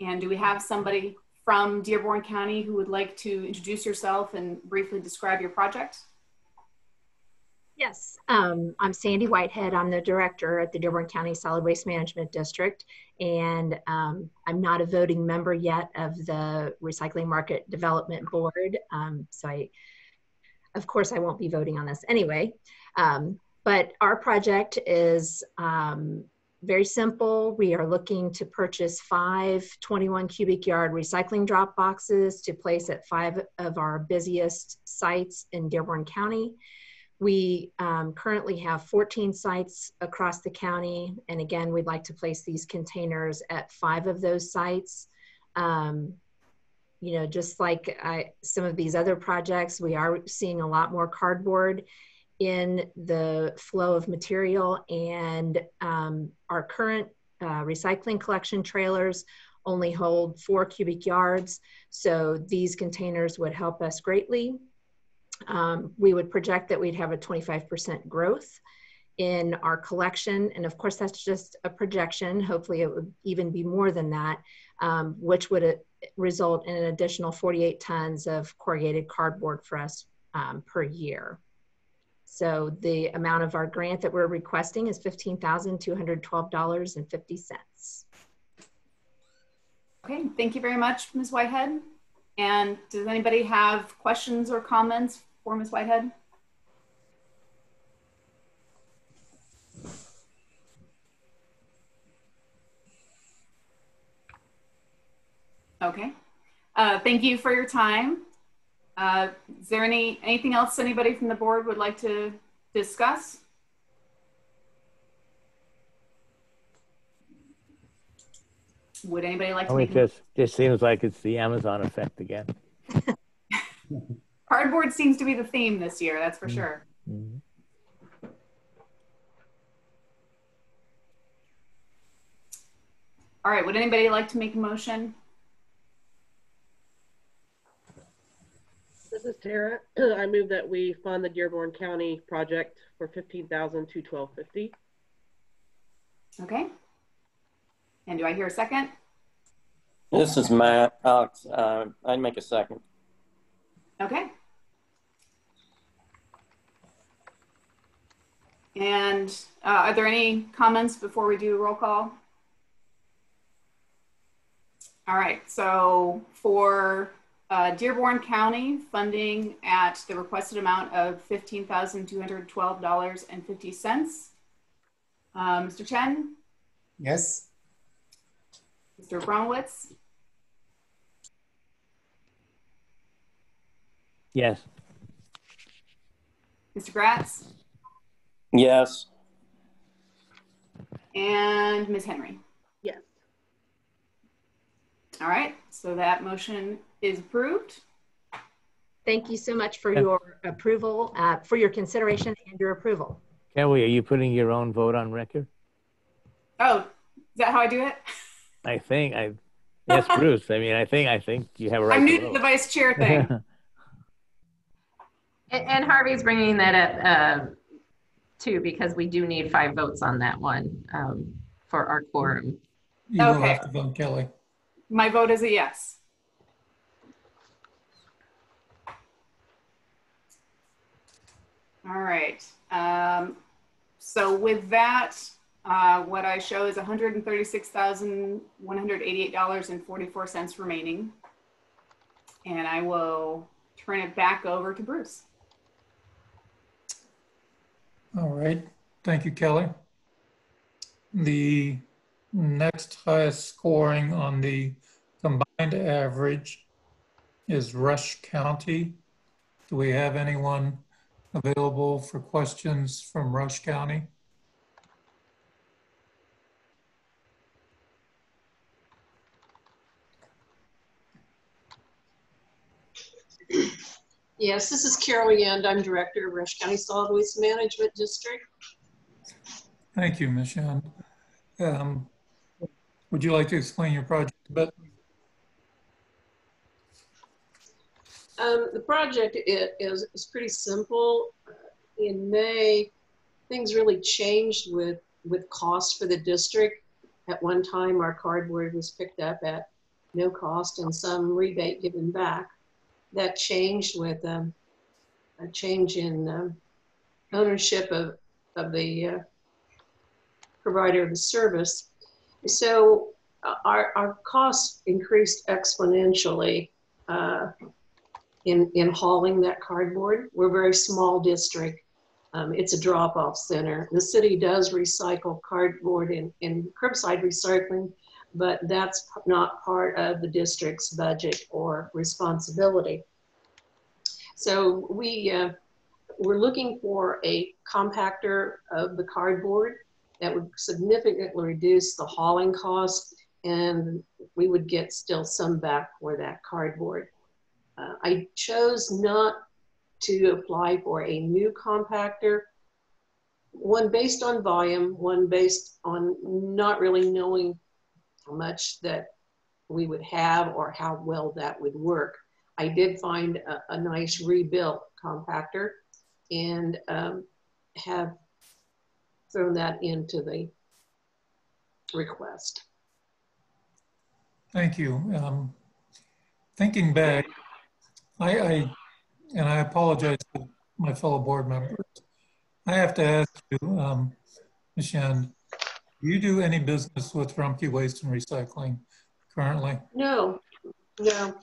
And do we have somebody from Dearborn County who would like to introduce yourself and briefly describe your project? Yes, um, I'm Sandy Whitehead. I'm the director at the Dearborn County Solid Waste Management District, and um, I'm not a voting member yet of the Recycling Market Development Board. Um, so I, of course, I won't be voting on this anyway. Um, but our project is um, very simple. We are looking to purchase five 21 cubic yard recycling drop boxes to place at five of our busiest sites in Dearborn County. We um, currently have 14 sites across the county. And again, we'd like to place these containers at five of those sites. Um, you know, just like I, some of these other projects, we are seeing a lot more cardboard in the flow of material and um, our current uh, recycling collection trailers only hold four cubic yards. So these containers would help us greatly. Um, we would project that we'd have a 25% growth in our collection. And of course, that's just a projection. Hopefully it would even be more than that, um, which would uh, result in an additional 48 tons of corrugated cardboard for us um, per year. So the amount of our grant that we're requesting is $15,212.50. Okay, thank you very much, Ms. Whitehead. And does anybody have questions or comments for Ms. Whitehead? Okay. Uh, thank you for your time. Uh, is there any anything else anybody from the board would like to discuss? Would anybody like to Oh, make it just, just seems like it's the Amazon effect again. <laughs> Cardboard seems to be the theme this year, that's for sure. Mhm. All right, would anybody like to make a motion? This is Tara. <clears throat> I move that we fund the Dearborn County project for fifteen thousand two twelve fifty. Okay. And do I hear a second? This is Matt. Alex, uh, I'd make a second. Okay. And uh, are there any comments before we do a roll call? All right, so for uh, Dearborn County, funding at the requested amount of $15,212.50. Uh, Mr. Chen, Yes. Mr. Brownwitz, Yes. Mr. Gratz, Yes. and Ms. Henry. Yes. All right, so that motion is approved. Thank you so much for your approval, uh, for your consideration and your approval. Kelly, are you putting your own vote on record? Oh, is that how I do it? <laughs> I think I, yes, <laughs> Bruce. I mean, I think I think you have a right. I'm new to to the vice chair thing. <laughs> And, and Harvey's bringing that up uh, too, because we do need five votes on that one um, for our quorum. You will Okay. have to vote Kelly. My vote is a yes. All right. Um, so with that, uh, what I show is $136,188.44 remaining. And I will turn it back over to Bruce. All right. Thank you, Kelly. The next highest scoring on the combined average is Rush County. Do we have anyone available for questions from Rush County? Yes, this is Carol Yand. I'm Director of Rush County Solid Waste Management District. Thank you, Ms. Young. Um, Would you like to explain your project a bit? Um, the project is, is pretty simple. In May, things really changed with, with cost for the district. At one time, our cardboard was picked up at no cost and some rebate given back. That changed with um, a change in um, ownership of, of the uh, provider of the service. So uh, our, our costs increased exponentially uh, in, in hauling that cardboard. We're a very small district. Um, it's a drop-off center. The city does recycle cardboard in, in curbside recycling, but that's not part of the district's budget or responsibility. So we, uh, we're looking for a compactor of the cardboard that would significantly reduce the hauling cost and we would get still some back for that cardboard. Uh, I chose not to apply for a new compactor, one based on volume, one based on not really knowing how much that we would have or how well that would work. I did find a, a nice rebuilt compactor and um, have thrown that into the request. Thank you. Um, thinking back, I, I, and I apologize to my fellow board members. I have to ask you, um, Michelle, do you do any business with Rumpke Waste and Recycling currently? No, no,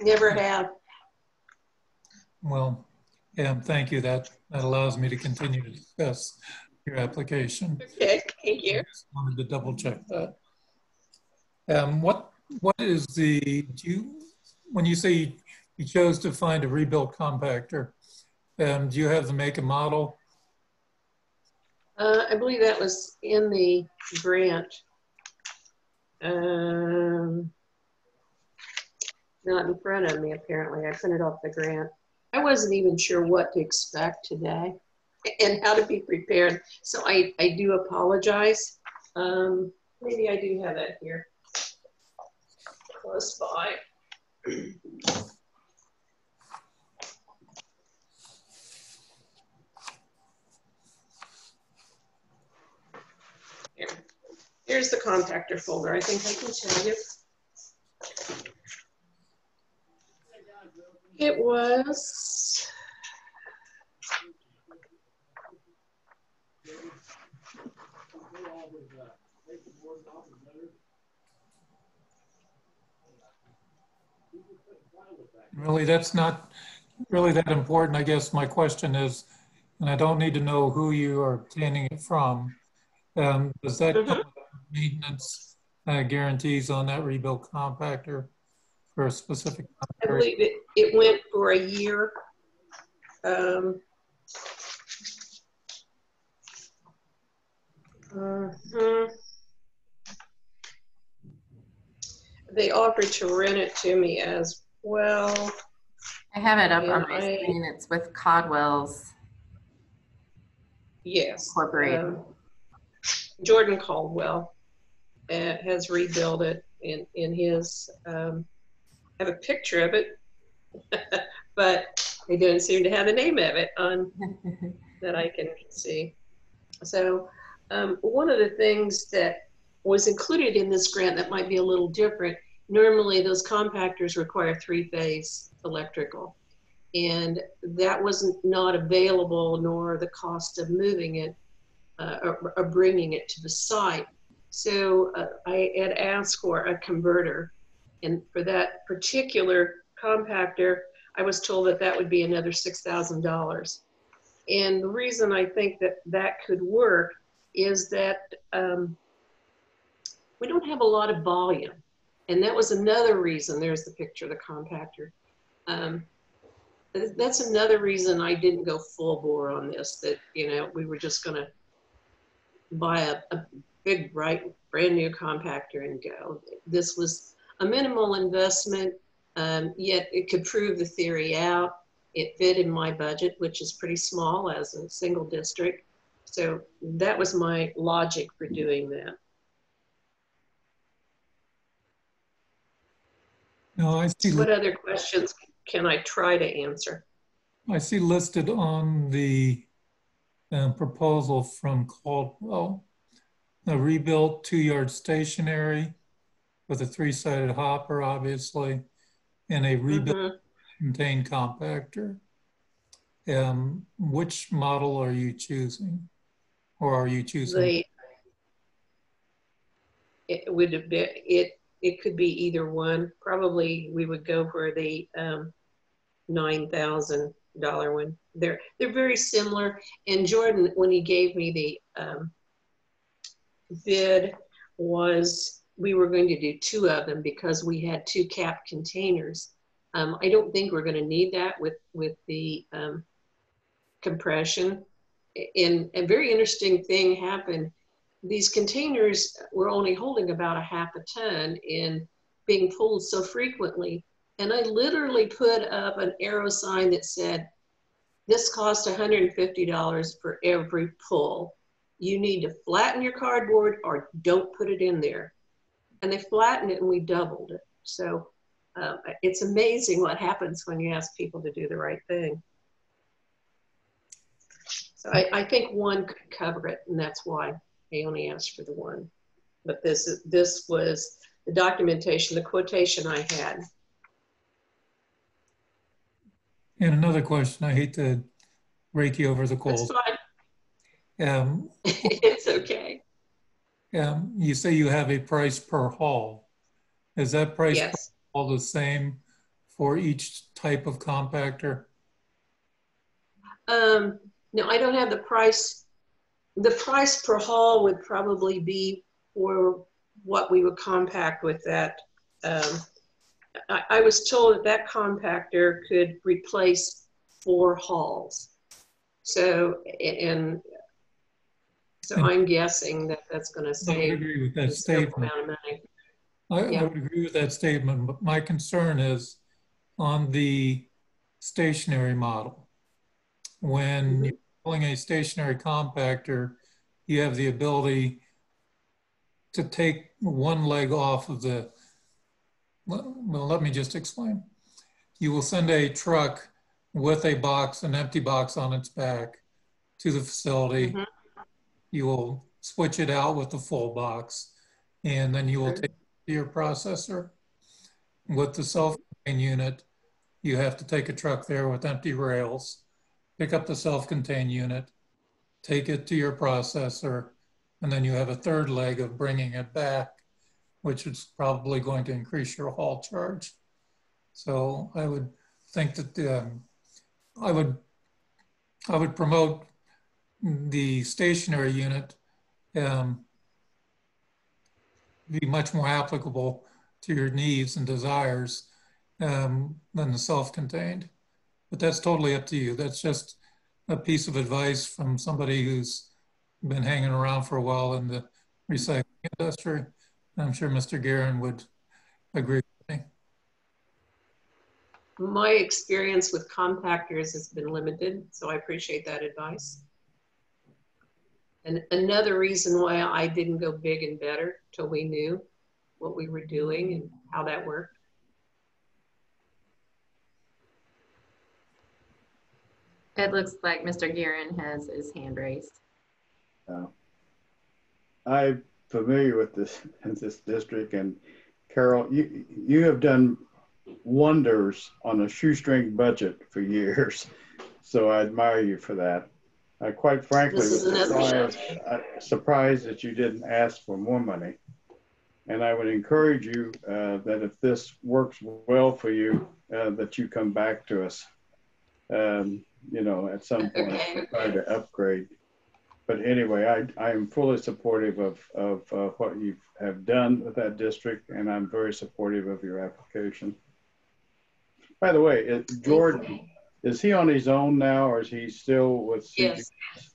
never have. Well, yeah, thank you. That that allows me to continue to discuss your application. Okay, thank you. Just wanted to double check that. Um, what what is the do you when you say you chose to find a rebuilt compactor? Um, do you have the make and model? Uh, I believe that was in the grant. Um, not in front of me, apparently. I printed off the grant. I wasn't even sure what to expect today and how to be prepared. So I, I do apologize. Um, maybe I do have that here close by. <clears throat> Here. Here's the compactor folder. I think I can tell you. It was Really, that's not really that important. I guess my question is, and I don't need to know who you are obtaining it from. Um, does that <laughs> mm -hmm. maintenance uh, guarantees on that rebuilt compactor for a specific? I believe it, it went for a year. Um, uh -huh. They offered to rent it to me as well. I have it up on my I, screen. It's with Caldwell's. Yes. Incorporated. Um, Jordan Caldwell uh, has rebuilt it in, in his, um, I have a picture of it, <laughs> but they don't seem to have the name of it on <laughs> that I can see. So um, one of the things that was included in this grant that might be a little different normally those compactors require three-phase electrical and that wasn't not available nor the cost of moving it uh, or, or, bringing it to the site. So uh, i had asked for a converter. And for that particular compactor i was told that that would be another $6000 and the reason i think that that could work is that um, we don't have a lot of volume. And that was another reason, there's the picture of the compactor. Um, that's another reason I didn't go full bore on this, that, you know, we were just going to buy a, a big, bright, brand new compactor and go. This was a minimal investment, um, yet it could prove the theory out. It fit in my budget, which is pretty small as a single district. So that was my logic for doing that. No, I see. What other questions can I try to answer? I see listed on the uh, proposal from Caldwell, a rebuilt two-yard stationary with a three-sided hopper, obviously, and a rebuilt mm -hmm. contained compactor. Um, which model are you choosing? Or are you choosing? The, it would have been, it, it could be either one. Probably we would go for the um, $9,000 one. They're, they're very similar. And Jordan, when he gave me the um, bid was we were going to do two of them because we had two cap containers. Um, I don't think we're going to need that with, with the um, compression. And a very interesting thing happened. These containers were only holding about a half a ton and being pulled so frequently. And I literally put up an arrow sign that said, this cost $150 for every pull. You need to flatten your cardboard or don't put it in there. And they flattened it and we doubled it. So uh, it's amazing what happens when you ask people to do the right thing. So I, I think one could cover it, and that's why I only asked for the one. But this this was the documentation, the quotation I had. And another question, I hate to rake you over the coals. Um, <laughs> it's okay. um, you say you have a price per haul. Is that price per Yes. haul the same for each type of compactor? Um, no, I don't have the price. The price per haul would probably be for what we would compact with that. Um, I, I was told that that compactor could replace four hauls. So, and so hmm. I'm guessing that that's going to save agree with that a statement. amount of money. I, I would agree with that statement, but my concern is on the stationary model. When mm-hmm. you're pulling a stationary compactor, you have the ability to take one leg off of the, well, well, let me just explain. You will send a truck with a box, an empty box on its back to the facility. Mm-hmm. You will switch it out with the full box, and then you will take it to your processor. With the self-contained unit, you have to take a truck there with empty rails, pick up the self-contained unit, take it to your processor, and then you have a third leg of bringing it back, which is probably going to increase your haul charge. So I would think that um, I would I would promote the stationary unit um, be much more applicable to your needs and desires um, than the self-contained. But that's totally up to you. That's just a piece of advice from somebody who's been hanging around for a while in the recycling industry. I'm sure Mr. Guerin would agree with me. My experience with compactors has been limited, so I appreciate that advice. And another reason why I didn't go big and better till we knew what we were doing and how that worked. It looks like Mr. Guerin has his hand raised. Uh, I'm familiar with this <laughs> this district, and Carol, you you have done wonders on a shoestring budget for years, <laughs> so I admire you for that. I quite frankly was surprised, uh, surprised that you didn't ask for more money. And I would encourage you uh, that if this works well for you, uh, that you come back to us. Um, you know, at some point, to try to upgrade. But anyway, I, I am fully supportive of, of uh, what you have done with that district, and I'm very supportive of your application. By the way, is Jordan, is he on his own now, or is he still with CGS? Yes.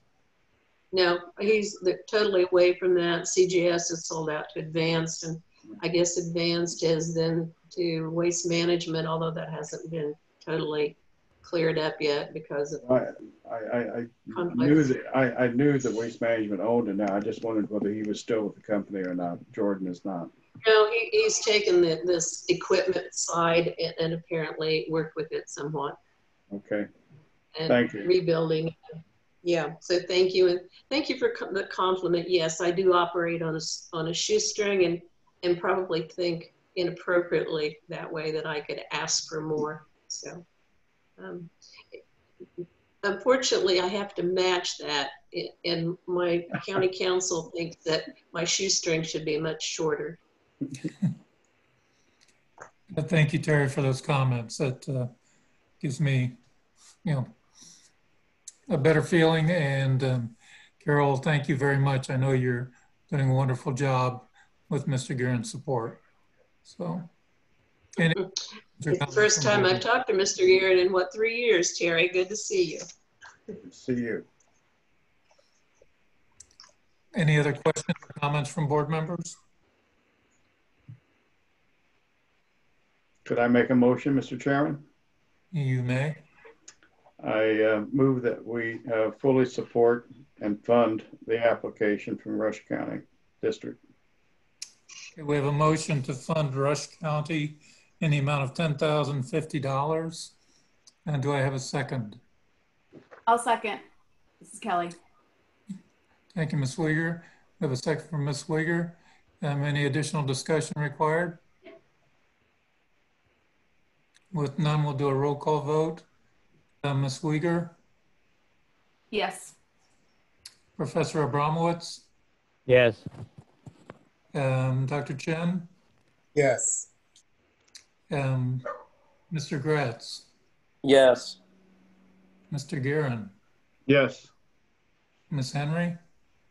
No, he's totally away from that. CGS is sold out to Advanced, and I guess Advanced is then to Waste Management, although that hasn't been totally cleared up yet because of I, I, I, knew that, I, I knew that Waste Management owned it now. I just wondered whether he was still with the company or not. Jordan is not. No, he, he's taken the, this equipment side and, and apparently worked with it somewhat Okay. and Thank you. rebuilding. Yeah, so thank you. And thank you for co- the compliment. Yes, I do operate on a, on a shoestring and, and probably think inappropriately that way that I could ask for more. So um, unfortunately, I have to match that. And my county council <laughs> thinks that my shoestring should be much shorter. But thank you, Terry, for those comments. That uh, gives me, you know, a better feeling. And um, Carol, thank you very much. I know you're doing a wonderful job with Mr. Guerin's support. So, any <laughs> It's the first time I've talked to Mr. Garrett in what, three years, Terry? Good to see you. See you. Any other questions or comments from board members? Could I make a motion, Mr. Chairman? You may. I uh, move that we uh, fully support and fund the application from Rush County District. Okay, We have a motion to fund Rush County in the amount of $10,050. And do I have a second? I'll second. This is Kelly. Thank you, Ms. Weger. We have a second from Ms. Weger. Um, Any additional discussion required? With none, we'll do a roll call vote. Uh, Ms. Weger, Yes. Professor Abramowicz, Yes. um, Dr. Chen, Yes. Um, Mr. Gratz, Yes. Mr. Guerin, Yes. Ms. Henry,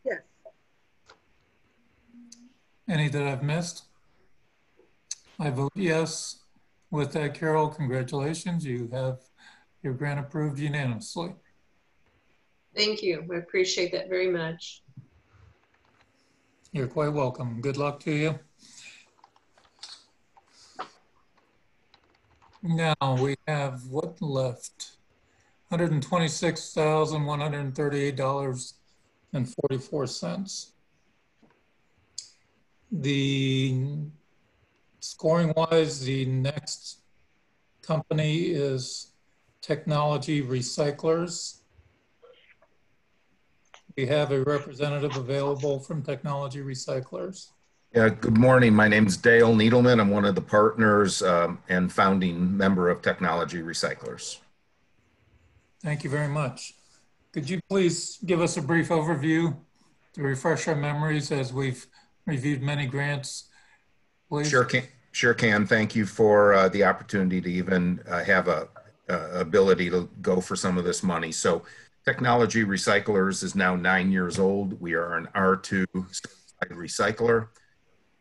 Yes. any that I've missed? I vote yes. With that, Carol, congratulations. You have your grant approved unanimously. Thank you. I appreciate that very much. You're quite welcome. Good luck to you. Now we have what left? Hundred and twenty-six thousand, one hundred and thirty-eight dollars and forty-four cents. The scoring wise, the next company is Technology Recyclers. We have a representative available from Technology Recyclers. Yeah, good morning. My name is Dale Needleman. I'm one of the partners um, and founding member of Technology Recyclers. Thank you very much. Could you please give us a brief overview to refresh our memories as we've reviewed many grants? Please. Sure can. Sure can. Thank you for uh, the opportunity to even uh, have a, a ability to go for some of this money. So, Technology Recyclers is now nine years old. We are an R2 recycler,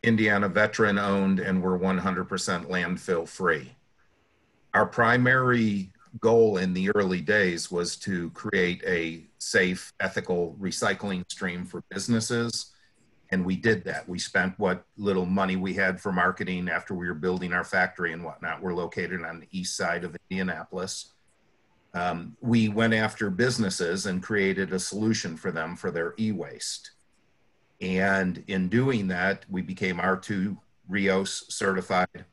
Indiana veteran owned, and we're 100% landfill free. Our primary goal in the early days was to create a safe, ethical recycling stream for businesses. And we did that. We spent what little money we had for marketing after we were building our factory and whatnot. We're located on the east side of Indianapolis. Um, we went after businesses and created a solution for them for their e waste. And in doing that, we became R2 RIOS certified.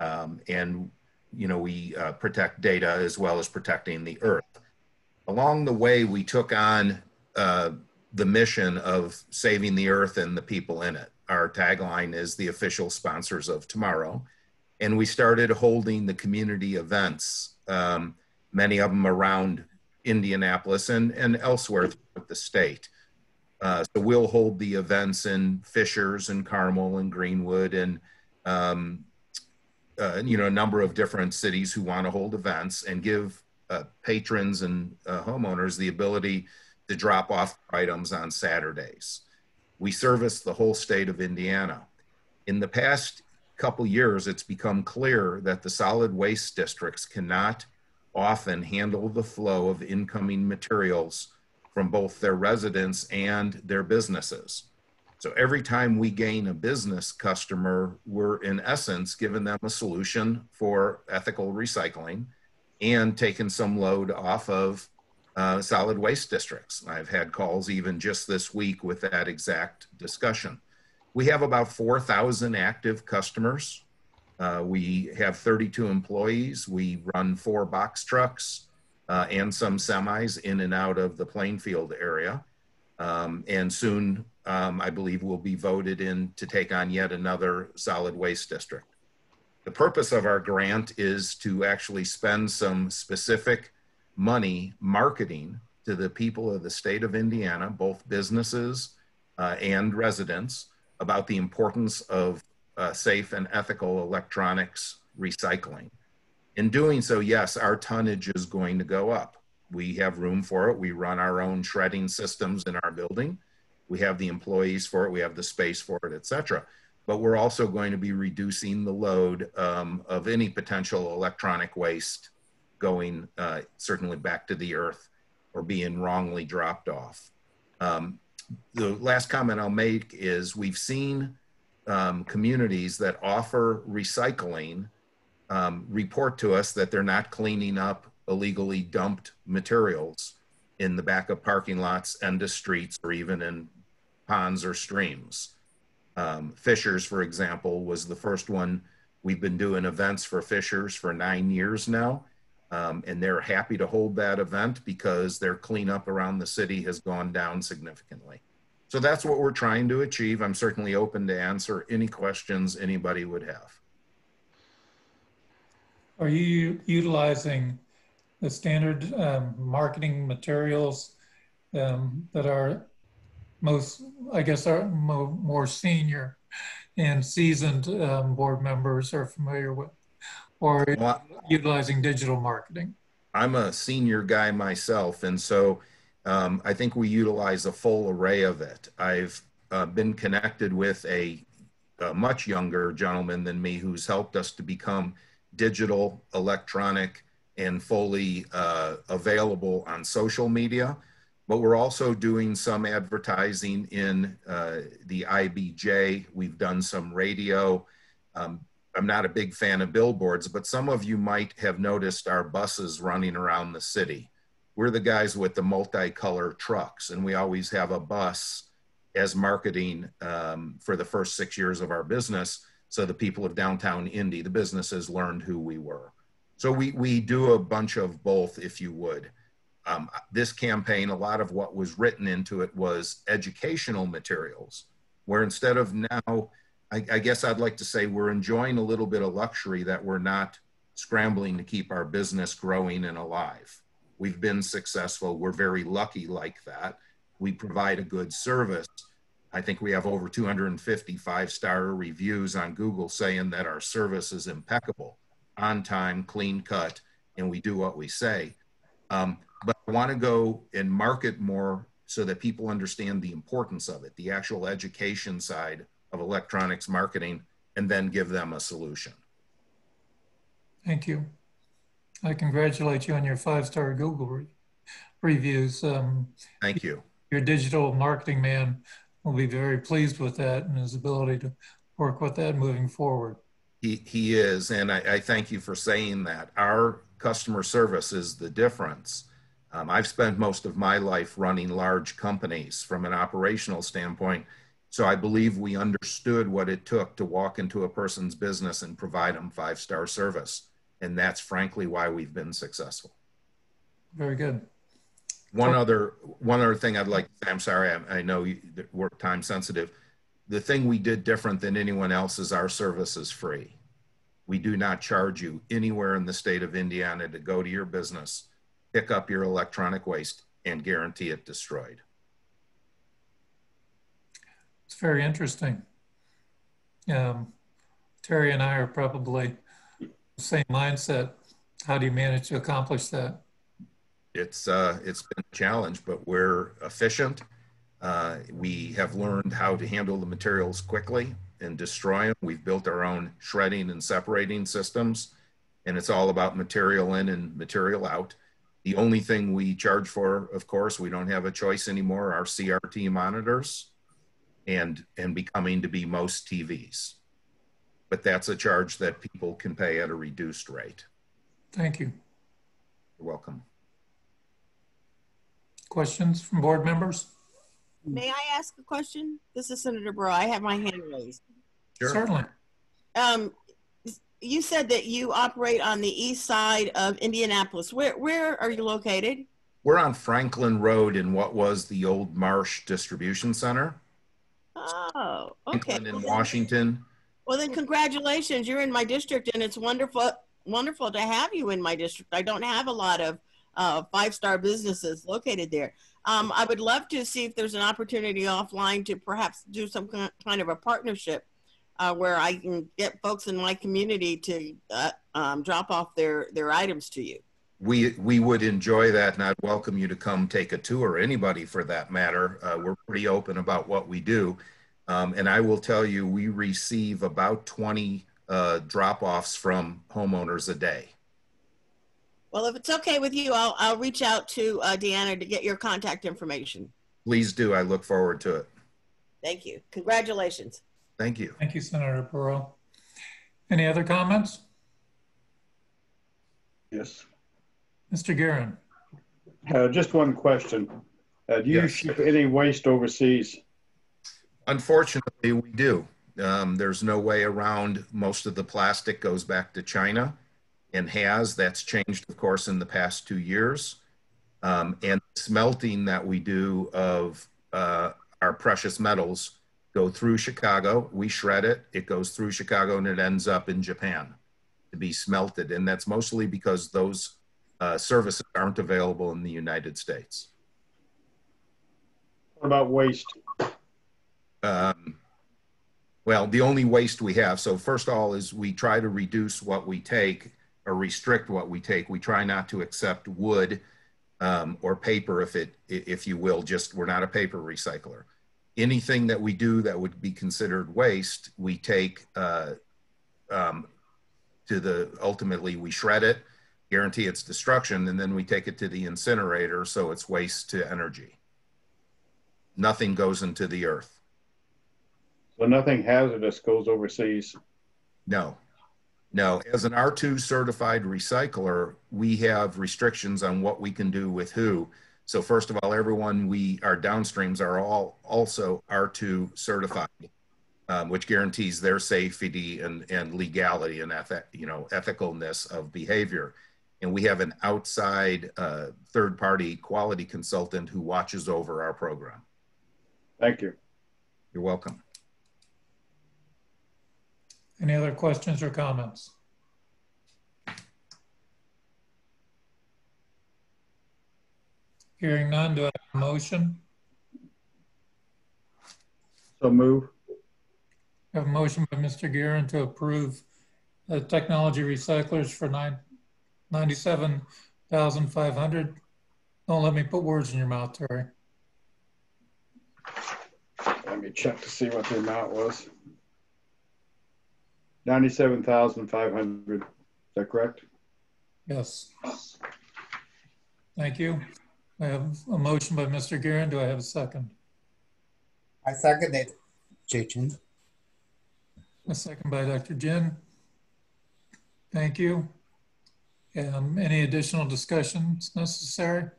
Um, and, you know, we uh, protect data as well as protecting the earth. Along the way, we took on uh, the mission of saving the earth and the people in it. Our tagline is the official sponsors of tomorrow. And we started holding the community events, um, many of them around Indianapolis and, and elsewhere throughout the state. Uh, so we'll hold the events in Fishers and Carmel and Greenwood and um, uh, you know a number of different cities who want to hold events and give uh, patrons and uh, homeowners the ability to drop off items on Saturdays. We service the whole state of Indiana. In the past couple years, it's become clear that the solid waste districts cannot often handle the flow of incoming materials from both their residents and their businesses. So every time we gain a business customer, we're in essence giving them a solution for ethical recycling and taking some load off of uh, solid waste districts. I've had calls even just this week with that exact discussion. We have about 4,000 active customers. Uh, we have 32 employees. We run four box trucks uh, and some semis in and out of the Plainfield area. Um, and soon, um, I believe, we'll be voted in to take on yet another solid waste district. The purpose of our grant is to actually spend some specific money marketing to the people of the state of Indiana, both businesses uh, and residents, about the importance of uh, safe and ethical electronics recycling. In doing so, yes, our tonnage is going to go up. We have room for it. We run our own shredding systems in our building. We have the employees for it. We have the space for it, et cetera. But we're also going to be reducing the load um, of any potential electronic waste going uh, certainly back to the earth or being wrongly dropped off. Um, the last comment I'll make is we've seen um, communities that offer recycling um, report to us that they're not cleaning up illegally dumped materials in the back of parking lots, end of streets, or even in ponds or streams. Um, Fishers, for example, was the first one. We've been doing events for Fishers for nine years now, um, and they're happy to hold that event because their cleanup around the city has gone down significantly. So that's what we're trying to achieve. I'm certainly open to answer any questions anybody would have. Are you utilizing the standard um, marketing materials um, that are most, I guess, are mo more senior and seasoned um, board members are familiar with, or well, utilizing digital marketing? I'm a senior guy myself, and so um, I think we utilize a full array of it. I've uh, been connected with a, a, much younger gentleman than me who's helped us to become digital, electronic, and fully uh, available on social media. But we're also doing some advertising in uh, the IBJ. We've done some radio. Um, I'm not a big fan of billboards, but some of you might have noticed our buses running around the city. We're the guys with the multicolor trucks, and we always have a bus as marketing um, for the first six years of our business so the people of downtown Indy, the businesses learned who we were. So we, we do a bunch of both, if you would. Um, this campaign, a lot of what was written into it was educational materials, where instead of now, I, I guess I'd like to say we're enjoying a little bit of luxury that we're not scrambling to keep our business growing and alive. We've been successful. We're very lucky like that. We provide a good service I think we have over 250 five star reviews on Google saying that our service is impeccable, on time, clean cut, and we do what we say. Um, but I want to go and market more so that people understand the importance of it, the actual education side of electronics marketing, and then give them a solution. Thank you. I congratulate you on your five star Google re reviews. Um, Thank you. Your digital marketing man will be very pleased with that and his ability to work with that moving forward. He, he is, and I, I thank you for saying that. Our customer service is the difference. Um, I've spent most of my life running large companies from an operational standpoint. So I believe we understood what it took to walk into a person's business and provide them five star service. And that's frankly why we've been successful. Very good. One other one other thing I'd like to say, I'm sorry, I, I know you, we're time sensitive. The thing we did different than anyone else is our service is free. We do not charge you anywhere in the state of Indiana to go to your business, pick up your electronic waste, and guarantee it destroyed. It's very interesting. Um, Terry and I are probably the same mindset. How do you manage to accomplish that? It's uh, it's been a challenge, but we're efficient. Uh, we have learned how to handle the materials quickly and destroy them. We've built our own shredding and separating systems, and it's all about material in and material out. The only thing we charge for, of course, we don't have a choice anymore, are CRT monitors and, and becoming to be most TVs. But that's a charge that people can pay at a reduced rate. Thank you. You're welcome. Questions from board members? May I ask a question? This is Senator Breaux. I have my hand raised. Sure. Certainly. Um, you said that you operate on the east side of Indianapolis. Where where are you located? We're on Franklin Road in what was the old Marsh Distribution Center. Oh, okay. Franklin in Washington. Well, then congratulations. You're in my district, and it's wonderful wonderful to have you in my district. I don't have a lot of uh, five-star businesses located there. Um, I would love to see if there's an opportunity offline to perhaps do some kind of a partnership uh, where I can get folks in my community to uh, um, drop off their, their items to you. We, we would enjoy that and I'd welcome you to come take a tour, anybody for that matter. Uh, we're pretty open about what we do. Um, and I will tell you, we receive about 20 uh, drop-offs from homeowners a day. Well, if it's okay with you, I'll, I'll reach out to uh, Deanna to get your contact information. Please do. I look forward to it. Thank you. Congratulations. Thank you. Thank you, Senator Breaux. Any other comments? Yes. Mr. Guerin. Uh, just one question. Uh, do you Yes. ship any waste overseas? Unfortunately, we do. Um, there's no way around. Most of the plastic goes back to China and has. That's changed, of course, in the past two years. Um, and smelting that we do of uh, our precious metals go through Chicago. We shred it. It goes through Chicago and it ends up in Japan to be smelted. And that's mostly because those uh, services aren't available in the United States. What about waste? Um, well, the only waste we have. So first of all, is we try to reduce what we take or restrict what we take. We try not to accept wood um, or paper, if it, if you will. Just we're not a paper recycler. Anything that we do that would be considered waste, we take uh, um, to the ultimately we shred it, guarantee its destruction, and then we take it to the incinerator, so it's waste to energy. Nothing goes into the earth. So nothing hazardous goes overseas. No, no. As an R2 certified recycler, we have restrictions on what we can do with who. So first of all, everyone we our downstreams are all also R2 certified, um, which guarantees their safety and and legality and ethic, you know ethicalness of behavior. And we have an outside uh, third party quality consultant who watches over our program. Thank you. You're welcome. Any other questions or comments? Hearing none, do I have a motion? So move. I have a motion by Mr. Guerin to approve the technology recyclers for nine, ninety-seven thousand five hundred. Don't let me put words in your mouth, Terry. Let me check to see what the amount was. Ninety-seven thousand five hundred. Is that correct? Yes. Thank you. I have a motion by Mr. Guerin. Do I have a second? I second it, Jachin. A second by Dr. Jin. Thank you. Um, any additional discussions necessary?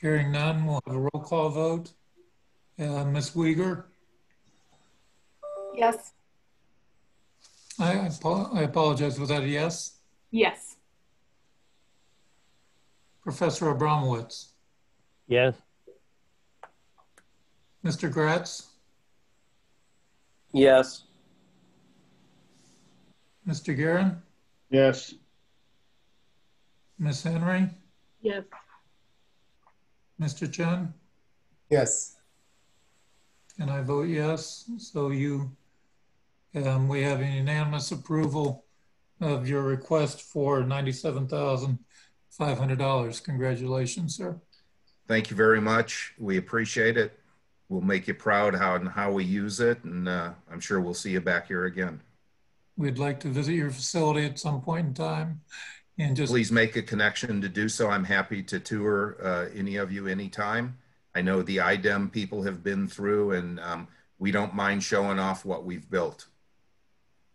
Hearing none, we'll have a roll call vote. Uh, Ms. Weger, Yes. I, I apo- I apologize, was that a yes? Yes. Professor Abramowicz, Yes. Mr. Gratz, Yes. Mr. Guerin, Yes. Ms. Henry, Yes. Mr. Chen, Yes. and I vote yes. So you, um, we have a unanimous approval of your request for ninety-seven thousand five hundred dollars. Congratulations, sir. Thank you very much. We appreciate it. We'll make you proud how and how we use it, and uh, I'm sure we'll see you back here again. We'd like to visit your facility at some point in time and just Please make a connection to do so. I'm happy to tour uh, any of you anytime. I know the IDEM people have been through, and um, we don't mind showing off what we've built.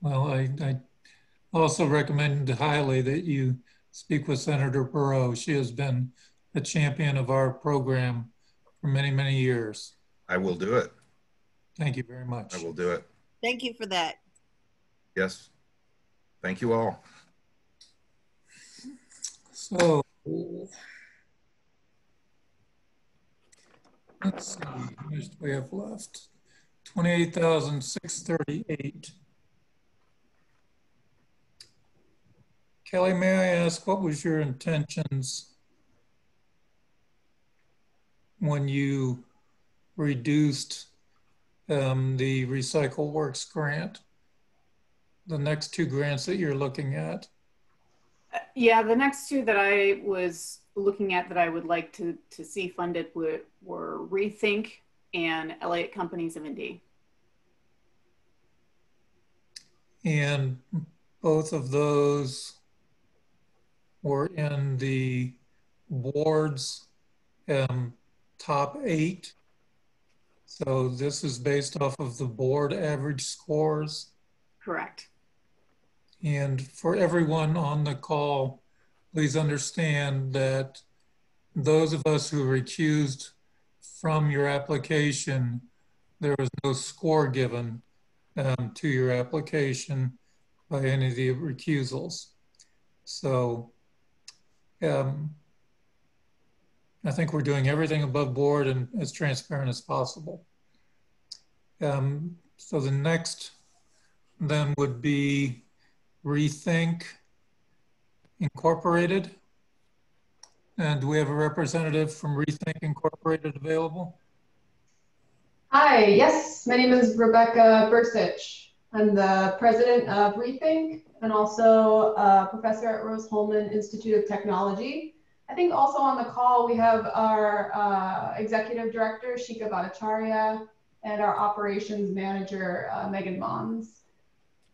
Well, I, I also recommend highly that you speak with Senator Breaux. She has been a champion of our program for many, many years. I will do it. Thank you very much. I will do it. Thank you for that. Yes. Thank you all. So, let's see how much we have left. 28,638. Kelly, may I ask, what was your intentions when you reduced um, the Recycle Works grant? The next two grants that you're looking at? Yeah, the next two that I was looking at that I would like to, to see funded were, were Rethink and Elliott Companies of Indy. And both of those were in the board's um, top eight. So this is based off of the board average scores. Correct. And for everyone on the call, please understand that those of us who recused from your application, there was no score given um, to your application by any of the recusals. So um, I think we're doing everything above board and as transparent as possible. Um, so the next then would be Rethink Incorporated. And do we have a representative from Rethink Incorporated available? Hi, yes, my name is Rebecca Bursich. I'm the president of Rethink and also a professor at Rose-Hulman Institute of Technology. I think also on the call we have our uh, executive director, Shika Bhattacharya, and our operations manager, uh, Megan Mons.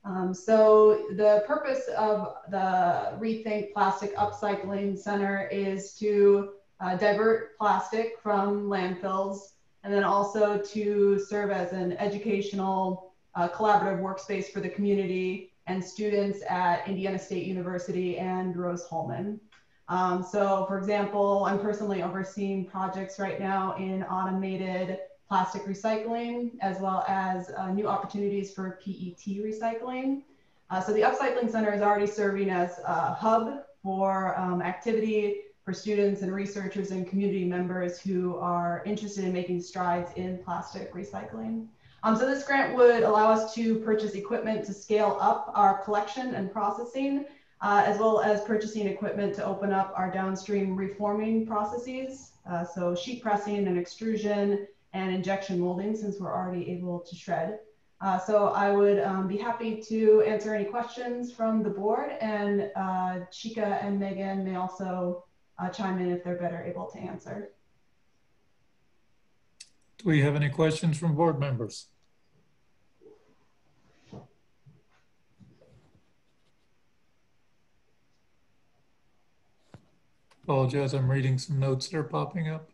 Um, so the purpose of the Rethink Plastic Upcycling Center is to uh, divert plastic from landfills and then also to serve as an educational uh, collaborative workspace for the community and students at Indiana State University and Rose-Hulman. Um, so for example, I'm personally overseeing projects right now in automated plastic recycling, as well as uh, new opportunities for PET recycling. Uh, so the Upcycling Center is already serving as a hub for um, activity for students and researchers and community members who are interested in making strides in plastic recycling. Um, so this grant would allow us to purchase equipment to scale up our collection and processing, uh, as well as purchasing equipment to open up our downstream reforming processes. Uh, so sheet pressing and extrusion, and injection molding since we're already able to shred. Uh, so I would um, be happy to answer any questions from the board and uh, Shika and Megan may also uh, chime in if they're better able to answer. Do we have any questions from board members? Apologize, I'm reading some notes that are popping up.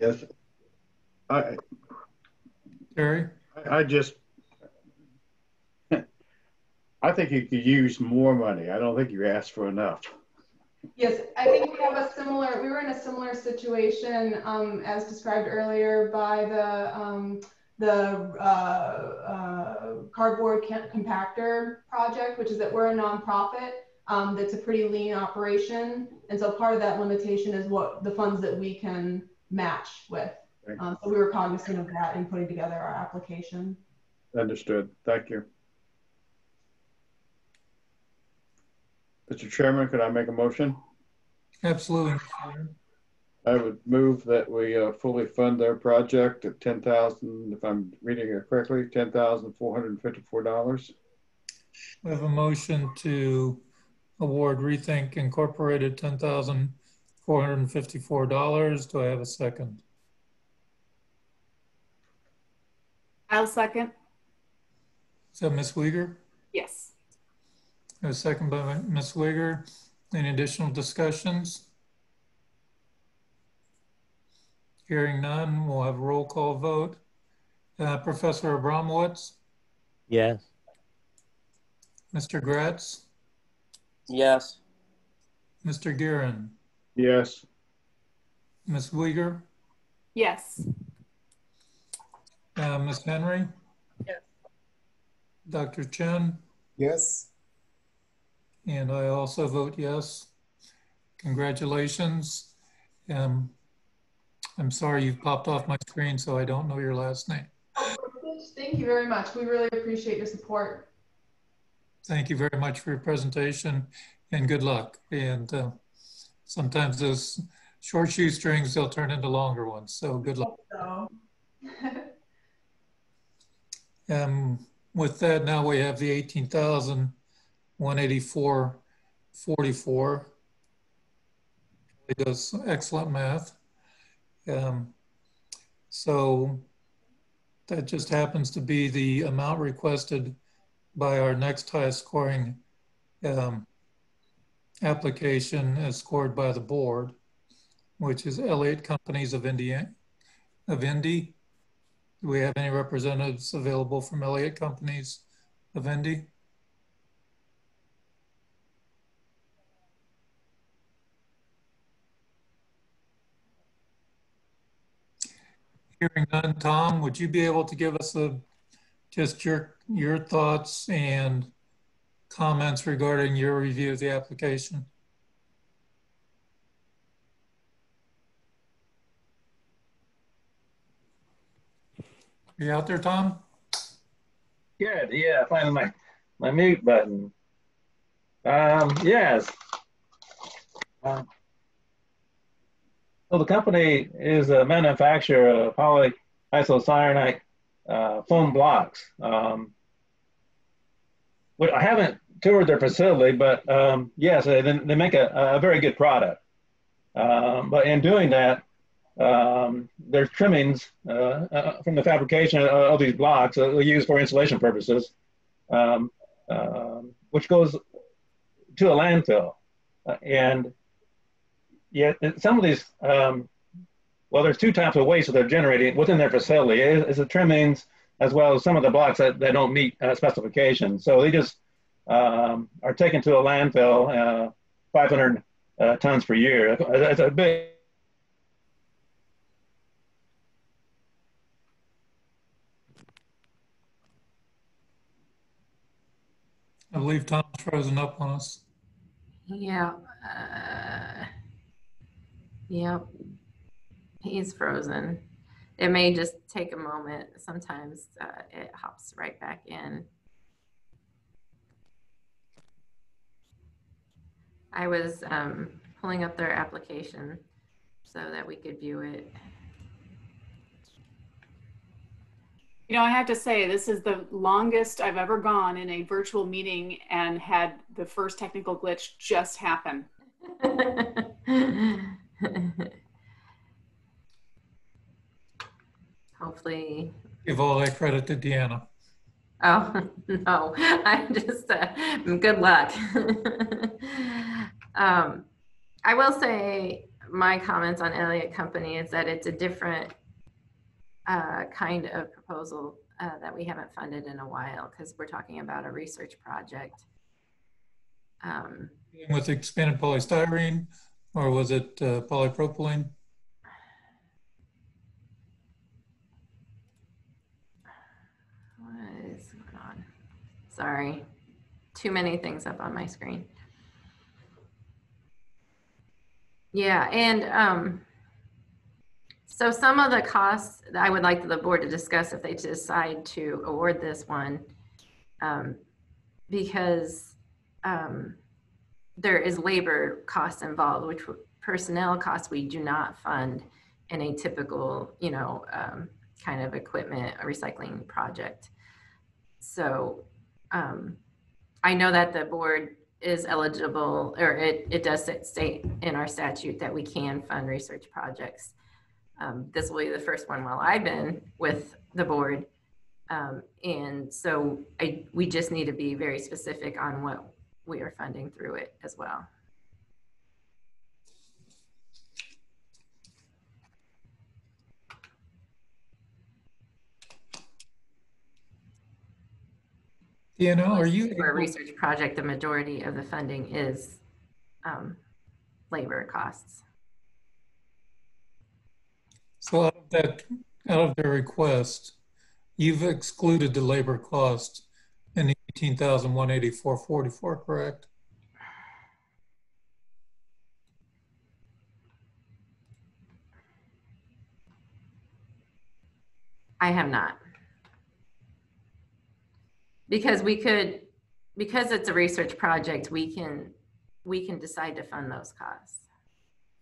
Yes. I, Terry? I just, I think you could use more money. I don't think you asked for enough. Yes, I think we have a similar, we were in a similar situation um, as described earlier by the, um, the uh, uh, cardboard compactor project, which is that we're a nonprofit um, that's a pretty lean operation. And so part of that limitation is what the funds that we can match with. Um, so we were cognizant of that in putting together our application. Understood. Thank you. Mr. Chairman, could I make a motion? Absolutely. I would move that we uh, fully fund their project at ten thousand, if I'm reading it correctly, ten thousand four hundred and fifty-four dollars. We have a motion to award Rethink Incorporated ten thousand $454. Do I have a second? I'll second. Is that Ms. Weger? Yes. A second by Ms. Weger. Any additional discussions? Hearing none, we'll have a roll call vote. Uh, Professor Abramowicz? Yes. Mr. Gratz? Yes. Mr. Guerin? Yes. Ms. Weger? Yes. Uh, Ms. Henry? Yes. Dr. Chen? Yes. And I also vote yes. Congratulations. Um, I'm sorry you've popped off my screen, so I don't know your last name. Thank you very much. We really appreciate your support. Thank you very much for your presentation and good luck. And uh, sometimes those short shoestrings, they'll turn into longer ones. So good luck. So. <laughs> Um, with that, now we have the 18,184.44. He does excellent math. Um, so that just happens to be the amount requested by our next highest scoring um, application as scored by the board, which is Elliott Companies of India, of Indy. Do we have any representatives available from Elliott Companies of Indy? Hearing none, Tom, would you be able to give us a, just your, your thoughts and comments regarding your review of the application? Are you out there, Tom? Good. Yeah, finding my my mute button. Um, yes. Um, so the company is a manufacturer of polyisocyanate uh, foam blocks. Um, I haven't toured their facility, but um, yes, they, they make a, a very good product. Um, but in doing that, um, there's trimmings uh, uh, from the fabrication of these blocks that uh, used for insulation purposes, um, um which goes to a landfill. Uh, and yet some of these, um, well, there's two types of waste that they're generating within their facility. Is the trimmings as well as some of the blocks that, that don't meet uh, specifications. So they just um, are taken to a landfill, uh, 500 tons per year. It's a big I believe Tom's frozen up on us. Yeah. Uh, yep. He's frozen. It may just take a moment. Sometimes uh, it hops right back in. I was um, pulling up their application so that we could view it. You know, I have to say, this is the longest I've ever gone in a virtual meeting and had the first technical glitch just happen. <laughs> <laughs> Hopefully. Give all that credit to Deanna. Oh, <laughs> no, I'm just, uh, good luck. <laughs> um, I will say my comments on Elliott Company is that it's a different uh, kind of proposal uh, that we haven't funded in a while because we're talking about a research project. Um, With expanded polystyrene or was it uh, polypropylene? what is going on? Sorry, too many things up on my screen. Yeah, and um, so some of the costs that I would like the board to discuss if they decide to award this one, um, because um, there is labor costs involved, which personnel costs we do not fund in a typical, you know, um, kind of equipment recycling project. So um, I know that the board is eligible, or it, it does state in our statute that we can fund research projects um, this will be the first one while I've been with the board. Um, and so I, we just need to be very specific on what we are funding through it as well. You know, are you for a research project? The majority of the funding is um, labor costs. So out of that, out of their request, you've excluded the labor cost in the eighteen thousand one eighty-four forty-four, correct? I have not. because we could, because it's a research project, we can, we can decide to fund those costs.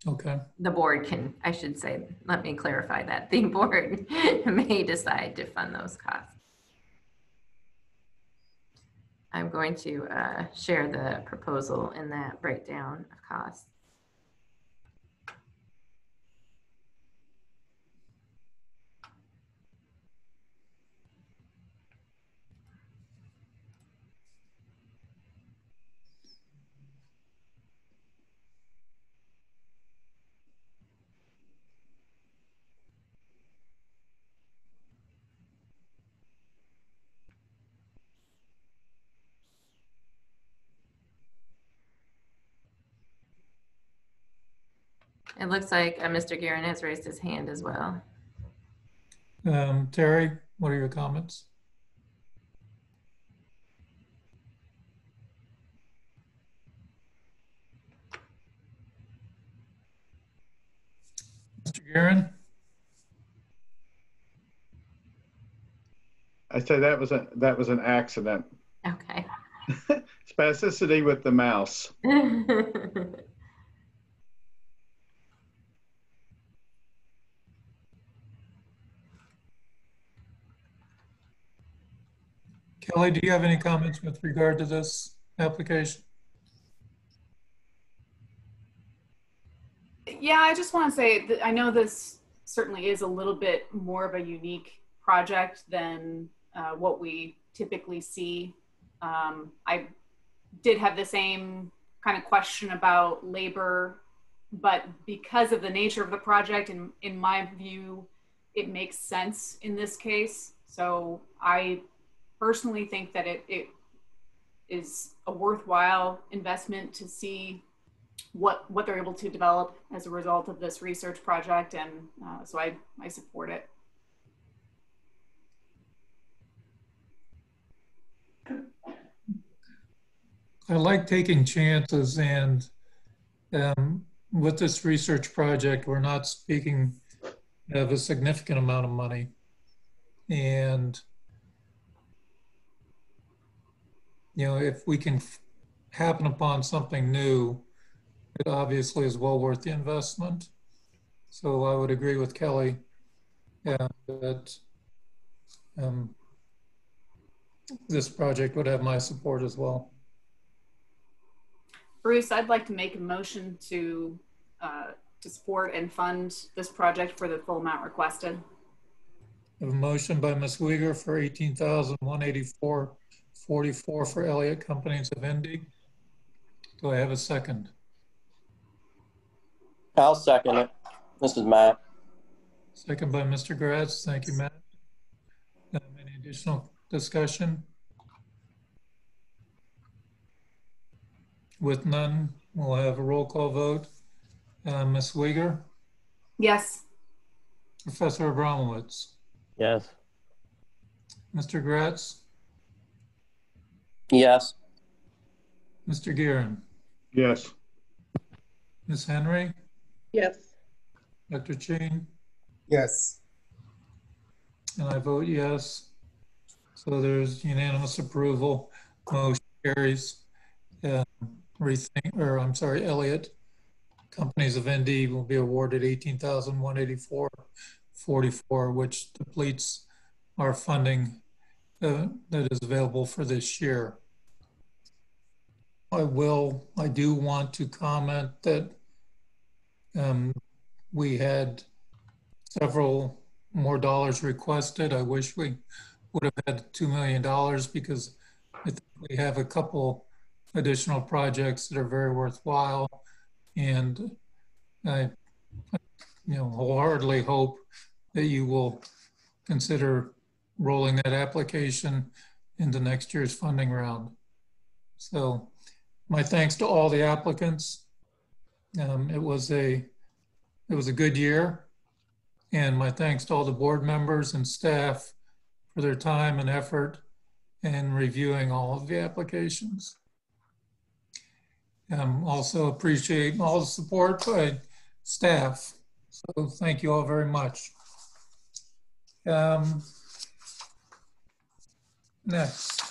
Okay, The board can, I should say, let me clarify that. The <laughs> board may decide to fund those costs. I'm going to uh, share the proposal in that breakdown of costs. It looks like uh, Mr. Guerin has raised his hand as well. um, Terry, what are your comments? Mr. Guerin? I say that was a that was an accident. Okay. <laughs> Spasticity with the mouse. <laughs> Kelly, do you have any comments with regard to this application? Yeah, I just want to say that I know this certainly is a little bit more of a unique project than uh, what we typically see. Um, I did have the same kind of question about labor, but because of the nature of the project, and in my view, it makes sense in this case. So I personally think that it, it is a worthwhile investment to see what what they're able to develop as a result of this research project and uh, so I, I support it I like taking chances and um, with this research project, we're not speaking of a significant amount of money. And, you know, if we can f- happen upon something new, it obviously is well worth the investment. So I would agree with Kelly yeah, that um, this project would have my support as well. bruce i'd like to make a motion to uh, to support and fund this project for the full amount requested a motion by Ms. Weger for eighteen thousand one eighty-four forty-four for Elliott Companies of Indy. Do I have a second? I'll second it. This is Matt. Second by Mr. Gratz. Thank you, Matt. Um, Any additional discussion? With none, we'll have a roll call vote. Uh, Ms. Weger, yes Professor Abramowicz, Yes. Mr. Gratz, Yes. Mr. Guerin, Yes. Ms. Henry, Yes. Dr. Chen, Yes. And I vote yes. So there's unanimous approval. Motion carries. Um, Rethink, or I'm sorry, Elliott Companies of Indy will be awarded eighteen thousand one eighty-four forty-four, which depletes our funding uh, that is available for this year. I will, I do want to comment that um, we had several more dollars requested. I wish we would have had $2 million because we have a couple additional projects that are very worthwhile. And I, you know, wholeheartedly hope that you will consider rolling that application into next year's funding round. So my thanks to all the applicants. Um, it was a, it was a good year. And my thanks to all the board members and staff for their time and effort in reviewing all of the applications. Um, also appreciate all the support by staff. So thank you all very much. Um, next,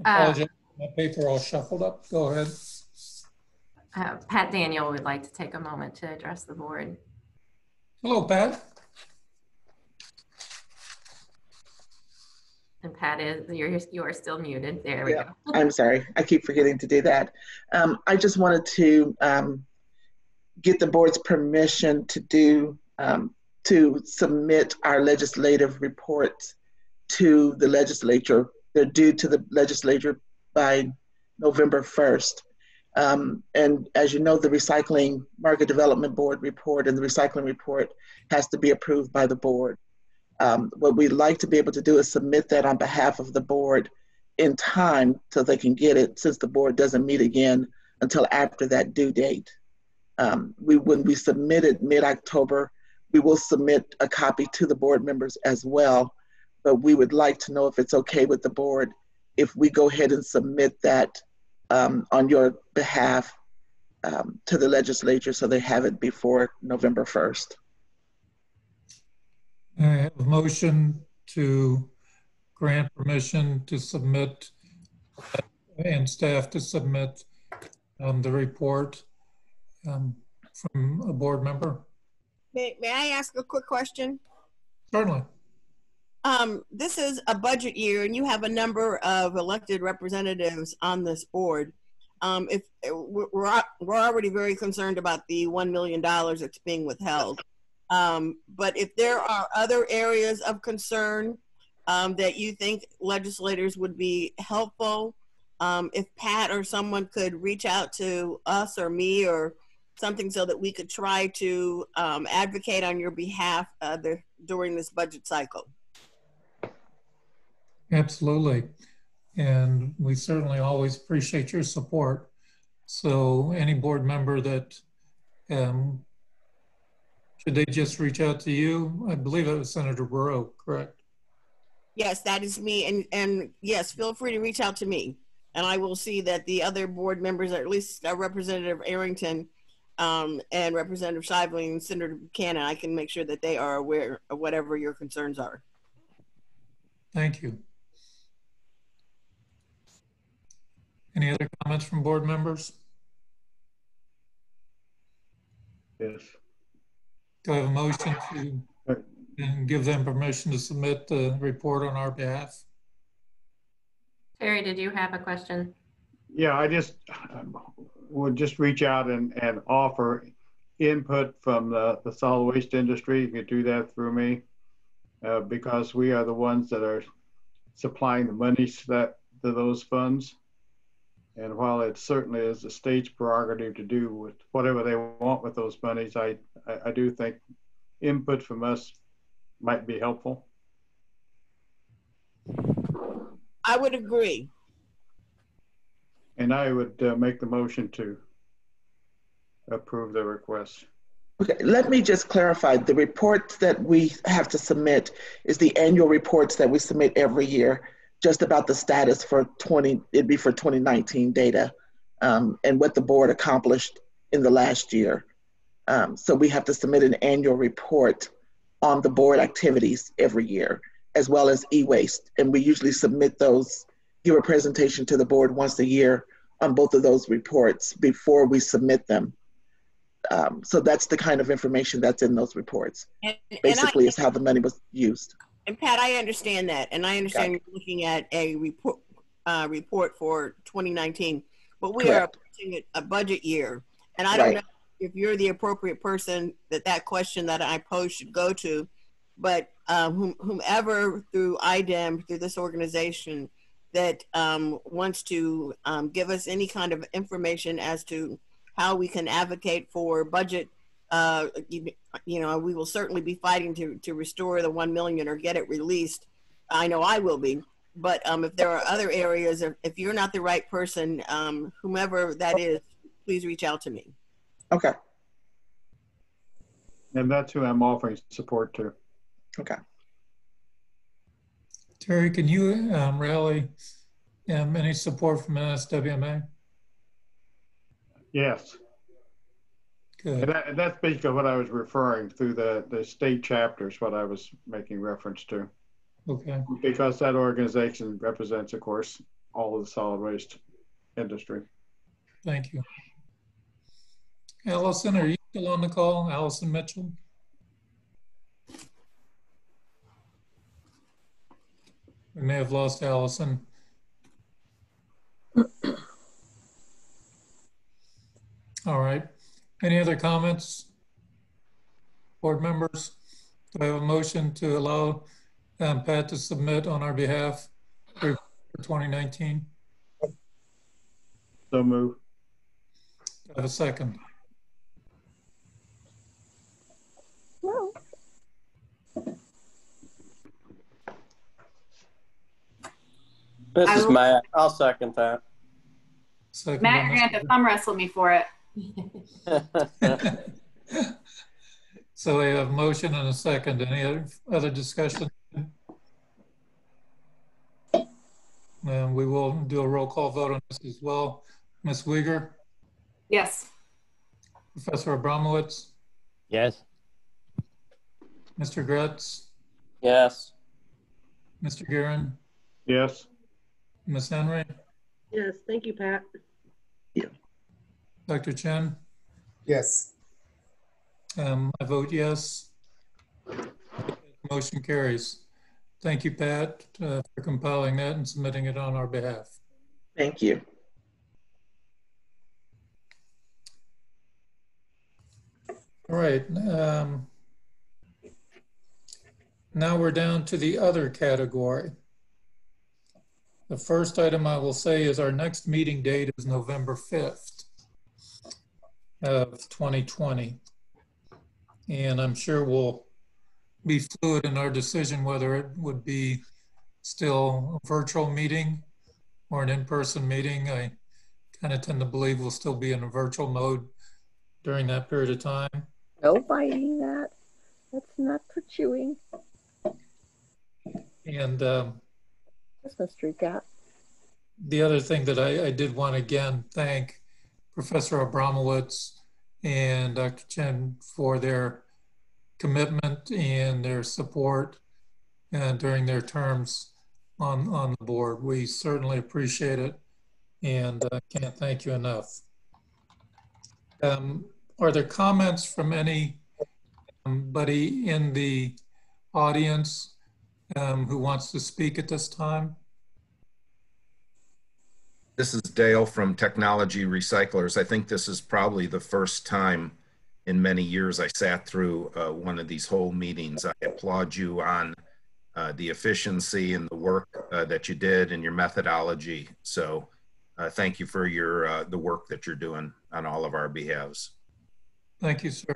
Apologize, my paper all shuffled up. Go ahead. Uh, Pat Daniel would like to take a moment to address the board. Hello, Pat. And Pat is, you're, you are still muted. There we Yeah, go. <laughs> I'm sorry. I keep forgetting to do that. Um, I just wanted to um, get the board's permission to do um, to submit our legislative reports to the legislature. They're due to the legislature by November 1st. Um, and as you know, the Recycling Market Development Board report and the recycling report has to be approved by the board. Um, what we'd like to be able to do is submit that on behalf of the board in time so they can get it since the board doesn't meet again until after that due date. Um, we, when we submit it mid-October, we will submit a copy to the board members as well, but we would like to know if it's okay with the board if we go ahead and submit that um, on your behalf um, to the legislature so they have it before November 1st. I have a motion to grant permission to submit and staff to submit um, the report um, from a board member. May, may I ask a quick question? Certainly. Um, this is a budget year and you have a number of elected representatives on this board. Um, if we're, we're already very concerned about the $1 million that's being withheld. Um, but if there are other areas of concern um, that you think legislators would be helpful, um, if Pat or someone could reach out to us or me or something so that we could try to um, advocate on your behalf uh, the, during this budget cycle. Absolutely. And we certainly always appreciate your support. So any board member that, um, should they just reach out to you? I believe it was Senator Breaux, correct? Yes, that is me. And, and yes, feel free to reach out to me. And I will see that the other board members, or at least uh, Representative Errington um, and Representative Schaibley and Senator Buchanan, I can make sure that they are aware of whatever your concerns are. Thank you. Any other comments from board members? Yes. Do I have a motion to and give them permission to submit the report on our behalf? Terry, did you have a question? Yeah, I just um, would just reach out and, and offer input from the, the solid waste industry. You could do that through me uh, because we are the ones that are supplying the monies to that to those funds. And while it certainly is the state's prerogative to do with whatever they want with those monies, I, I, I do think input from us might be helpful. I would agree. And I would uh, make the motion to approve the request. Okay, let me just clarify. The reports that we have to submit is the annual reports that we submit every year, just about the status for 20, it'd be for 2019 data um, and what the board accomplished in the last year. Um, so we have to submit an annual report on the board activities every year, as well as e-waste. And we usually submit those, give a presentation to the board once a year on both of those reports before we submit them. Um, so that's the kind of information that's in those reports. And, and Basically, I, is how the money was used. And Pat, I understand that, and I understand you're looking at a report uh, report for 2019, but we Correct. are approaching a budget year, and I don't Right. know if you're the appropriate person that that question that I posed should go to, but um, whom, whomever through IDEM through this organization that um, wants to um, give us any kind of information as to how we can advocate for budget uh, you, you know, we will certainly be fighting to, to restore the 1 million or get it released. I know I will be. But um, if there are other areas, if, if you're not the right person, um, whomever that is, please reach out to me. Okay. And that's who I'm offering support to. Okay. Terry, can you um, rally um, any support from NSWMA? Yes. Good. And, that, and that's basically what I was referring through the, the state chapters, what I was making reference to. Okay. Because that organization represents, of course, all of the solid waste industry. Thank you. Allison, are you still on the call? Allison Mitchell? We may have lost Allison. All right. Any other comments? Board members? Do I have a motion to allow um, Pat to submit on our behalf for 2019? So move. Do I have a second? No. This is will- Matt. I'll second that. Second Matt, by you're gonna have to thumb wrestle me for it. <laughs> So we have motion and a second. Any other, other discussion? And we will do a roll call vote on this as well. Ms. Weger, Yes. Professor Abramowicz, Yes. Mr. Gretz, yes. Mr. Guerin, Yes. Ms. Henry, Yes, thank you, Pat. Dr. Chen. Yes. Um, I vote yes. Motion carries. Thank you, Pat, uh, for compiling that and submitting it on our behalf. Thank you. All right. Um, now we're down to the other category. The first item I will say is our next meeting date is November 5th of 2020. And I'm sure we'll be fluid in our decision whether it would be still a virtual meeting or an in-person meeting. I kind of tend to believe we'll still be in a virtual mode during that period of time. No biting that. That's not for chewing. And um, Christmas tree cat. the other thing that I, I did want to again thank Professor Abramowicz and Dr. Chen for their commitment and their support uh, during their terms on, on the board. We certainly appreciate it and uh, can't thank you enough. Um, are there comments from anybody in the audience um, who wants to speak at this time? This is Dale from Technology Recyclers. I think this is probably the first time in many years I sat through uh, one of these whole meetings. I applaud you on uh, the efficiency and the work uh, that you did and your methodology. So uh, thank you for your uh, the work that you're doing on all of our behalves. Thank you, sir.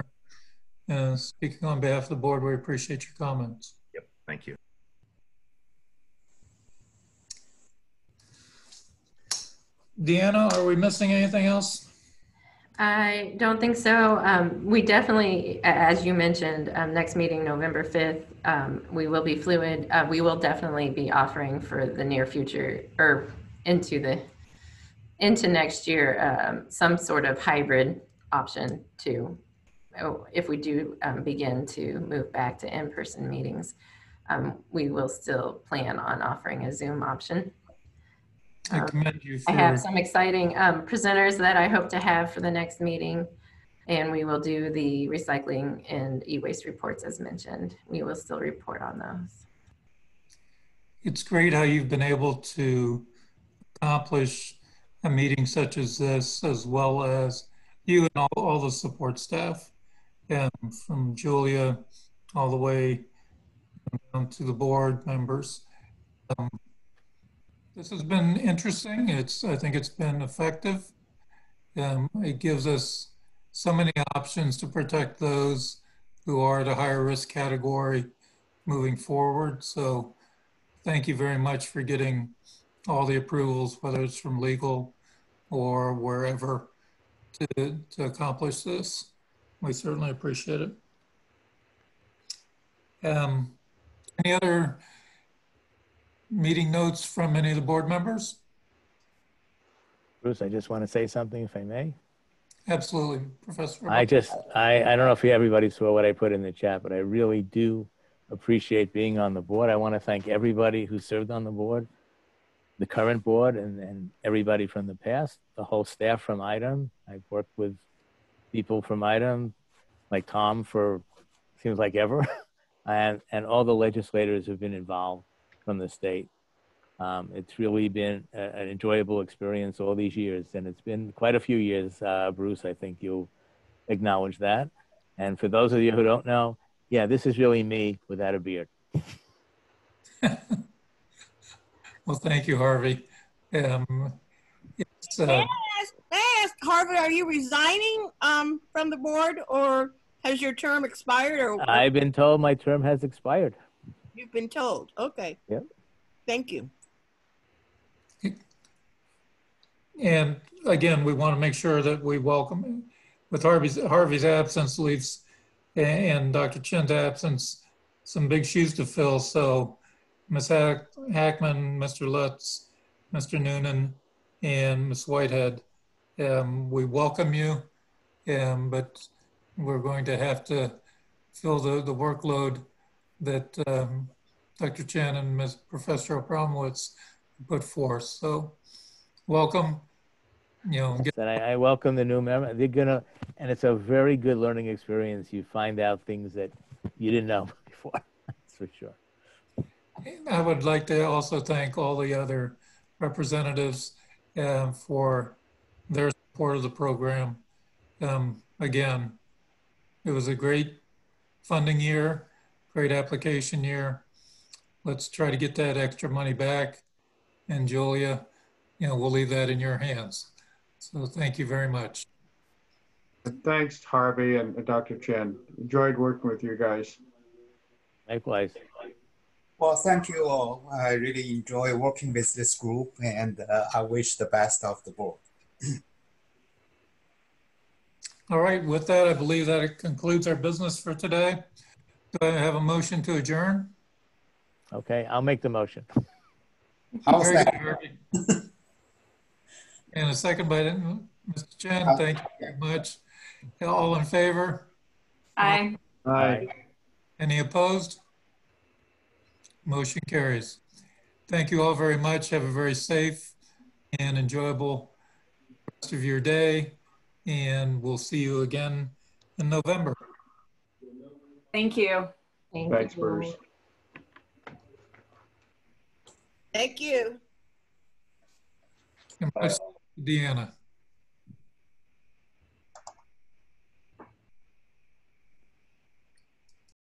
Uh, Speaking on behalf of the board, we appreciate your comments. Yep, thank you. Deanna, are we missing anything else? I don't think so. Um, we definitely, as you mentioned, um, next meeting, November 5th, um, we will be fluid. Uh, we will definitely be offering for the near future or into the, into next year, um, some sort of hybrid option to, oh, if we do um, begin to move back to in-person meetings, um, we will still plan on offering a Zoom option. I commend you I have some exciting um, presenters that I hope to have for the next meeting. And we will do the recycling and e-waste reports as mentioned. We will still report on those. it's great how you've been able to accomplish a meeting such as this, as well as you and all, all the support staff, and from Julia all the way down to the board members. Um, This has been interesting. It's, I think it's been effective. Um, it gives us so many options to protect those who are at a higher risk category moving forward. So thank you very much for getting all the approvals, whether it's from legal or wherever, to, to accomplish this. We certainly appreciate it. Um, any other meeting notes from any of the board members? Bruce, I just want to say something, if I may. Absolutely, Professor. I just, I, I don't know if everybody saw what I put in the chat, but I really do appreciate being on the board. I want to thank everybody who served on the board. the current board and, and everybody from the past, the whole staff from IDEM. I've worked with people from IDEM, like Tom, for seems like ever, <laughs> and and all the legislators who've been involved from the state. Um, it's really been a, an enjoyable experience all these years, and it's been quite a few years. Uh, Bruce, I think you'll acknowledge that. And for those of you who don't know, yeah, this is really me without a beard. <laughs> Well, thank you, Harvey. Um, it's, May uh, I ask, may I ask, Harvey, are you resigning um, from the board or has your term expired or I've been told my term has expired. You've been told? Okay, Yep. thank you. And again, we want to make sure that we welcome, with Harvey's, Harvey's absence leaves, and Dr. Chen's absence, some big shoes to fill. So Ms. Hack, Hackman, Mr. Lutz, Mr. Noonan, and Ms. Whitehead, um, we welcome you, um, but we're going to have to fill the, the workload that um, Dr. Chan and Ms. Professor Abramowicz put forth. So welcome. You know, get, And I, I welcome the new member. They're gonna, and it's a very good learning experience. You find out things that you didn't know <laughs> before. That's for sure. I would like to also thank all the other representatives uh, for their support of the program. Um, again, it was a great funding year, great application year. Let's try to get that extra money back. And Julia, you know, we'll leave that in your hands. So thank you very much. Thanks, Harvey and and Dr. Chen. Enjoyed working with you guys. Likewise. Well, thank you all. I really enjoy working with this group and uh, I wish the best of the board. All right, with that, I believe that it concludes our business for today. Do I have a motion to adjourn? Okay, I'll make the motion. I'll Very good, second. Harvey. And a second by Mr. Chen, thank you very much. All in favor? Aye. Aye. Any opposed? Motion carries. Thank you all very much. Have a very safe and enjoyable rest of your day. And we'll see you again in November. Thank you. Thanks, Bruce. Thank you. And bye, uh, Deanna.